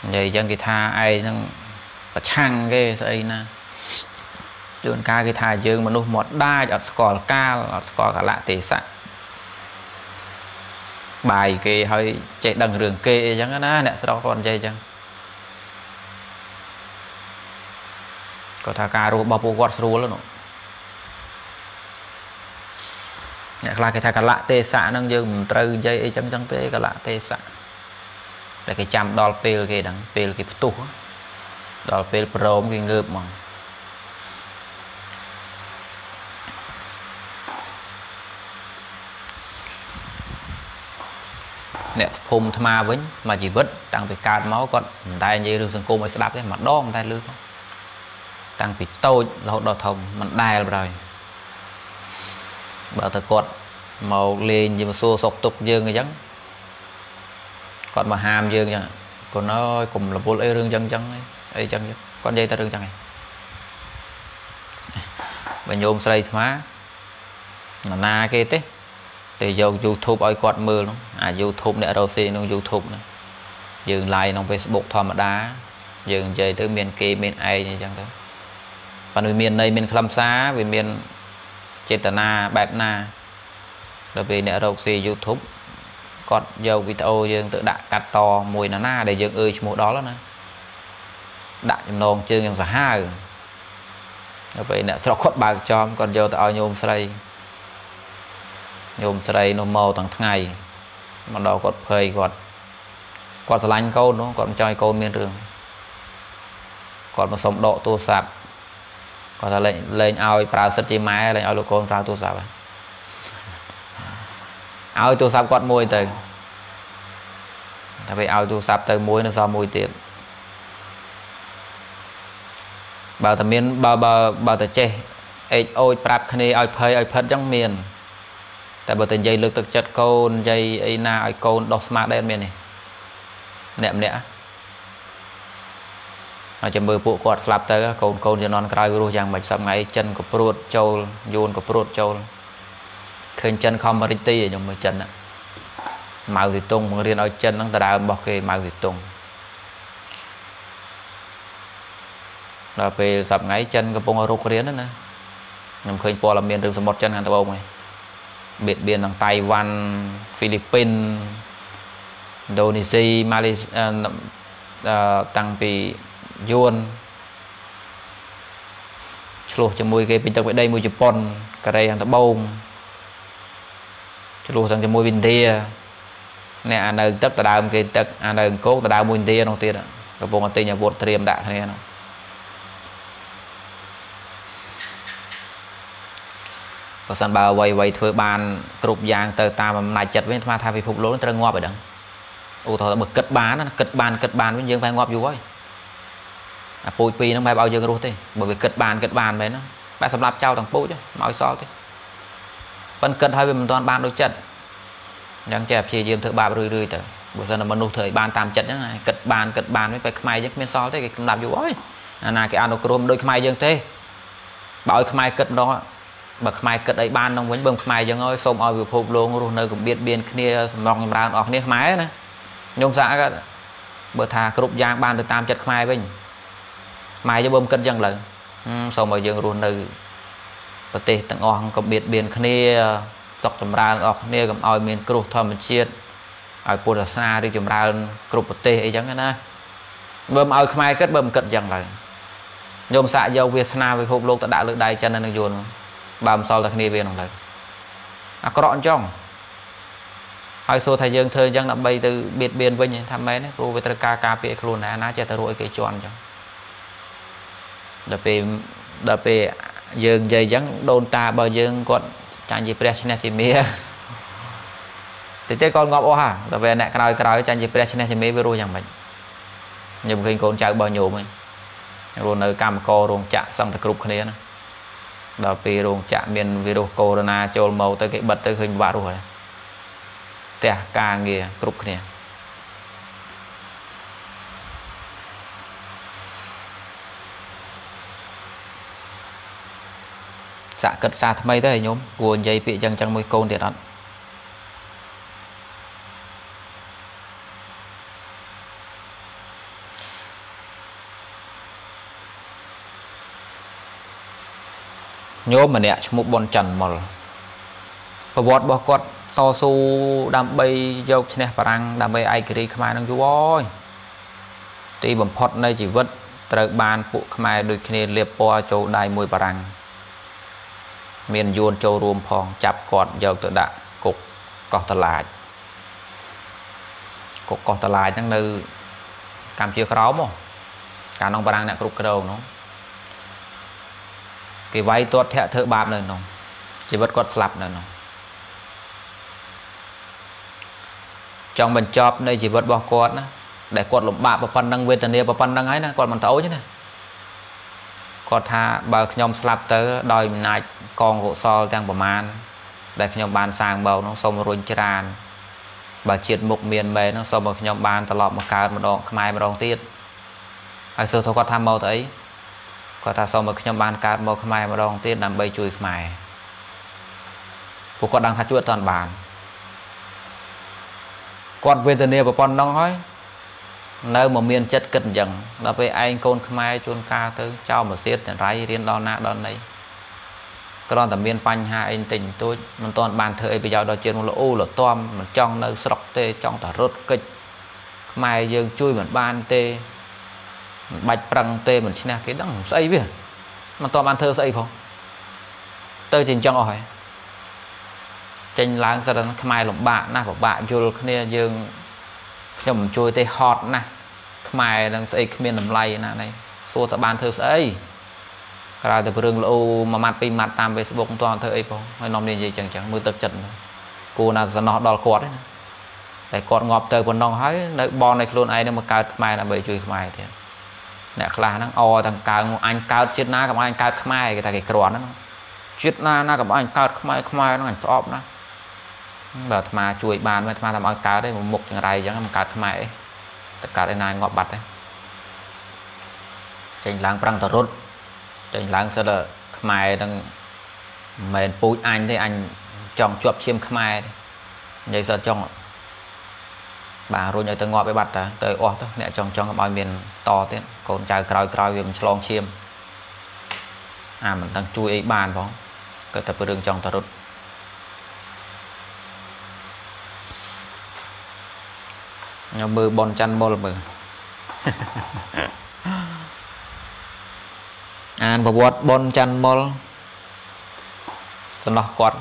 និយាយចឹងគេថាឯងហ្នឹងប្រឆាំងគេស្អីណាជួនកាលគេថាយើងមនុស្សមាត់ដាចអត់ស្គាល់កាលអត់ស្គាល់កលៈទេសៈ បាយគេហើយចេះដឹងរឿងគេអីចឹងណាអ្នកស្រុកគាត់និយាយចឹងគាត់ថាការរស់របស់ពួកគាត់ស្រួលនោះអ្នកខ្លះគេថាកលៈទេសៈហ្នឹងយើងមិនត្រូវនិយាយអីចឹងចឹងទេកលៈទេសៈតែគេចាំដល់ពេលគេហ្នឹងពេលគេផ្ទុះដល់ពេលប្រមគេងើបហ្មង អ្នកភូមិថ្មវិញមកជីវិត តាំងពីកើតមកគាត់មិនដែលនិយាយរឿងសង្គមឲ្យស្ដាប់ទេម្ដងមិនដែលឮផងតាំងពីតូចរហូតដល់ធំមិនដែលប្រហើយបើទៅគាត់មកលេងយើងសួរសុកទុកយើងអញ្ចឹងគាត់មកហាមយើងអញ្ចឹងកូនអើយកុំរវល់អីរឿងអញ្ចឹងអញ្ចឹងអីអញ្ចឹងគាត់និយាយតែរឿងអញ្ចឹងឯងបើញោមស្រីថ្មណាគេទេ តែយក YouTube ឲ្យគាត់មើលនោះអា YouTube អ្នករកស៊ីក្នុង YouTube ហ្នឹងយើង live ក្នុង Facebook ធម្មតា យើងនិយាយទៅមានគេមានឯងអញ្ចឹងទៅប៉ុន្តែវាមានន័យមានខ្លឹមសារវាមានចេតនាបែបណាដល់ពេលអ្នករកស៊ី YouTube គាត់យកវីដេអូយើងទៅដាក់កាត់តមួយណាណាដែលយើងអើយឈ្មោះដល់ណាដាក់ចំណងជើងយ៉ាងសាហាវដល់ពេលអ្នកស្រុកគាត់បើកចំគាត់យកទៅឲ្យញោមស្រី ញោមស្រីនោះមកទាំងថ្ងៃមកដល់គាត់ភ័យគាត់គាត់ស្រឡាញ់កូននោះគាត់មិនចង់ឲ្យកូនមានរឿងគាត់មកសុំដកទូរស័ព្ទគាត់ថាលេងលេងឲ្យប្រើសិទ្ធជាម៉ែលេងឲ្យលោកកូនប្រើទូរស័ព្ទឲ្យទូរស័ព្ទគាត់មួយទៅតែពេលឲ្យទូរស័ព្ទទៅមួយនៅសល់មួយទៀតបើតែមានបើបើបើតែចេះអេចអូចប្រាប់គ្នាឲ្យភ័យឲ្យផិតចឹងមាន តែបើតែនិយាយលើកទឹកចិត្តកូននិយាយអីណាឲ្យកូនដោះស្មាដែរអត់មានទេម្នាក់ម្នាក់ហើយចាំមើលពួកគាត់ស្លាប់ទៅកូនកូនជំនាន់ក្រោយរស់យ៉ាងម៉េចសប្ងៃចិនក៏ព្រួតចូលយួនក៏ព្រួតចូលឃើញចិនខំរិចទីខ្ញុំមើលចិនម៉ៅទីតុងបង្រៀនឲ្យចិនហ្នឹងដដើមរបស់គេម៉ៅទីតុងដល់ពេលសប្ងៃចិនកំពុងរុករៀនណាខ្ញុំឃើញព័ត៌មានរឿងសមុទ្រចិនខាងត្បូងហ្នឹង បៀតបៀនទាំងតៃវ៉ាន់ហ្វីលីពីនឥណ្ឌូនេស៊ីម៉ាឡេតាំងពីយួនឆ្លោះជាមួយគេពេញទឹកពេញដីមួយជប៉ុនកូរ៉េខាងត្បូងឆ្លោះទាំងជាមួយឥណ្ឌាអ្នកអានៅទឹកដដើមគេទឹកអានៅអង្គរដដើមមួយឥណ្ឌានោះទៀតកំពុងតែទិញអាវុធត្រៀមដាក់គ្នានោះ បើសិនបើអ្វីអ្វីធ្វើបានគ្រប់យ៉ាងទៅតាមអំណាចចិត្តវិញអាត្មាថាពិភពលោកនឹងត្រូវងាប់ឲ្យដឹងឧទាហរណ៍បើគិតបានណាគិតបានគិតបានវិញយើងបែរងាប់យូរហើយអាពូជពីរហ្នឹងបែបឲ្យយើងរស់ទេបើវាគិតបានគិតបានមែនណាបែបសម្រាប់ចៅទាំងពូជមកឲ្យសល់ទេប៉ិនគិតឲ្យវាមិនទាន់បានដូចចិត្តអញ្ចឹងចេះព្យាយាមធ្វើបាបរឿយរឿយទៅបើសិនតែមនុស្សធ្វើឲ្យបានតាមចិត្តហ្នឹងគិតបានគិតបានវិញបែបខ្មែរយើងគ្មានសល់ទេគេសម្រាប់យូរហើយអាណាគេអនុគ្រោះដូចខ្មែរយើងទេបើឲ្យខ្មែរគិតម្ដង បើខ្មែរគិតអីបាននឹងវិញបើខ្មែរយើងអើយសូមឲ្យពិភពលោករស់នៅកបៀតបៀនគ្នាសំណងចម្រើនអស់គ្នាខ្មែរណាញោមសាក់ក៏បើថាគ្រប់យ៉ាងបានទៅតាមចិត្តខ្មែរវិញខ្មែរយើងបើមិនគិតចឹងឡើយសូមឲ្យយើងរស់នៅប្រទេសទាំងអស់កបៀតបៀនគ្នាសុខចម្រើនអស់គ្នាកុំឲ្យមានគ្រោះធម្មជាតិឲ្យពុទ្ធសាសនារីចម្រើនគ្រប់ប្រទេសអីចឹងណាបើមិនឲ្យខ្មែរគិតបើមិនគិតចឹងឡើយញោមសាក់យកវាសនាពិភពលោកទៅដាក់លើដៃចិននៅនឹងយួន បើមិនសល់តែគ្នាវានោះឡើយអាក្រក់អញ្ចឹងហើយសួរថាយើងធ្វើអញ្ចឹងដើម្បីទៅបៀតបៀនវិញថាមែនទេព្រោះវាត្រូវការការពារខ្លួនដែរណាចេះតែរួចឲ្យគេជន់អញ្ចឹងដល់ពេលដល់ពេលយើងនិយាយអញ្ចឹងដូនតារបស់យើងគាត់ចាញ់ជាព្រះឈ្នះជាមាតិចទេគាត់ងាប់អស់ហ่าដល់ពេលអ្នកក្រោយក្រោយចាញ់ជាព្រះឈ្នះជាមេវារស់យ៉ាងម៉េចខ្ញុំឃើញកូនចៅរបស់ញោមហ្នឹងរស់នៅកម្មករោងចក្រសឹងតែគ្រប់គ្នាណា ដល់ពេលរោងចក្រមានវីរុសកូវីដ -19 ចូលមកទៅគេបិទទៅឃើញពិបាករស់ហើយផ្ទះការងារគ្រប់គ្នាសាក់គិតសារថ្មីទៅឲ្យញោមគួរនិយាយពាក្យចឹងចឹងមួយកូនទៀតអត់ ញោមម្នាក់ឈ្មោះបនច័ន្ទមុលប្រវត្តិរបស់គាត់តស៊ូដើម្បីយកឈ្នះបារាំងដើម្បីឯករាជ្យខ្មែរនឹងយូរហើយទីបំផុតនៃជីវិតត្រូវបានពួកខ្មែរដូចគ្នាលៀបពណ៌ចូលដៃមួយបារាំងមានយួនចូលរួមផងចាប់គាត់យកទៅដាក់គុកកោះតឡាចគុកកោះតឡាចហ្នឹងនៅកម្ពុជាក្រោមហ៎កាលនោះបារាំងអ្នកគ្រប់គ្រងនោះ គេវាយទាត់ធាក់ធ្វើបាបនៅក្នុងជីវិតគាត់ស្លាប់នៅក្នុងចង់បញ្ចប់នៃជីវិតរបស់គាត់ណាដែលគាត់លំបាកប៉ុណ្ណឹងវេទនាប៉ុណ្ណឹងហើយណាគាត់មិនត្អូញទេណាគាត់ថាបើខ្ញុំស្លាប់ទៅដោយអំណាចកងកុសលទាំងប្រមាណដែលខ្ញុំបានសាងមកនោះសូមរុញច្រានបើជាតិមុខមានមែននោះសូមឲ្យខ្ញុំបានត្រឡប់មកកើតម្ដងខ្មែរម្ដងទៀតហើយសួរថាគាត់ថាមកទៅអី គាត់ថាសូមឲ្យខ្ញុំបានកើតមកខ្មែរម្ដងទៀតដើម្បីជួយខ្មែរពួកគាត់ដឹងថាជួយអត់ទាន់បានគាត់វេទនាប្រព័ន្ធហ្នឹងហើយនៅមកមានចិត្តគិតអញ្ចឹងដល់ពេលឯងកូនខ្មែរជួនកាលទៅចោលមកសៀតចរៃរៀនដល់ណាដល់ណីគ្រាន់តែមានបញ្ហាអីតិចតួចមិនទាន់បានធ្វើអីប្រយោជន៍ដល់ជាតិមកល្អលទាំមិនចង់នៅស្រុកទេចង់តែរត់កិច្ចខ្មែរយើងជួយមិនបានទេ មិនបាច់ប្រឹងទេមិនឈ្នះគេដឹងស្អីវាមិនទាន់បានធ្វើស្អីផងទៅជាអញ្ចឹងអស់ហើយចេញឡើងសិតខ្មែរលំបាកណាស់ពិបាកយល់គ្នាយើងខ្ញុំមិនជួយទេហត់ណាស់ខ្មែរនឹងស្អីគ្មានតម្លៃណានេះសួរតើបានធ្វើស្អីក្រៅតែរឿងលោមួយម៉ាត់ពីរម៉ាត់តាម Facebook មិនទាន់ធ្វើអីផងហើយនាំនេះនិយាយចឹងចឹងមើលទឹកចិត្តគួរណាសំណោះដល់គាត់ណាតែគាត់ងាប់ទៅប៉ុណ្ណឹងហើយនៅបងនៃខ្លួនឯងនឹងមកកើតខ្មែរដើម្បីជួយខ្មែរទៀត អ្នកខ្លះហ្នឹងអទាំងកើអញកើតជាតិណាកុំអញកើតខ្មែរគេថាគេក្រាន់ហ្នឹងជាតិណាណាកុំអញកើតខ្មែរខ្មែរហ្នឹងអញស្អប់ណាបើអាត្មាជួយបានអាត្មាតាមឲ្យកើតទេមុខចង្រៃអញ្ចឹងមិនកើតខ្មែរអីតែកើតឯណាងាប់បាត់ទេចេញឡើងប្រឹងតរត់ចេញឡើងសិលខ្មែរនឹងមិនមែនពូជអញទេអញចង់ជាប់ឈាមខ្មែរទេនិយាយសិតចង់ បាទរុញឲ្យទៅងាប់ឲ្យបាត់តាទៅអស់ទៅអ្នកចង់ចង់ឲ្យមានតទៀតកូនចៅក្រោយក្រោយវាមិនឆ្លងឈាមអាមិនដឹងជួយអីបានផងគាត់តែរឿងចង់តរត់ខ្ញុំមើលបនច័ន្ទមុលមើលអានប្រវត្តិប៉ុនច័ន្ទមុលសំណោះគាត់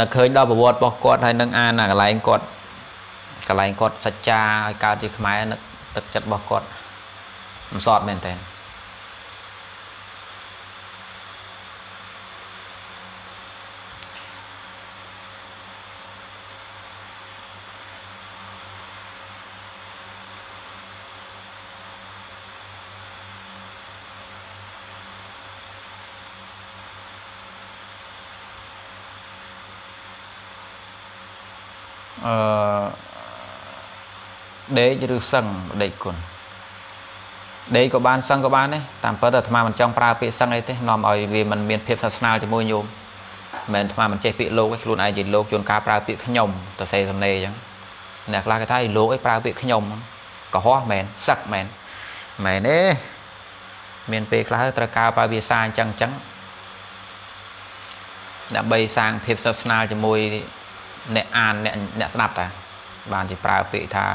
នឹកឃើញដល់ប្រវត្តិរបស់គាត់ហើយនឹងអានអាកន្លែងគាត់កន្លែងគាត់សច្ចាឲ្យកើតជាខ្មែរនឹកទឹកចិត្តរបស់គាត់មិនសតមែនតើ ឬសឹងដេកគុណដេកក៏បានសឹងក៏បានដែរតាមពិតអាត្មាមិនចង់ប្រើពាក្យសឹងអីទេនាំឲ្យវាមិនមានភាពសាសនាជាមួយញោមមិនអាត្មាមិនចេះពាក្យលោកឯងខ្លួនឯងជាលោកជួនកាលប្រើពាក្យខ្ញុំទៅសេសំណេរអញ្ចឹងអ្នកខ្លះគេថាលោកឯងប្រើពាក្យខ្ញុំកុហកមែនសឹកមែនមែនទេមានពេលខ្លះត្រូវកើប្រើភាសាអញ្ចឹងអញ្ចឹងដើម្បីសាងភាពសាសនាជាមួយអ្នកអានអ្នកអ្នកស្ដាប់តាបានជាប្រើពាក្យថា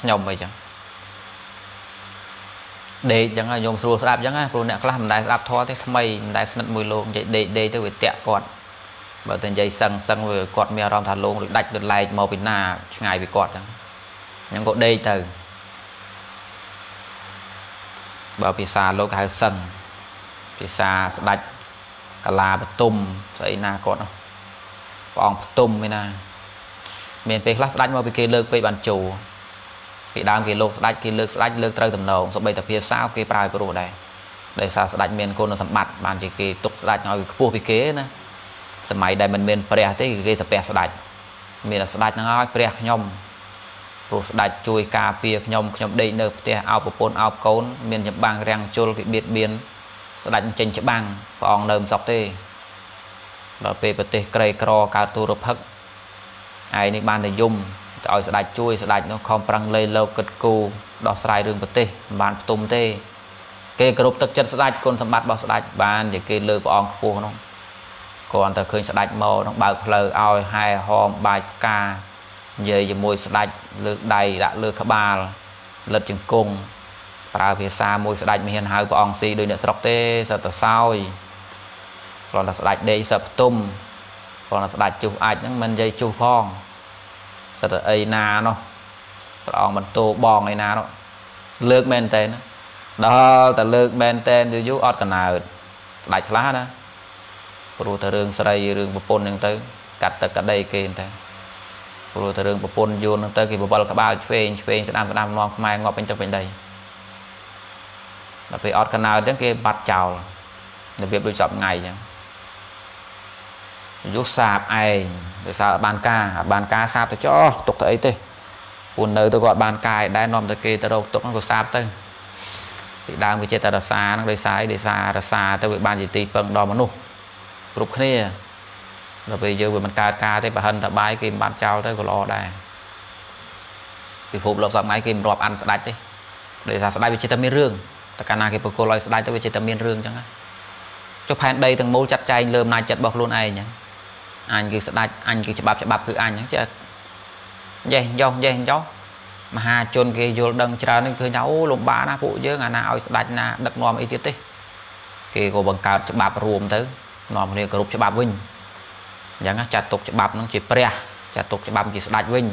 ខ្ញុំអីចឹងដេកចឹងញោមស្រួលស្ដាប់ចឹងណាព្រោះអ្នកខ្លះមិនដែលស្ដាប់ធម៌ទេថ្មីមិនដែលស្និទ្ធមួយលោកនិយាយដេកដេកទៅវាតាក់គាត់បើទៅនិយាយសឹងសឹងវាគាត់មានអារម្មណ៍ថាលោកដូចដាច់ដូចឡែកមកពីណាឆ្ងាយពីគាត់ចឹងអញ្ចឹងក៏ដេកទៅបើភាសាលោកហៅសឹងភាសាស្ដាច់កាឡាបតុមស្អីណាគាត់នោះព្រះអង្គផ្ទុំឯណាមានពេលខ្លះស្ដាច់មកពីគេលើកពេកបានចូល ពីដើមគេលោកស្ដាច់គេលើកស្ដាច់លើកត្រូវតំណងសូម្បីតែភាសាគេប្រើព្រោះដែរដោយសារស្ដាច់មានគុណសម្បត្តិបានជាគេទុកស្ដាច់ឲ្យវាខ្ពស់ពីគេណាសម័យដែលមិនមានព្រះទេគេសាពះស្ដាច់មានស្ដាច់ហ្នឹងហើយព្រះខ្ញុំព្រោះស្ដាច់ជួយការពារខ្ញុំខ្ញុំដេកនៅផ្ទះអោបប្រពន្ធអោបកូនមានចម្បាំងរាំងជុលគេបៀតបៀនស្ដាច់ចេញច្បាំងព្រះអង្គនៅមិនសក់ទេដល់ពេលប្រទេសក្រីក្រកើតទូរភឹកឯនេះបានតែយំ ទៅឲ្យស្ដេចជួយស្ដេចនោះខំប្រឹងលេលោកគិតគូដោះស្រាយរឿងប្រទេសមិនបានផ្ទុំទេ គេគោរពទឹកចិត្តស្ដេចគុណសម្បត្តិរបស់ស្ដេចបានជាគេលើព្រះអង្គខ្ពស់នោះគ្រាន់តែឃើញស្ដេចមកនឹងបើកផ្លូវឲ្យហែហមបាច់ផ្កានិយាយជាមួយស្ដេចលើកដៃដាក់លើក្បាលលិតជង្គង់ប្រើភាសាមួយស្ដេចមិនហ៊ានហៅព្រះអង្គស៊ីដោយអ្នកស្រុកទេសត្វតសោយគ្រាន់តែស្ដាច់ដេកសឹកផ្ទុំគ្រាន់តែស្ដាច់ជុះអាចហ្នឹងមិននិយាយជុះផង សិតតែអីណានោះព្រះអង្គបន្ទោបងអីណានោះលើកមែនតើដល់តែលើកមែនតើយូរយូរអត់កណើតស្ដាច់ខ្លះណាព្រោះតែរឿងស្រីរឿងប្រពន្ធហ្នឹងទៅ កាត់ទឹកកដីគេទៅព្រោះតែរឿងប្រពន្ធយួនហ្នឹងទៅគេបវលក្បាលឆ្វេងឆ្វេងស្ដាំស្ដាំនាំខ្មែរងាប់ពេញទឹកពេញដីដល់ពេលអត់កណើតអញ្ចឹងគេបាត់ចោលរបៀបដូចសពថ្ងៃអញ្ចឹងយុសាបឯង ដោយសារបានការបានការសាបទៅចោទុកទៅអីទេពូននៅទៅគាត់បានការឯដែរនាំទៅគេទៅរកទុកហ្នឹងក៏សាបទៅពីដើមវាចិត្តតែរសាហ្នឹងដោយសារអីដោយសាររសាទៅវាបានជាទីពឹងដល់មនុស្សគ្រប់គ្នាដល់ពេលយើងវាមិនកើតការទេប្រហិនតបាយគេមិនបានចោលទៅក៏ល្អដែរពិភពលោកសពថ្ងៃគេមិនរាប់អានស្ដាច់ទេដោយសារស្ដាច់វាចិត្តតែមានរឿងតែកាលណាគេប្រគល់ឲ្យស្ដាច់ទៅវាចិត្តតែមានរឿងអញ្ចឹងចុះផែនដីទាំងមូលចាត់ចែងលើអំណាចចិត្តរបស់ខ្លួនឯងអញ្ចឹង អញគឺស្ដាច់អញគឺច្បាប់ច្បាប់គឺអញអញ្ចឹងចេះយេះយោយេះយោមហាជនគេយល់ដឹងច្រើននេះឃើញថាអូលំបាកណាពួកយើងអាណាឲ្យស្ដាច់ណាដឹកនាំអីទៀតទេគេក៏បង្កើតច្បាប់រួមទៅនាំគ្នាគោរពច្បាប់វិញអញ្ចឹងចាត់ទុកច្បាប់នឹងជាព្រះចាត់ទុកច្បាប់ជាស្ដាច់វិញ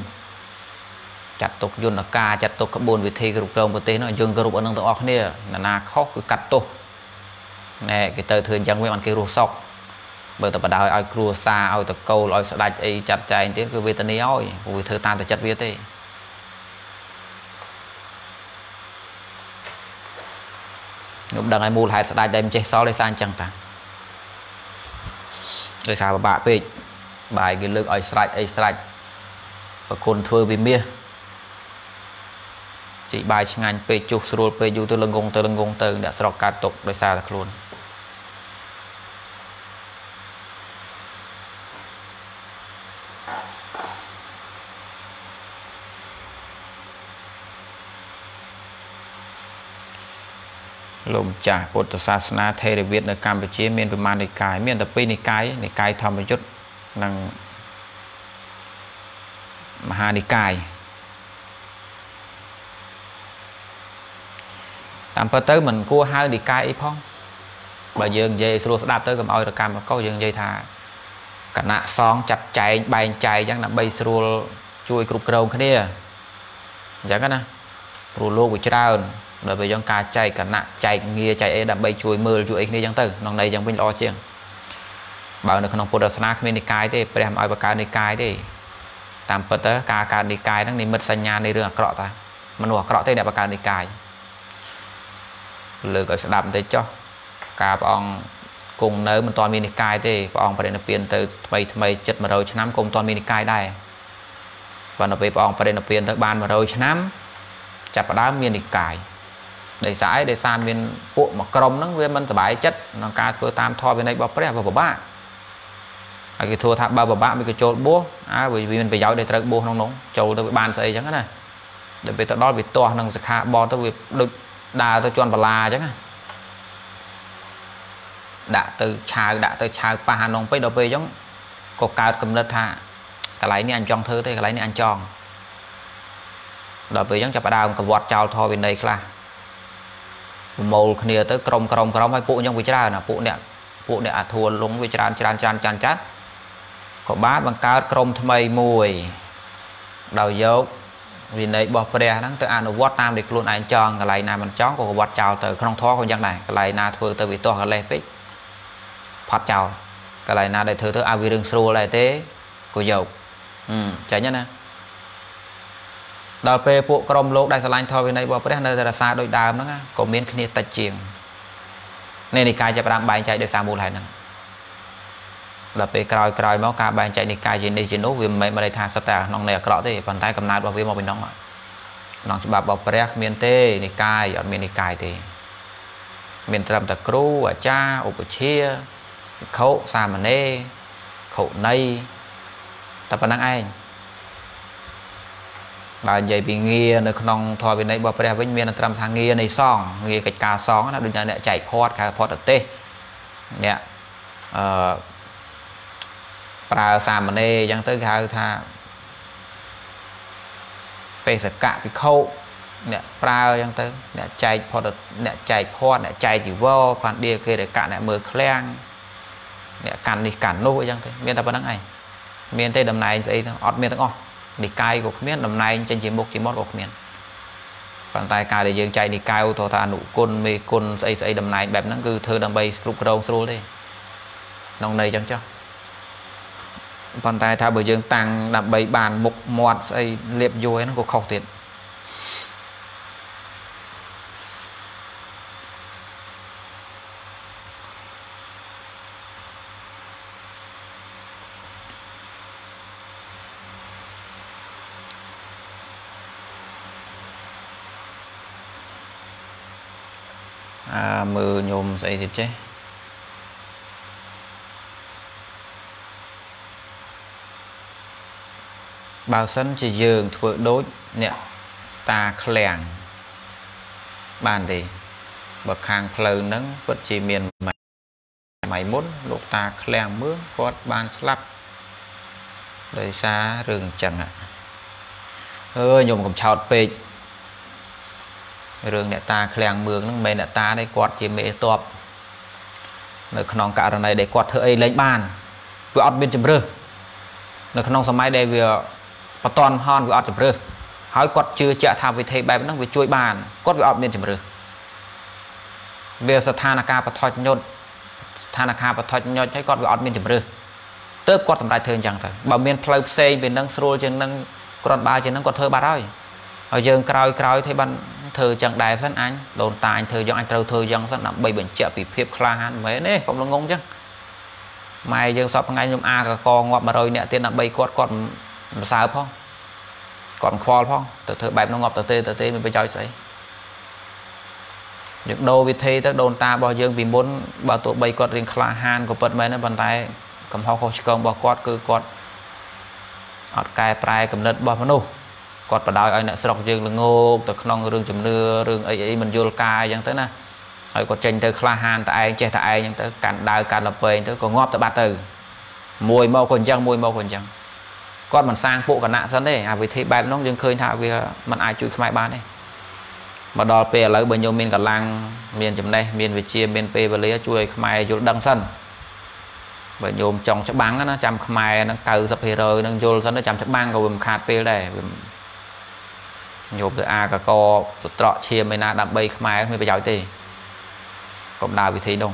ចាត់ទុកយន្តការចាត់ទុកក្បួនវិធីគ្រប់គ្រងប្រទេសនោះយើងគោរពអស់នឹងទាំងអស់គ្នាណានាខុសគឺកាត់ទោសណែគេទៅធ្វើអញ្ចឹងវិញអត់គេរស់សុខ បើតែបដ ாய் ឲ្យគ្រួសារឲ្យតកូលឲ្យស្ដាច់អីចាត់ចែងទៀតគឺវេទនាឲ្យព្រោះវាធ្វើតាមតែចិត្តវាទេខ្ញុំដឹងឲ្យមូលហេតុស្ដាច់ដែលមិនចេះសល់ដោយសារអញ្ចឹងតាដោយសារពិបាកពេកបាយគេលើកឲ្យស្រេចអីស្រេចប្រគុណធ្វើវិមាសជីបាយឆ្ងាញ់ពេកជុះស្រួលពេកយូរទៅល្ងងទៅល្ងងទៅអ្នកស្រុកកាត់ទុកដោយសារតែខ្លួន លោកម្ចាស់ពុទ្ធសាសនាថេរវាទនៅកម្ពុជា មានប្រមាណនិកាយមានតែពីរនិកាយនិកាយធម្មយុត្តនិងមហានិកាយតាមពិតទៅមិនគួរហៅនិកាយអីផងបើយើងនិយាយស្រួលស្ដាប់ទៅកុំឲ្យរកម្មកុសយើងនិយាយថាគណៈសងចាត់ចែងបែងចែកអញ្ចឹងដើម្បីស្រួលជួយគ្រប់គ្រងគ្នាអញ្ចឹងណាព្រោះលោកវាច្រើន ដល់ពេលយើងការចែកគណៈចែកងារចែកអីដើម្បីជួយមើលជួយអីគ្នាអញ្ចឹងទៅក្នុងន័យអញ្ចឹងវិញល្អជាងបើនៅក្នុងពុទ្ធសាសនាគ្មាននិកាយទេព្រះមិនឲ្យបង្កើតនិកាយទេតាមពិតទៅការកើតនិកាយហ្នឹងនិមិត្តសញ្ញានៃរឿងអាក្រក់តាមនុស្សអាក្រក់ទេអ្នកបង្កើតនិកាយលើកឲ្យស្ដាប់បន្តិចចុះការព្រះអង្គគង់នៅមិនទាន់មាននិកាយទេព្រះអង្គបរិនិព្វានទៅថ្មីថ្មីចិត្ត100ឆ្នាំក៏មិនទាន់មាននិកាយដែរបើនៅពេលព្រះអង្គបរិនិព្វានទៅបាន100ឆ្នាំចាប់ផ្ដើមមាននិកាយ ដោយសារអីដោយសារមានពួកមួយក្រុមហ្នឹងវាមិនសบายចិត្តក្នុងការធ្វើតាមធម៌វិន័យរបស់ព្រះវាពិបាកហើយគេធួថាបើពិបាកវាក៏ចូលបួសអើវាមានប្រយោជន៍ដែលត្រូវបួសក្នុងនោះចូលទៅវាបានស្អីចឹងណាដល់ពេលទៅដល់វាទាស់នឹងសិក្ខាបទទៅវាដូចដើរទៅជន់បលាអញ្ចឹងណាដាក់ទៅឆាវដាក់ទៅឆាវប៉ះអានងពេកដល់ពេលអញ្ចឹងក៏កើតគំនិតថាកន្លែងនេះអញចង់ធ្វើទេកន្លែងនេះអញចង់ដល់ពេលអញ្ចឹងចាប់ផ្ដើមកវត្តចោលធរវិន័យខ្លះ ប្រមូលគ្នាទៅក្រុមក្រុមក្រុមឲ្យពួកអញ្ចឹងវាច្រើនណាពួកអ្នកពួកអ្នកអាធួលលងវាច្រើនច្រើនច្រើនច្រើនចាត់ក៏បានបង្កើតក្រុមថ្មីមួយដោយយកវិន័យរបស់ព្រះហ្នឹងទៅអនុវត្តតាមដែលខ្លួនឯងចង់កន្លែងណាមិនចង់ក៏វត្តចោលទៅក្នុងធម៌ក៏យ៉ាងដែរកន្លែងណាធ្វើទៅវាទាស់កលេសពេកផាត់ចោលកន្លែងណាដែលធ្វើទៅឲ្យវារឿងស្រួលដែរទេក៏យកចាញ់ណា ដល់ពេលពួកក្រុមលោកដែលឆ្លាញ់ធម៌វិន័យរបស់ព្រះនៅតែរសារដូចដើមហ្នឹងក៏មានគ្នាតិចជាងនេះនិកាយចាប់ផ្ដើមបែងចែកដោយសារមូលហេតុហ្នឹងដល់ពេលក្រោយក្រោយមកការបែងចែកនិកាយជានេះជានោះវាមិនមែនមិនន័យថាសិតតែក្នុងនៃអក្រក់ទេប៉ុន្តែកំណើតរបស់វាមកពីនោះក្នុងច្បាប់របស់ព្រះគ្មានទេនិកាយអត់មាននិកាយទេមានត្រឹមតែគ្រូអាចារ្យឧបជាភិក្ខុសាមណេរខុណីតែប៉ុណ្្នឹងឯង បើនិយាយពីងារនៅក្នុងធម៌វិន័យរបស់ព្រះវិញមានត្រឹមថាងារនៃសងងារកិច្ចការសងណាដូចអ្នកចែកផាត់ខាងផាត់ទេសអ្នកអឺប្រើសាមណេរអញ្ចឹងទៅគេហៅថាបេសកៈភិក្ខុអ្នកប្រើអញ្ចឹងទៅអ្នកចែកផាត់អ្នកចែកផាត់អ្នកចែកជីវរផាន់ឌីគេរកៈអ្នកមើលឃ្លាំងអ្នកកាន់នេះកាន់នោះអញ្ចឹងទៅមានតែប៉ុណ្្នឹងឯងមានទេតំណែងស្អីទៅអត់មានទាំងអស់ និកាយក៏គ្មានតំណែងចេញជាមុខជាមាត់ក៏គ្មានប៉ុន្តែការដែលយើងចែកនិកាយឧទាហរណ៍ថាអនុគុណមេគុណស្អីស្អីតំណែងបែបហ្នឹងគឺធ្វើដើម្បីគ្រប់គ្រងស្រួលទេក្នុងន័យចឹងចុះប៉ុន្តែថាបើយើងតាំងដើម្បីបានមុខមាត់ស្អីលៀបយួរហ្នឹងក៏ខុសទៀតមើលញោម ស្អីទៀតចេះបើសិនជាយើងធ្វើដូចអ្នកតាឃ្លាំងបានទេបើខាងផ្លូវហ្នឹងពិតជាមានម៉ៃមុនលោកតាឃ្លាំងមើលគាត់បានស្លាប់ដោយសាររឿងអញ្ចឹងអើយខ្ញុំកំឆោតពេក រឿងអ្នកតាឃ្លាំងមឿងហ្នឹងមិនមែនអ្នកតាទេគាត់ជាមេតបនៅក្នុងករណីដែលគាត់ធ្វើអីលែងបានវាអត់មានជំរឿសនៅក្នុងសម័យដែលវាបតនហនវាអត់ជំរឿសហើយគាត់ជឿជាក់ថាវិធីបែបហ្នឹងវាជួយបានគាត់វាអត់មានជំរឿសវាស្ថានភាពបថុចញុតស្ថានភាពបថុចញុតហើយគាត់វាអត់មានជំរឿសទើបគាត់សម្រេចធ្វើអញ្ចឹងទៅបើមានផ្លូវផ្សេងពីនឹងស្រួលជាងនឹងគ្រាន់បើជាងនឹងគាត់ធ្វើបាត់ហើយហើយយើងក្រោយក្រោយទេបាន ធ្វើចឹងដែរសិនអញដូនតាអញធ្វើយ៉ាងអញត្រូវធ្វើយ៉ាងសិនដើម្បីបញ្ជាក់ពីភាពក្លាហានមិនមែនទេកុំល្ងងចឹងម៉ែយើងសពថ្ងៃខ្ញុំអាកកងាប់100នាក់ទៀតដើម្បីគាត់គាត់មិនសើផងគាត់មិនខ្វល់ផងទៅធ្វើបែបនោះងាប់ទៅទេទៅទេមានប្រយោជន៍ស្អីយើងដូរវិធីទៅដូនតារបស់យើងពីមុនបើទោះបីគាត់រៀងក្លាហានក៏ពិតមែនដែរប៉ុន្តែកំហុសខុសឆ្គងរបស់គាត់គឺគាត់អត់កែប្រែគំនិតរបស់មនុស្ស គាត់បដ ாய் ឲ្យអ្នកស្រុកយើងល្ងោកទៅក្នុងរឿងជំនឿរឿងអីអីមិនយល់កាយអញ្ចឹងទៅណាហើយគាត់ចេញទៅក្លាហានតែឯងចេះតែឯងអញ្ចឹងទៅកាន់ដាវកាន់លពេងទៅក៏ងាប់ទៅបាត់ទៅមួយមកក៏អញ្ចឹងមួយមកក៏អញ្ចឹងគាត់មិនសាងពួកគណៈសិនទេអាវិធីបែបនោះយើងឃើញថាវាមិនអាចជួយខ្មែរបានទេមកដល់ពេលឥឡូវបើញោមមានកម្លាំងមានចំណេះមានវិជ្ជាមានពេលវេលាជួយឲ្យខ្មែរយល់ដឹងសិនបើញោមចង់ច្បាំងណាចាំខ្មែរហ្នឹង90%នឹងយល់សិនចាំច្បាំងក៏វាមិនខាតពេលដែរវា ញោមទៅអាកកសត្រកឈាមឯណាដើម្បីខ្មែរគ្មានប្រយោជន៍ទេកុំដើរវិធីនោះ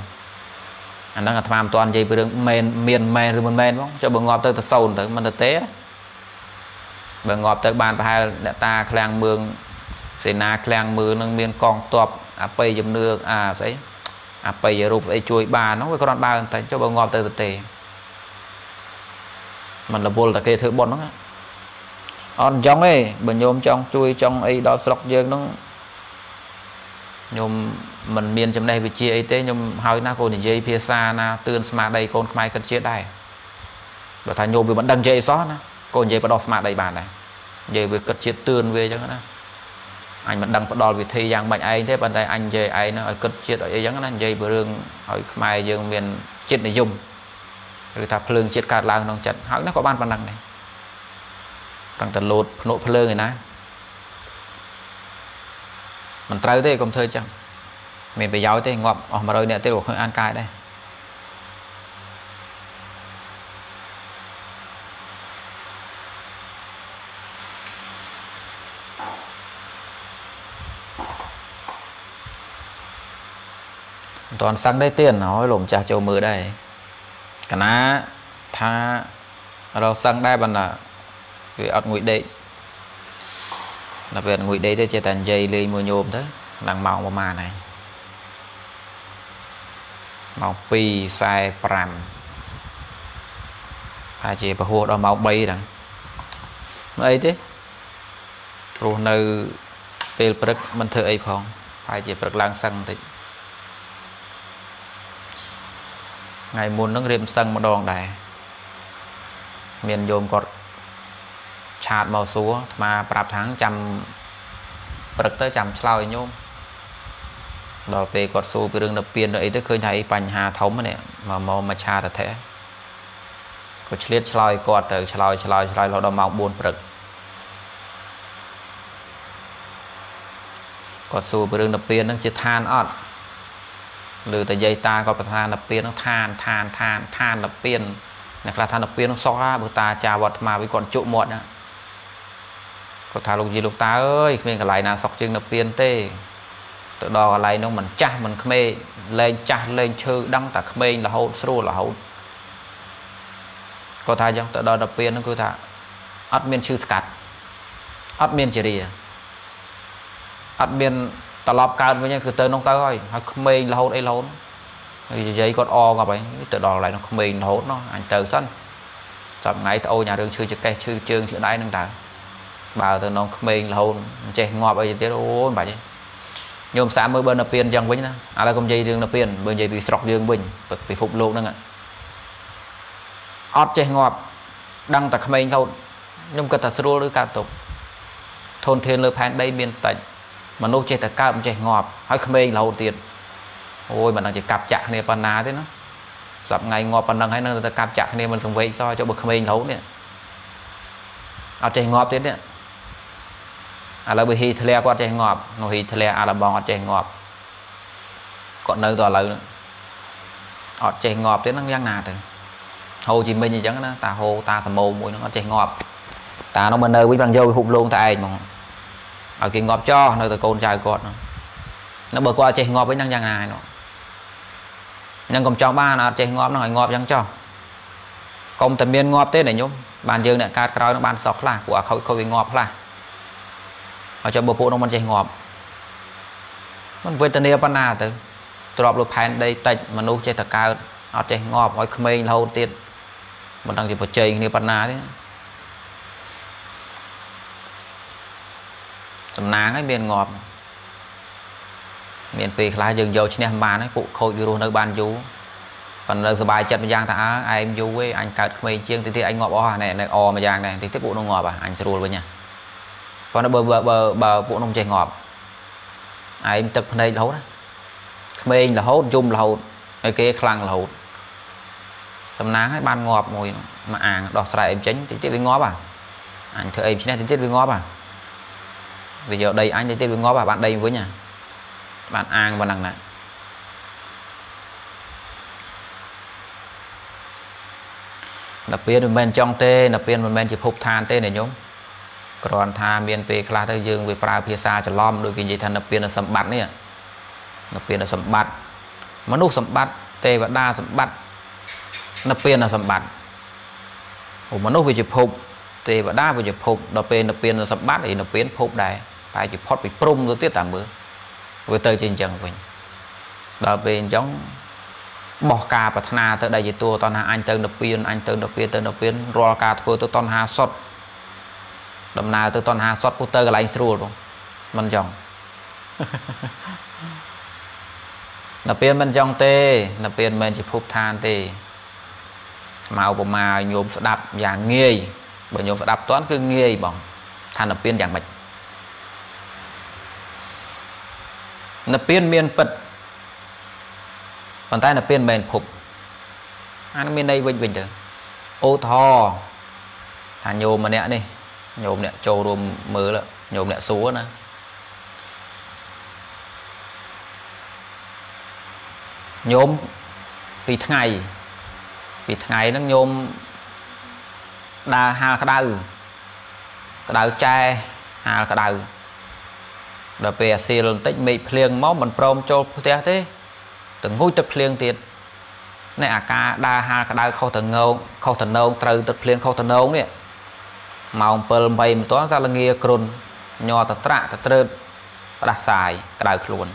អាហ្នឹងអាត្មាមិនទាន់និយាយពីរឿងមែនមានមែនឬមិនមែនផងចុះបើងាប់ទៅទៅសូនទៅមិនទៅទេបើងាប់ទៅបានប្រហែលអ្នកតាឃ្លាំងមឿងសេនាឃ្លាំងមើលនឹងមានកងទ័ពអបិយជំនឿអាស្អីអបិយរូបស្អីជួយបានហ្នឹងវាគ្រាន់បើតែចុះបើងាប់ទៅទៅទេมันរវល់តែគេធ្វើបុណ្យហ្នឹង អត់អញ្ចឹងទេបើញោមចង់ជួយចង់អីដល់ស្រុកយើងហ្នឹងញោមមិនមានចំណេះវិជ្ជាអីទេខ្ញុំហើយណាកូននិយាយភាសាណាទឿនស្មារតីកូនខ្មែរគិតជាតិដែរបើថាញោមវាមិនដឹងនិយាយអីសោះណាកូននិយាយបដោះស្មារតីបានដែរនិយាយវាគិតជាតិទឿនវាអញ្ចឹងណាអញមិនដឹងផ្ដល់វិធីយ៉ាងម៉េចឯងទេប៉ុន្តែអញនិយាយឯងហ្នឹងឲ្យគិតជាតិឲ្យអីចឹងណានិយាយពីរឿងឲ្យខ្មែរយើងមានចិត្តនិយមឬថាភ្លើងជាតិកើតឡើងក្នុងចិត្តហើយណាក៏បានប៉ុណ្ណឹងដែរ ត្រង់តែលោតភ្នក់ភ្លើងឯណាមិនត្រូវទេកុំធ្វើចឹងមានប្រយោជន៍ទេងាប់អស់100នាក់ទៀតក៏ឃើញអានកាយដែរមិនតាន់សឹងទេទៀតហើយលោកម្ចាស់ចូលមើលដែរកណាថារកសឹងដែរបណ្ណា វាអត់ងួយដេកដល់ពេលងួយដេកទៅចេះតែនិយាយលេងមួយញោមទៅដល់ម៉ោងប្រហែលហើយម៉ោង2:45ថាជាពហុដល់ម៉ោង3ហ្នឹងមិនអីទេព្រោះនៅពេលព្រឹកមិនធ្វើអីផងហើយជាព្រឹកឡើងសឹងបន្តិចថ្ងៃមុនហ្នឹងរៀបសឹងម្ដងដែរមានយោមគាត់ ឆាតមកសួរអាត្មាប្រាប់ថាចាំព្រឹកទៅចាំឆ្លើយញោមដល់ពេលគាត់សួរពីរឿងនៅពៀននៅអីទៅឃើញថាបញ្ហាធំនេះមកមកមកឆាតថេគាត់ឆ្លៀតឆ្លើយគាត់ទៅឆ្លើយឆ្លើយឆ្លើយរហូតដល់ម៉ោង4ព្រឹកគាត់សួរពីរឿងនៅពៀនហ្នឹងជាឋានអត់ឬតែយាយតាគាត់ប្រធាននៅពៀនហ្នឹងឋានឋានឋានឋាននៅពៀនអ្នកខ្លះថានៅពៀនហ្នឹងសោះបើតាចាវត្តអាត្មាវិញគាត់ជក់មាត់ណា គាត់ថាលោកយាយលោកតាអើយគ្មានកន្លែងណាសុកជាងនៅពៀនទេទៅដល់កន្លែងនោះមិនចាស់មិនក្មេងលែងចាស់លែងឈើដឹងតែក្មេងរហូតស្រួលរហូតគាត់ថាអញ្ចឹងទៅដល់ដល់ពៀននោះគឺថាអត់មានឈឺស្កាត់អត់មានចរិយាអត់មានត្រឡប់កើតវិញគឺទៅនោះទៅហើយហើយក្មេងរហូតអីរហូតនិយាយគាត់អងប់ហើយទៅដល់កន្លែងនោះក្មេងរហូតនោះអញទៅសិនចាប់ថ្ងៃត្អូញអារឿងឈឺចកេះឈឺជើងឈឺដៃនឹងតើ បើទៅនងក្មេងរហូតមិនចេះងាប់អីទៀតអូយមិនបាច់ទេញោមសាមើលបើនៅពៀនអញ្ចឹងវិញណាឥឡូវកុំនិយាយរឿងនៅពៀនបើនិយាយពីស្រុកយើងវិញពិភពលោកហ្នឹងអត់ចេះងាប់ដឹងតែក្មេងរហូតខ្ញុំគិតថាស្រួលឬកើតទុកធនធានលើផែនដីមានតិចមនុស្សចេះតែកើតមិនចេះងាប់ហើយក្មេងរហូតទៀតអូយមិនដឹងជាកាប់ចាក់គ្នាប៉ុណ្ណាទេណាស្រាប់ថ្ងៃងាប់ប៉ុណ្ណឹងហើយនៅតែកាប់ចាក់គ្នាមិនសង្វេកសោះចុះបើក្មេងរហូតនេះអត់ចេះងាប់ទៀតនេះ ឥឡូវបើហ៊ីធ្លាគាត់ចេះងាប់នោះហ៊ីធ្លាអាឡបងអត់ចេះងាប់គាត់នៅទៅឥឡូវអត់ចេះងាប់ទៀតហ្នឹងយ៉ាងណាទៅហូជីមិញអញ្ចឹងណាតាហូតាសមោមួយហ្នឹងអត់ចេះងាប់តានោះមកនៅវិញបានយកពិភពលោកតែឯងហ្មងឲ្យគេងាប់ចោះនៅតែកូនចៅគាត់ហ្នឹងនៅបើគាត់ចេះងាប់វិញហ្នឹងយ៉ាងណានោះនឹងកុំចង់បានអត់ចេះងាប់ហ្នឹងឲ្យងាប់យ៉ាងចោះកុំតែមានងាប់ទេណាញោមបានយើងអ្នកកើតក្រោយនឹងបានសក់ខ្លះពួកអាខូចខូចវាងាប់ខ្លះ ហើយចាំបើពួកនោះមិនចេះងាប់មិនវេទនាប៉ុណ្ណាទៅទ្របលើផែនដីតិចមនុស្សចេះតែកើតអត់ចេះងាប់ឲ្យក្មេងរហូតទៀតមិនដឹងជាប្រជែងគ្នាប៉ុណ្ណាទេសំណាងហើយមានងាប់មានពេលខ្លះយើងយកឈ្នះបានហើយពួកខូចវារស់នៅបានយូរប៉ុន្តែសុបាយចិត្តមួយយ៉ាងថាអើឯងយូរឯងអញកើតក្មេងជាងតិចទៀតអញងាប់អស់ណែនៅអមួយយ៉ាងដែរតិចទៀតពួកនោះងាប់អញស្រួលវិញហ៎ ប៉ុន្តែបើបើបើពួកនំចេះងាប់ឯងទឹកភ្នែករហូតណាក្មេងរហូតយំរហូតហើយគេខ្លាំងរហូតសំណាងឲ្យបានងាប់មួយមកអាងដោះស្រ័យអីចេញតិចទៀតវាងាប់អាអញធ្វើអីឈ្នះតិចទៀតវាងាប់អាវាយកដីអញតិចទៀតវាងាប់អាបានដីវិញអាបានអាងប៉ុណ្ណឹងណាដល់ពៀនមិនមែនចង់ទេដល់ពៀនមិនមែនជាភពឋានទេអ្នកញោម គ្រាន់ថាមានពេលខ្លះទៅយើងវាប្រើភាសាច្រឡំដូចគេនិយាយថានៅពេលសម្បត្តិនេះនៅពេលសម្បត្តិមនុស្សសម្បត្តិទេវតាសម្បត្តិនៅពេលសម្បត្តិមនុស្សវាជាភពទេវតាវាជាភពដល់ពេលនៅពេលសម្បត្តិឯនៅពេលភពដែរតែជាផុតពីព្រំទៅទៀតតាមមើលវាទៅជាអញ្ចឹងវិញដល់ពេលអញ្ចឹងបោះការប្រាថ្នាទៅដែលជាតួតណ្ហាអញទៅនៅពៀនអញទៅនៅពៀនទៅនៅពៀនរាល់ការធ្វើទៅតណ្ហាសុទ្ធ ដំណើរទៅតណ្ហាសុទ្ធពុះទៅកន្លែងស្រួលបងមិនចង់នៅពៀនមិនចង់ទេនៅពៀនមិនជាភពឋានទេមកឧបមាឲ្យញោមស្ដាប់យ៉ាងងាយបើញោមស្ដាប់តន់គឺងាយបងថានៅពៀនយ៉ាងម៉េចនៅពៀនមានពិតប៉ុន្តែនៅពៀនមិនមែនភពអានេះមានន័យវិញវិញទៅអូថថាញោមម្នាក់នេះ ញោមអ្នកចូលរួមមើលញោមអ្នកសួរណាញោមពីថ្ងៃពីថ្ងៃហ្នឹងញោមដើរហាលក្តៅក្តៅចែហាលក្តៅដល់ពេលអាសៀលបន្តិចមេឃភ្លៀងមកមិនព្រមចូលផ្ទះទេទៅងូចទឹកភ្លៀងទៀតនេះអាការដើរហាលក្តៅខុសទៅងោងខុសទៅនងត្រូវទឹកភ្លៀងខុសទៅនងនេះ ម៉ោង7 8មិនទាន់កាលងាគ្រុនញ័រតត្រាក់តត្រើតផ្ដាសាយក្តៅខ្លួន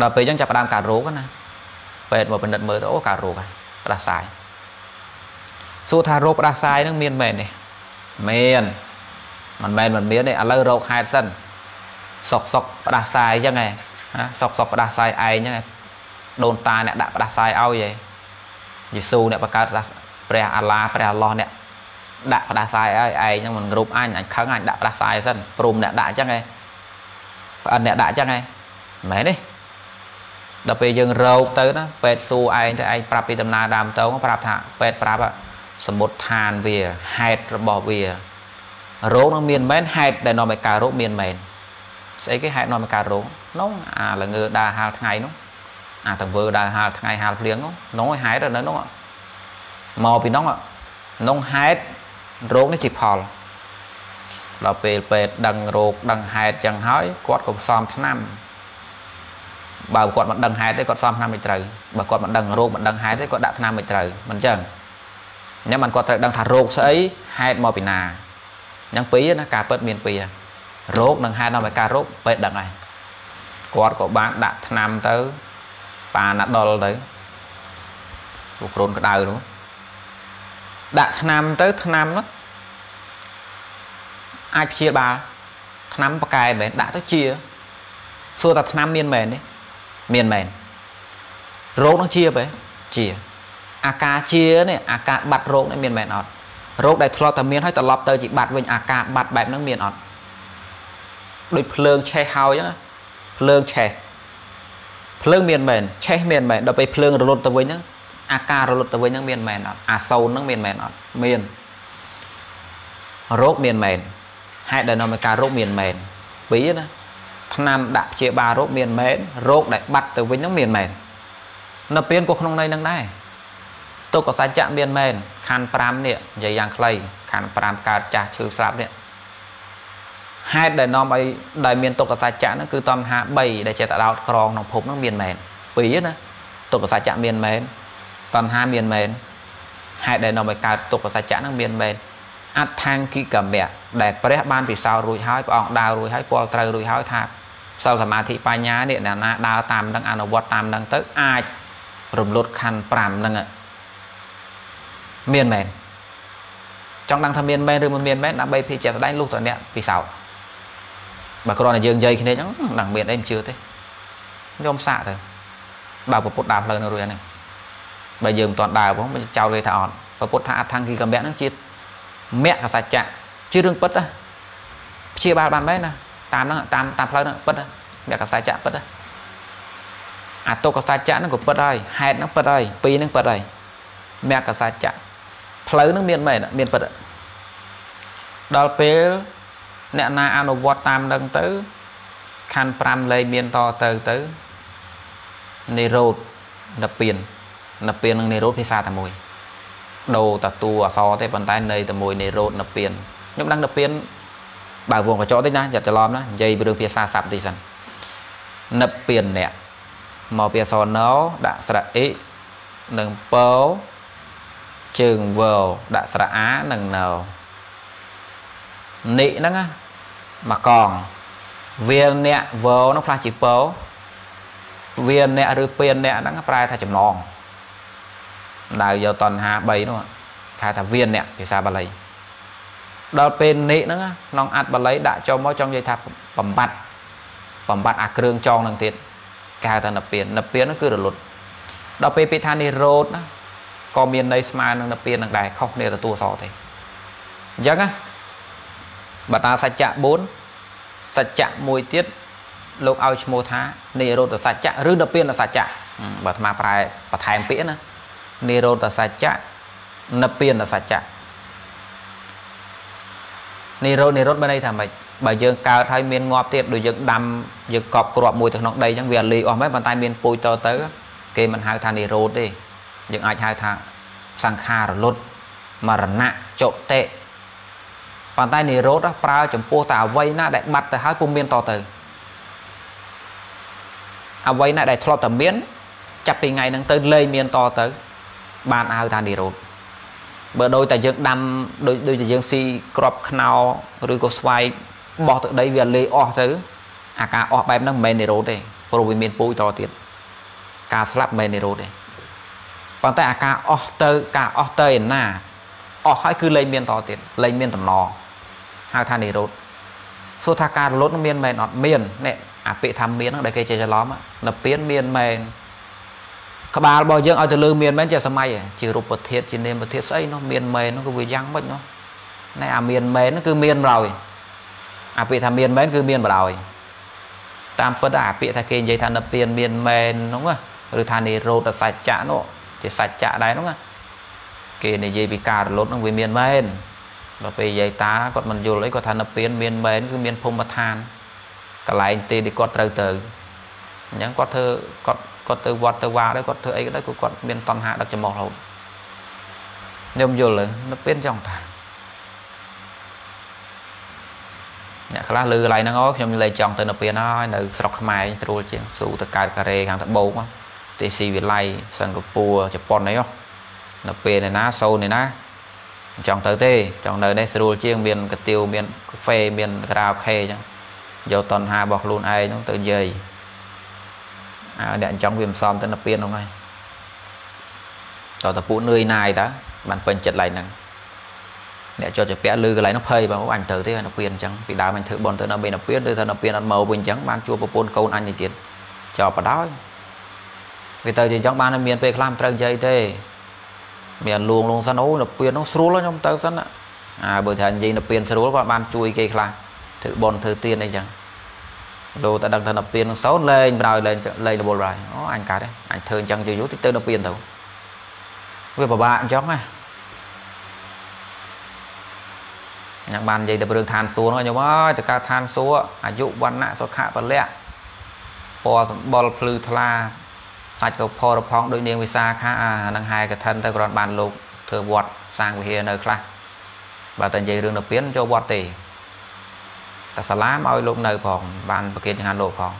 ដល់ពេលអញ្ចឹងចាប់ផ្ដើមកើតរោគណាពេទ្យមកពិនិត្យមើលទៅអូកើតរោគហើយផ្ដាសាយសួរថារោគផ្ដាសាយនឹងមានមែនទេមានមិនមែនមិនមានទេឥឡូវរោគហេតុសិនសុកសុកផ្ដាសាយអញ្ចឹងឯងសុកសុកផ្ដាសាយឯងអញ្ចឹងដូនតាអ្នកដាក់ផ្ដាសាយឲ្យឯងយេស៊ូអ្នកបង្កើតព្រះអាឡាព្រះអល់ឡោះអ្នក ដាក់ផ្ដាសាយឲ្យឯងហ្នឹងមិនគ្រប់អញអញខឹងអញដាក់ផ្ដាសាយសិនព្រមអ្នកដាក់អញ្ចឹងឯងប្អិនអ្នកដាក់អញ្ចឹងឯងមែនទេដល់ពេលយើងរោគទៅណាពេទ្យសួរឯងទៅឯងប្រាប់ពីដំណើរដើមតងប្រាប់ថាពេទ្យប្រាប់សមុទ្រឋានវាហេតុរបស់វារោគនឹងមានមែនហេតុដែលនាំឲ្យកើតរោគមានមែនស្អីគេហេតុនាំឲ្យកើតរោគនោះអាល្ងើដើរហាលថ្ងៃនោះអាតង្វើដើរហាលថ្ងៃហាលភ្លៀងនោះនោះហេតុនៅនោះមកពីនោះនោះហេតុ រោគនេះជាផលដល់ពេលពេទ្យដឹងរោគដឹងហេតុចឹងហើយគាត់ក៏ផ្សំថ្នាំបើគាត់មិនដឹងហេតុទេគាត់ផ្សំថ្នាំមិនត្រូវបើគាត់មិនដឹងរោគមិនដឹងហេតុទេគាត់ដាក់ថ្នាំមិនត្រូវមិនចឹងអញ្ចឹងมันគាត់ត្រូវដឹងថារោគស្អីហេតុមកពីណាអញ្ចឹងពីរណាការពិតមានពីររោគនិងហេតុនាំឲ្យការរោគពេទ្យដឹងហើយគាត់ក៏បានដាក់ថ្នាំទៅប៉ាណាដុលទៅពួកគ្រូនក្តៅនោះ ដាក់ថ្នាំទៅថ្នាំនោះអាចព្យាបាលថ្នាំប៉កែមែនដាក់ទៅជាសួរថាថ្នាំមានមែនទេមានមែនរោគនឹងជាបែជាអាការជានេះអាការបាត់រោគនេះមានមែនអត់រោគដែលធ្លាប់តែមានហើយត្រឡប់ទៅជាបាត់វិញអាការបាត់បែបហ្នឹងមានអត់ដូចភ្លើងឆេះហើយអញ្ចឹងភ្លើងឆេះភ្លើងមានមែនឆេះមានមែនដល់ពេលភ្លើងរលត់ទៅវិញហ្នឹង អាការរលត់ទៅវិញហ្នឹងមានមែនអត់អាសូនហ្នឹងមានមែនអត់មានរោគមានមែនហេតុដែលនាំឲ្យការរោគមានមែនពីរណាថ្នាំដាក់ព្យាបាលរោគមានមែនរោគដែលបាត់ទៅវិញហ្នឹងមានមែននៅពៀនក៏ក្នុងន័យហ្នឹងដែរទុក្ខសច្ចៈមានមែនខណ្ឌ5នេះនិយាយយ៉ាងខ្លីខណ្ឌ5កើតចាស់ឈឺស្លាប់នេះហេតុដែលនាំឲ្យដែលមានទុក្ខសច្ចៈហ្នឹងគឺតណ្ហា3ដែលចេះតែដោតក្រងក្នុងភពហ្នឹងមានមែនពីរណាទុក្ខសច្ចៈមានមែន តណ្ហាមានមែនហេតុដែលនាំឲ្យកើតទុក្ខសច្ចៈហ្នឹងមានមែនអដ្ឋាង្គិកមៈដែលព្រះបានពិសោធន៍រួចហើយព្រះអង្គដើររួចហើយពលត្រូវរួចហើយថាសិលសមាធិបញ្ញានេះអ្នកណាដើរតាមនឹងអនុវត្តតាមនឹងទៅអាចរំលត់ខណ្ឌ5ហ្នឹងមានមែនចង់ដឹងថាមានមែនឬមិនមានមែនដើម្បីភាពជាក់ស្ដែងលុះតអ្នកពិសោធន៍បើគ្រាន់តែយើងនិយាយគ្នាអញ្ចឹងដឹងមានអីមិនជឿទេខ្ញុំសាកទៅបើពុទ្ធដើរផ្លូវនៅរួចហ្នឹង បើយើងមិនទាន់ដើរផងមិនចោលគេថាអត់ពុទ្ធថាអដ្ឋង្គិកមៈហ្នឹងជាមគ្គសច្ចៈជារឿងពិតណាព្យាបាលបានមែនណាតាមហ្នឹងតាមតាមផ្លូវហ្នឹងពិតណាមគ្គសច្ចៈពិតណាអាទុកសច្ចៈហ្នឹងក៏ពិតហើយហេតុហ្នឹងពិតហើយពីរហ្នឹងពិតហើយមគ្គសច្ចៈផ្លូវហ្នឹងមានមែនមានពិតដល់ពេលអ្នកណាអនុវត្តតាមនឹងទៅខណ្ឌ5លែងមានតទៅទៅនិរោធនិព្វាន និព្វាននិងនិរោធភាសាតែមួយដូរតាតួអសរទេប៉ុន្តែនៃតែមួយនិរោធនិព្វានខ្ញុំដឹងនិព្វានបើវងកញ្ចក់តិចណាយ៉ាត់ច្រឡំណានិយាយពីរឿងភាសាស័ព្ទតិចសិននិព្វានអ្នកមកពីអសរណោដាក់ស្រៈអិនិងពោជើងវដាក់ស្រៈអានិងណោនិហ្នឹងមកកងវាអ្នកវហ្នឹងផ្លាស់ជាពោវាអ្នកឬពៀនអ្នកហ្នឹងប្រែថាចំណង ដៅយកតណ្ហា3នោះគេថាវាអ្នកភាសាបាលីដល់ពេលនិហ្នឹងក្នុងអត្ថបាលីដាក់ចូលមកចង់និយាយថាបំបត្តិបំបត្តិអាគ្រឿងចងនឹងទៀតគេហៅថានិព្វាននិព្វានហ្នឹងគឺរលត់ដល់ពេលពាក្យថានិរោធណាក៏មានន័យស្មើនឹងនិព្វាននឹងដែរខុសគ្នាទទួលសទេអញ្ចឹងណាបតាសច្ចៈ4សច្ចៈមួយទៀតលោកឲ្យឈ្មោះថានិរោធសច្ចៈឬនិព្វានសច្ចៈបើអាត្មាប្រែបន្ថែមពាក្យណា និរោធសច្ចៈនិព្វានសច្ចៈនិរោធនិរោធបានន័យថាម៉េចបើយើងកើតហើយមានងាប់ទៀតដូចយើងដាំយើងកប់គ្រាប់មួយទៅក្នុងដីអញ្ចឹងវាលីអស់មែនប៉ុន្តែមានពូជតទៅគេមិនហៅថានិរោធទេយើងអាចហៅថាសង្ខារលុតមរណៈចុតិប៉ុន្តែនិរោធប្រើចំពោះតែអ្វីណាដែលបាត់ទៅហើយពុំមានតទៅអ្វីណាដែលធ្លាប់តែមាន ចាប់ពីថ្ងៃហ្នឹងទៅលែងមានតទៅ បានហៅថានិរោធបើដោយតែយើងដាំដូចដូចតែយើងស៊ីក្របខ្នោឬក៏ស្វាយបោះទឹកដីវាលេអស់ទៅអាការអស់បែបហ្នឹងមិនមែននិរោធទេព្រោះវាមានពូជតទៀតការស្លាប់មិនមែននិរោធទេប៉ុន្តែអាការអស់ទៅការអស់ទៅឯណាអស់ហើយគឺលែងមានតទៀតលែងមានតំណហៅថានិរោធសួរថាការរលត់នឹងមានមែនអត់មាននេះអាពាក្យថាមានហ្នឹងដែលគេចេះច្រឡំនៅពៀនមានមែន ក្បាលរបស់យើងឲ្យទៅលើមានមែនជាសម័យជារូបធាតុជានាមធាតុស្អីនោះមានមែននោះគឺវាយ៉ាងម៉េចនោះណែអាមានមែនគឺមានបរោយអាពាក្យថាមានមែនគឺមានបរោយតាមពិតអាពាក្យថាគេនិយាយថានៅពៀនមានមែននោះឬថានិរោធសច្ចៈនោះជាសច្ចៈដែរនោះគេនិយាយពីការរលត់នោះវាមានមែនដល់ពេលនិយាយតាគាត់មិនយល់អីគាត់ថានៅពៀនមានមែនគឺមានភូមិឋានកន្លែងទីដែលគាត់ត្រូវទៅអញ្ចឹងគាត់ធ្វើគាត់ គាត់ទៅវត្តទៅវាដែរគាត់ធ្វើអីក៏ដោយគឺគាត់មានតណ្ហាដឹកចំោះរហូតខ្ញុំយល់នៅពេលចង់ថាអ្នកខ្លះលើកន្លែងហ្នឹងអូខ្ញុំលេចចង់ទៅនៅពេលហើយនៅស្រុកខ្មែរត្រួលជាងស៊ូទៅកើតការ៉េខាងត្បូងទេស៊ីវិល័យសិង្ហបុរីជប៉ុនអីនៅពេលណាសូនណាចង់ទៅទេចង់នៅនេះស្រួលជាង មានកាទៀវមានកាហ្វេមានការ៉ាអូខេអញ្ចឹងយកតណ្ហារបស់ខ្លួនឯងហ្នឹងទៅនិយាយ អើអ្នកអញ្ចឹងវាមិនសមទៅនៅពៀនហ្នឹងហើយតើតពួកនឿយណាយតើបានពេញចិត្តឡើងហ្នឹងអ្នកចុចជាពាក់លឺកន្លែងនោះភ័យបងអញទៅទេនៅពៀនអញ្ចឹងពីដើមអញធ្វើបន់ទៅនៅបេនៅពៀនឬថានៅពៀនអត់មកវិញអញ្ចឹងបានជួបប្រពន្ធកូនអញទៅទៀតចោលបដោយវាទៅជាអញ្ចឹងបានមានពេលខ្លះមិនត្រូវនិយាយទេមានលួងលួងសិនអូនៅពៀននោះស្រួលខ្ញុំទៅសិនអាបើថានិយាយនៅពៀនស្រួលគាត់បានជួយគេខ្លះធ្វើបន់ធ្វើទៀនអីចឹង លោតែដឹងថានៅពៀននឹងសោនលេងបដ ாய் លេងលេងរវល់ហើយអូអញកាត់ទេអញធ្វើអញ្ចឹងយូរយូរតិចទៅនៅពៀនទៅវាពិបាកអញ្ចឹងណាញ៉ាំបាននិយាយទៅរឿងឋានសួគ៌ហ្នឹងខ្ញុំអើយទៅកើតឋានសួគ៌អាយុវណ្ណៈសុខៈពលៈពណ៌សម្បុរភ្លឺថ្លាសាច់ក៏ផរផងដោយនាងវិសាខាអានឹងហែកឋិនទៅគ្រាន់បានលោកធ្វើវត្តសាងវិហារនៅខ្លះបើតែនិយាយរឿងនៅពៀនចូលវត្តទេ តែសាឡាមឲ្យលោកនៅផងបានប្រគិនចង្ហាន់លោកផង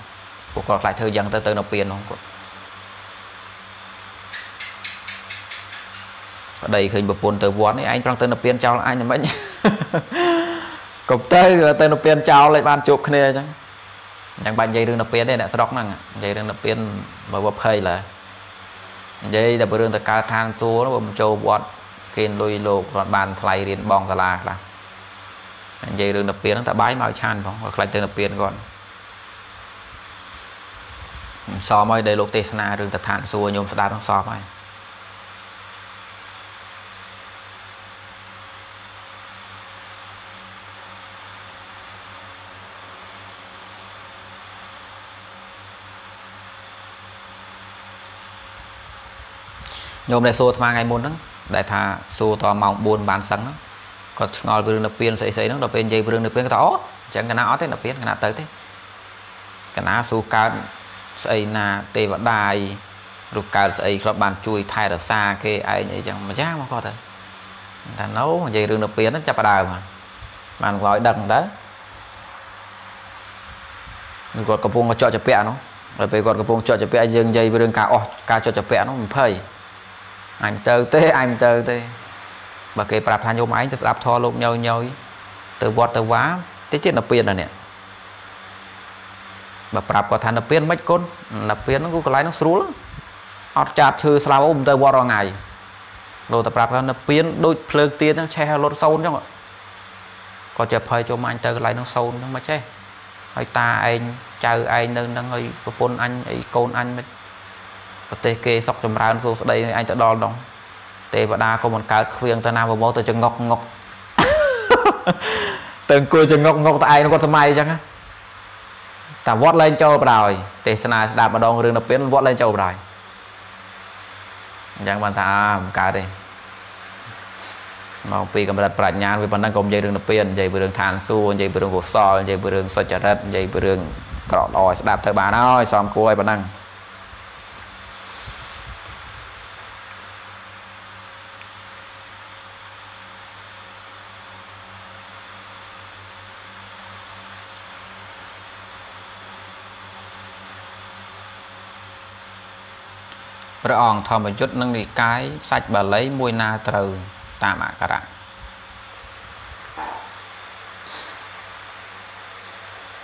ពួកគាត់ខ្លាចធ្វើយ៉ាងទៅទៅនៅពៀននោះគាត់ប្តីឃើញប្រពន្ធទៅវត្តនេះឯងប្រងទៅនៅពៀនចោលអញមិនកុំទៅទៅនៅពៀនចោលឲ្យបានជួបគ្នាអញ្ចឹងអញ្ចឹងបាច់និយាយរឿងនៅពៀនទេអ្នកស្រុកហ្នឹងនិយាយរឿងនៅពៀនបើវភ័យឡើនិយាយតែរឿងទៅកើតឋានសួគ៌បើមិនចូលវត្តគេលុយលោកគាត់បានថ្លៃរៀនបងសាលាខ្លះ និយាយរឿងនៅពៀនហ្នឹងតបាយមកឆានផងខ្លាចទៅនៅពៀនគាត់សមហើយដែលលោកទេសនារឿងតឋានសួគ៌ញោមស្ដាប់នឹងសមហើយញោមដែលសួរអាត្មាថ្ងៃមុនហ្នឹងដែលថាសួរតម៉ោង4បានសឹង គាត់ឆ្ងល់ពីរឿងនិព្វានស្អីស្អីហ្នឹងដល់ពេលនិយាយពីរឿងនិព្វានគាត់ថាអូអញ្ចឹងកណាអត់ទេនិព្វានកណាទៅទេកណាសួរកើតស្អីណាទេវតាយឬកើតស្អីគាត់បានជួយថែរក្សាគេឯងអីចឹងម្យ៉ាងមកគាត់ទៅថាណូនិយាយរឿងនិព្វានហ្នឹងចាប់ដើមបានគាត់ឲ្យដឹងទៅគាត់កំពុងចော့ចពាក់នោះដល់ពេលគាត់កំពុងចော့ចពាក់យើងនិយាយពីរឿងការអស់ការចော့ចពាក់នោះ20អញទៅទេអញទៅទេ បើគេប្រាប់ថាញោមឯងទៅស្ដាប់ធម៌លោកញយញយទៅវត្តទៅវាតិចទៀតនៅពៀននេះបើប្រាប់គាត់ថានៅពៀនមិនគុណនៅពៀនហ្នឹងគឺកន្លែងហ្នឹងស្រួលអត់ចាត់ឈើស្លាវអូមិនទៅវត្តរងថ្ងៃលោកទៅប្រាប់គាត់នៅពៀនដូចភ្លើងទៀនហ្នឹងឆេះលត់សូនអញ្ចឹងគាត់ចេះភ័យចូលមកអញទៅកន្លែងហ្នឹងសូនហ្នឹងមិនចេះហើយតាឯងចៅឯងនៅនឹងហើយប្រពន្ធអញអីកូនអញមិនប្រទេសគេសុកចម្រើនសួស្ដីអញទៅដល់ដង ទេវតាក៏មិនកើតខ្វៀងទៅណាមកទៅចងុកងុកទៅអង្គុយចងុកងុកតែឯងគាត់សម័យអញ្ចឹងតែវត្តលែងចូលបដ ாய் ទេសនាស្ដាប់ម្ដងរឿងនៅពេលវត្តលែងចូលបដ ாய் អញ្ចឹងបានថាមិនកើតទេមកពីកម្រិតប្រាជ្ញាវាប៉ុណ្ណឹងកុំនិយាយរឿងនិព្វាននិយាយពីរឿងឋានសួគ៌និយាយពីរឿងកុសលនិយាយពីរឿងសុចរិតនិយាយពីរឿងក្រល្អឲ្យស្ដាប់ទៅបានហើយសំគួរឲ្យប៉ុណ្ណឹង ព្រះអង្គធម្មយុត្តនិងនិកាយសាច់បាលីមួយណាត្រូវតាមអក្សរៈ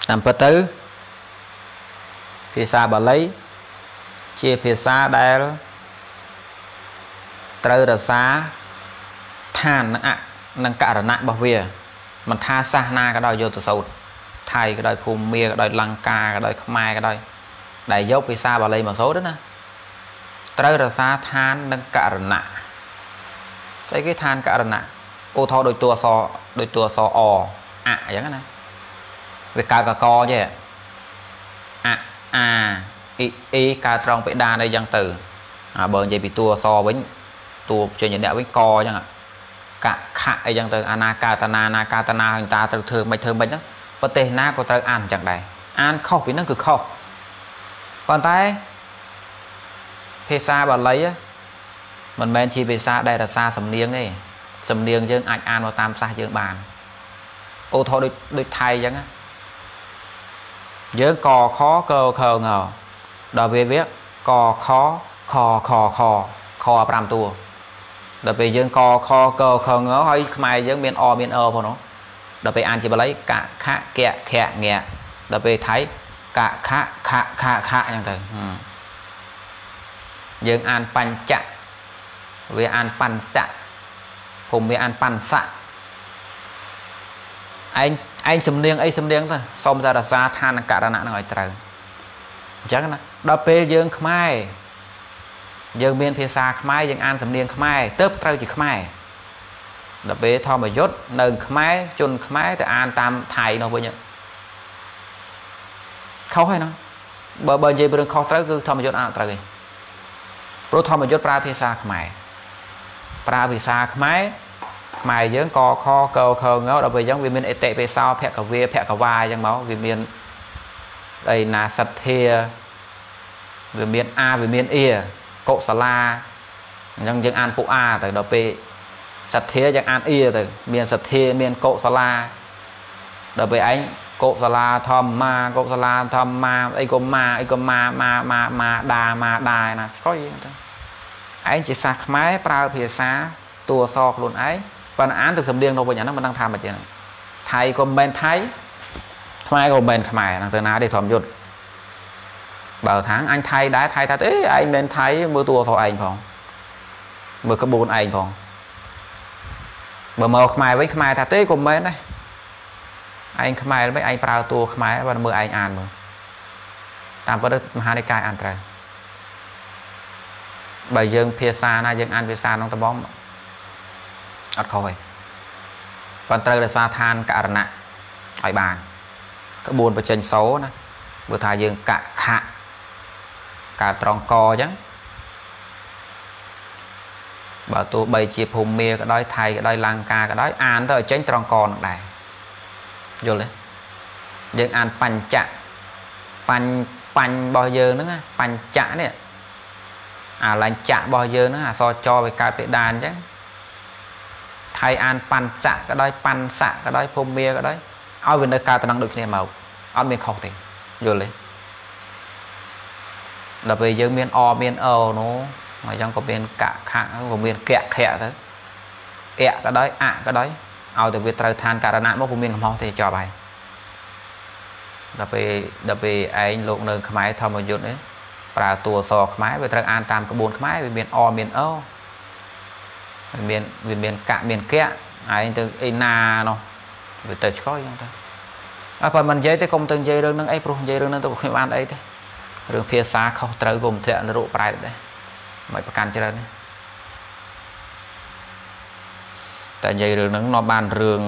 តាមពិតទៅភាសាបាលីជាភាសាដែលត្រូវរក្សាឋានអនិងករណៈរបស់វាមិនថាសាសនាក៏ដោយយកទៅសោតថៃក៏ដោយភូមិមាក៏ដោយលង្កាក៏ដោយខ្មែរក៏ដោយដែលយកភាសាបាលីមកសូត្រណា ត្រូវរក្សាឋាននិងករណៈស្អីគេឋានករណៈឧទាហរណ៍ដូចតួអសដូចតួអសអអអញ្ចឹងណាវាកើតកកចេះអអាអ៊ីអ៊ីកើតត្រង់បេដានអីចឹងទៅអាបើនិយាយពីតួអសវិញតួចេញអ្នកវិញកអញ្ចឹងកខៈអីចឹងទៅអាណាកាតនាណាកាតនាហើយតាត្រូវធ្វើមិនធ្វើមិនហ្នឹងប្រទេសណាក៏ត្រូវអានអញ្ចឹងដែរអានខុសពីហ្នឹងគឺខុសប៉ុន្តែ ភាសាបាលីមិនមែនជាភាសាដែលរក្សាសំនៀងទេសំនៀងយើងអាចអានមកតាមសាសយើងបានឧទាហរណ៍ដូចដូចថៃអញ្ចឹងយើងកខកខងដល់វាវាកខខខខខ5តួដល់ពេលយើងកខកខងហើយខ្មែរយើងមានអមានអផងនោះដល់ពេលអានជាបាលីកខកៈខៈងៈដល់ពេលថៃកខខខខអញ្ចឹងទៅ យើងអានបញ្ចៈវាអានបញ្សៈភូមិវាអានបញ្សៈឯងឯងសំនៀងអីសំនៀងទៅសូមតែរក្សាឋានករណៈនឹងឲ្យត្រូវអញ្ចឹងណាដល់ពេលយើងខ្មែរយើងមានភាសាខ្មែរយើងអានសំនៀងខ្មែរទៅត្រូវជាខ្មែរដល់ពេលធម្មយុត្តនៅខ្មែរជនខ្មែរទៅអានតាមថៃនោះវិញខុសហើយណាបើបើនិយាយពីរឿងខុសត្រូវគឺធម្មយុត្តអានត្រូវឯង ព្រោះធម្មយុត្តប្រើភាសាខ្មែរប្រើភាសាខ្មែរខ្មែរយើងកខកខងដល់ពេលអញ្ចឹងវាមានអតិបេសោភគវាភគវាអញ្ចឹងមកវាមានអីណាសទ្ធាវាមានអាវាមានអៀកុសលាអញ្ចឹងយើងអានពួកអាទៅដល់ពេលសទ្ធាយើងអានអៀទៅមានសទ្ធាមានកុសលាដល់ពេលឯង កុសលាធម្មាកុសលាធម្មាអីក៏មាអីក៏មាមាមាមាដាមាដាណាស្គយទៅឯងជាសាសខ្មែរប្រើភាសាតួអសខ្លួនឯងប៉ុន្តែអានទៅសំដៀងទៅវិញអាហ្នឹងមិនដឹងថាម៉េចទេថៃក៏មិនមែនថៃខ្មែរក៏មិនមែនខ្មែរហ្នឹងទៅណាទេធម្មយុទ្ធបើថាអញថៃដែរថៃថាអេឯងមិនមែនថៃមើលតួអសឯងផងមើលក្បួនឯងផងបើមកខ្មែរវិញខ្មែរថាទេក៏មិនមែនដែរ ឯងខ្មែរមិនឯងប្រើតួខ្មែរបើមើលឯងអានមើលតាមពិតមហានិកាយអានត្រូវបើយើងភាសាណាយើងអានភាសាក្នុងត្បងអត់ខុសទេប៉ុន្តែត្រូវរក្សាឋានករណៈឲ្យបានក្បួនបញ្ចេញសោណាបើថាយើងកខៈកើតត្រង់កអញ្ចឹងបើទោះបីជាភូមិមាក៏ដោយថៃក៏ដោយលង្កាក៏ដោយអានទៅឲ្យចេញត្រង់កនឹងដែរ យល់ទេយើងអានបញ្ចៈបញ្ញបញ្ញរបស់យើងហ្នឹងបញ្ចៈនេះអាឡាញ់ចៈរបស់យើងហ្នឹងអសចវាកើតពីដានអញ្ចឹងថៃអានបញ្ចៈក៏ដោយបញ្សៈក៏ដោយភូមិមាក៏ដោយឲ្យវានៅកើតតំណឹងដូចគ្នាមកអត់មានខុសទេយល់ទេដល់ពេលយើងមានអមានអនោះហើយចឹងក៏មានកៈខៈក៏មានកៈខៈទៅអៈក៏ដោយអៈក៏ដោយ ឲ្យតែវាត្រូវឋានករណៈមកពុំមានកំហុសទេចប់ហើយដល់ពេលដល់ពេលឯងលោកនៅខ្មែរធម្មយុទ្ធនេះប្រើតួអសខ្មែរវាត្រូវអានតាមក្បួនខ្មែរវាមានអមានអវាមានវាមានកៈមានកៈឯងទៅអីណានោះវាទៅឆ្កយចឹងទៅអើបើមិននិយាយទេកុំទៅនិយាយរឿងហ្នឹងអីព្រោះនិយាយរឿងហ្នឹងទៅខ្ញុំបានអីទេរឿងភាសាខុសត្រូវក៏មិនធ្លាក់នរកប្រែតដែរមិនប្រកាន់ច្រើនទេ តែនិយាយរឿងហ្នឹងនាំបានរឿង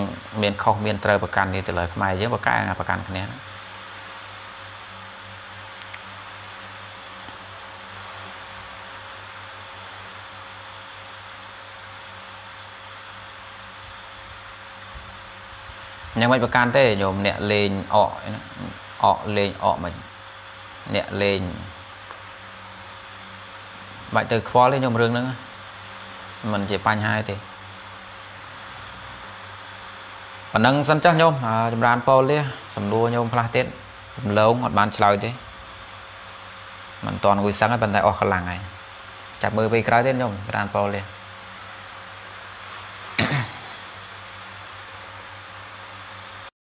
មានខុសមានត្រូវប្រកាន់នេះទៅលើខ្មែរយើងប្រកែប្រកាន់គ្នាហ្នឹងយ៉ាងមិនប្រកាន់ទេញោមអ្នកលេងអកអកលេងអកមិនអ្នកលេងបាច់ទៅខ្វល់ទេញោមរឿងហ្នឹងមិនជាបញ្ហាទេ ប៉ណ្ណឹងសិនចាស់ញោមចម្រើនប៉ូលនេះសំដួរញោមខ្លះទៀតរំលងអត់បានឆ្លើយទេមិនតន់អង្គុយសឹងទេប៉ុន្តែអស់កម្លាំងហើយចាប់មើលពេលក្រោយទៀតញោមចម្រើនប៉ូលនេះ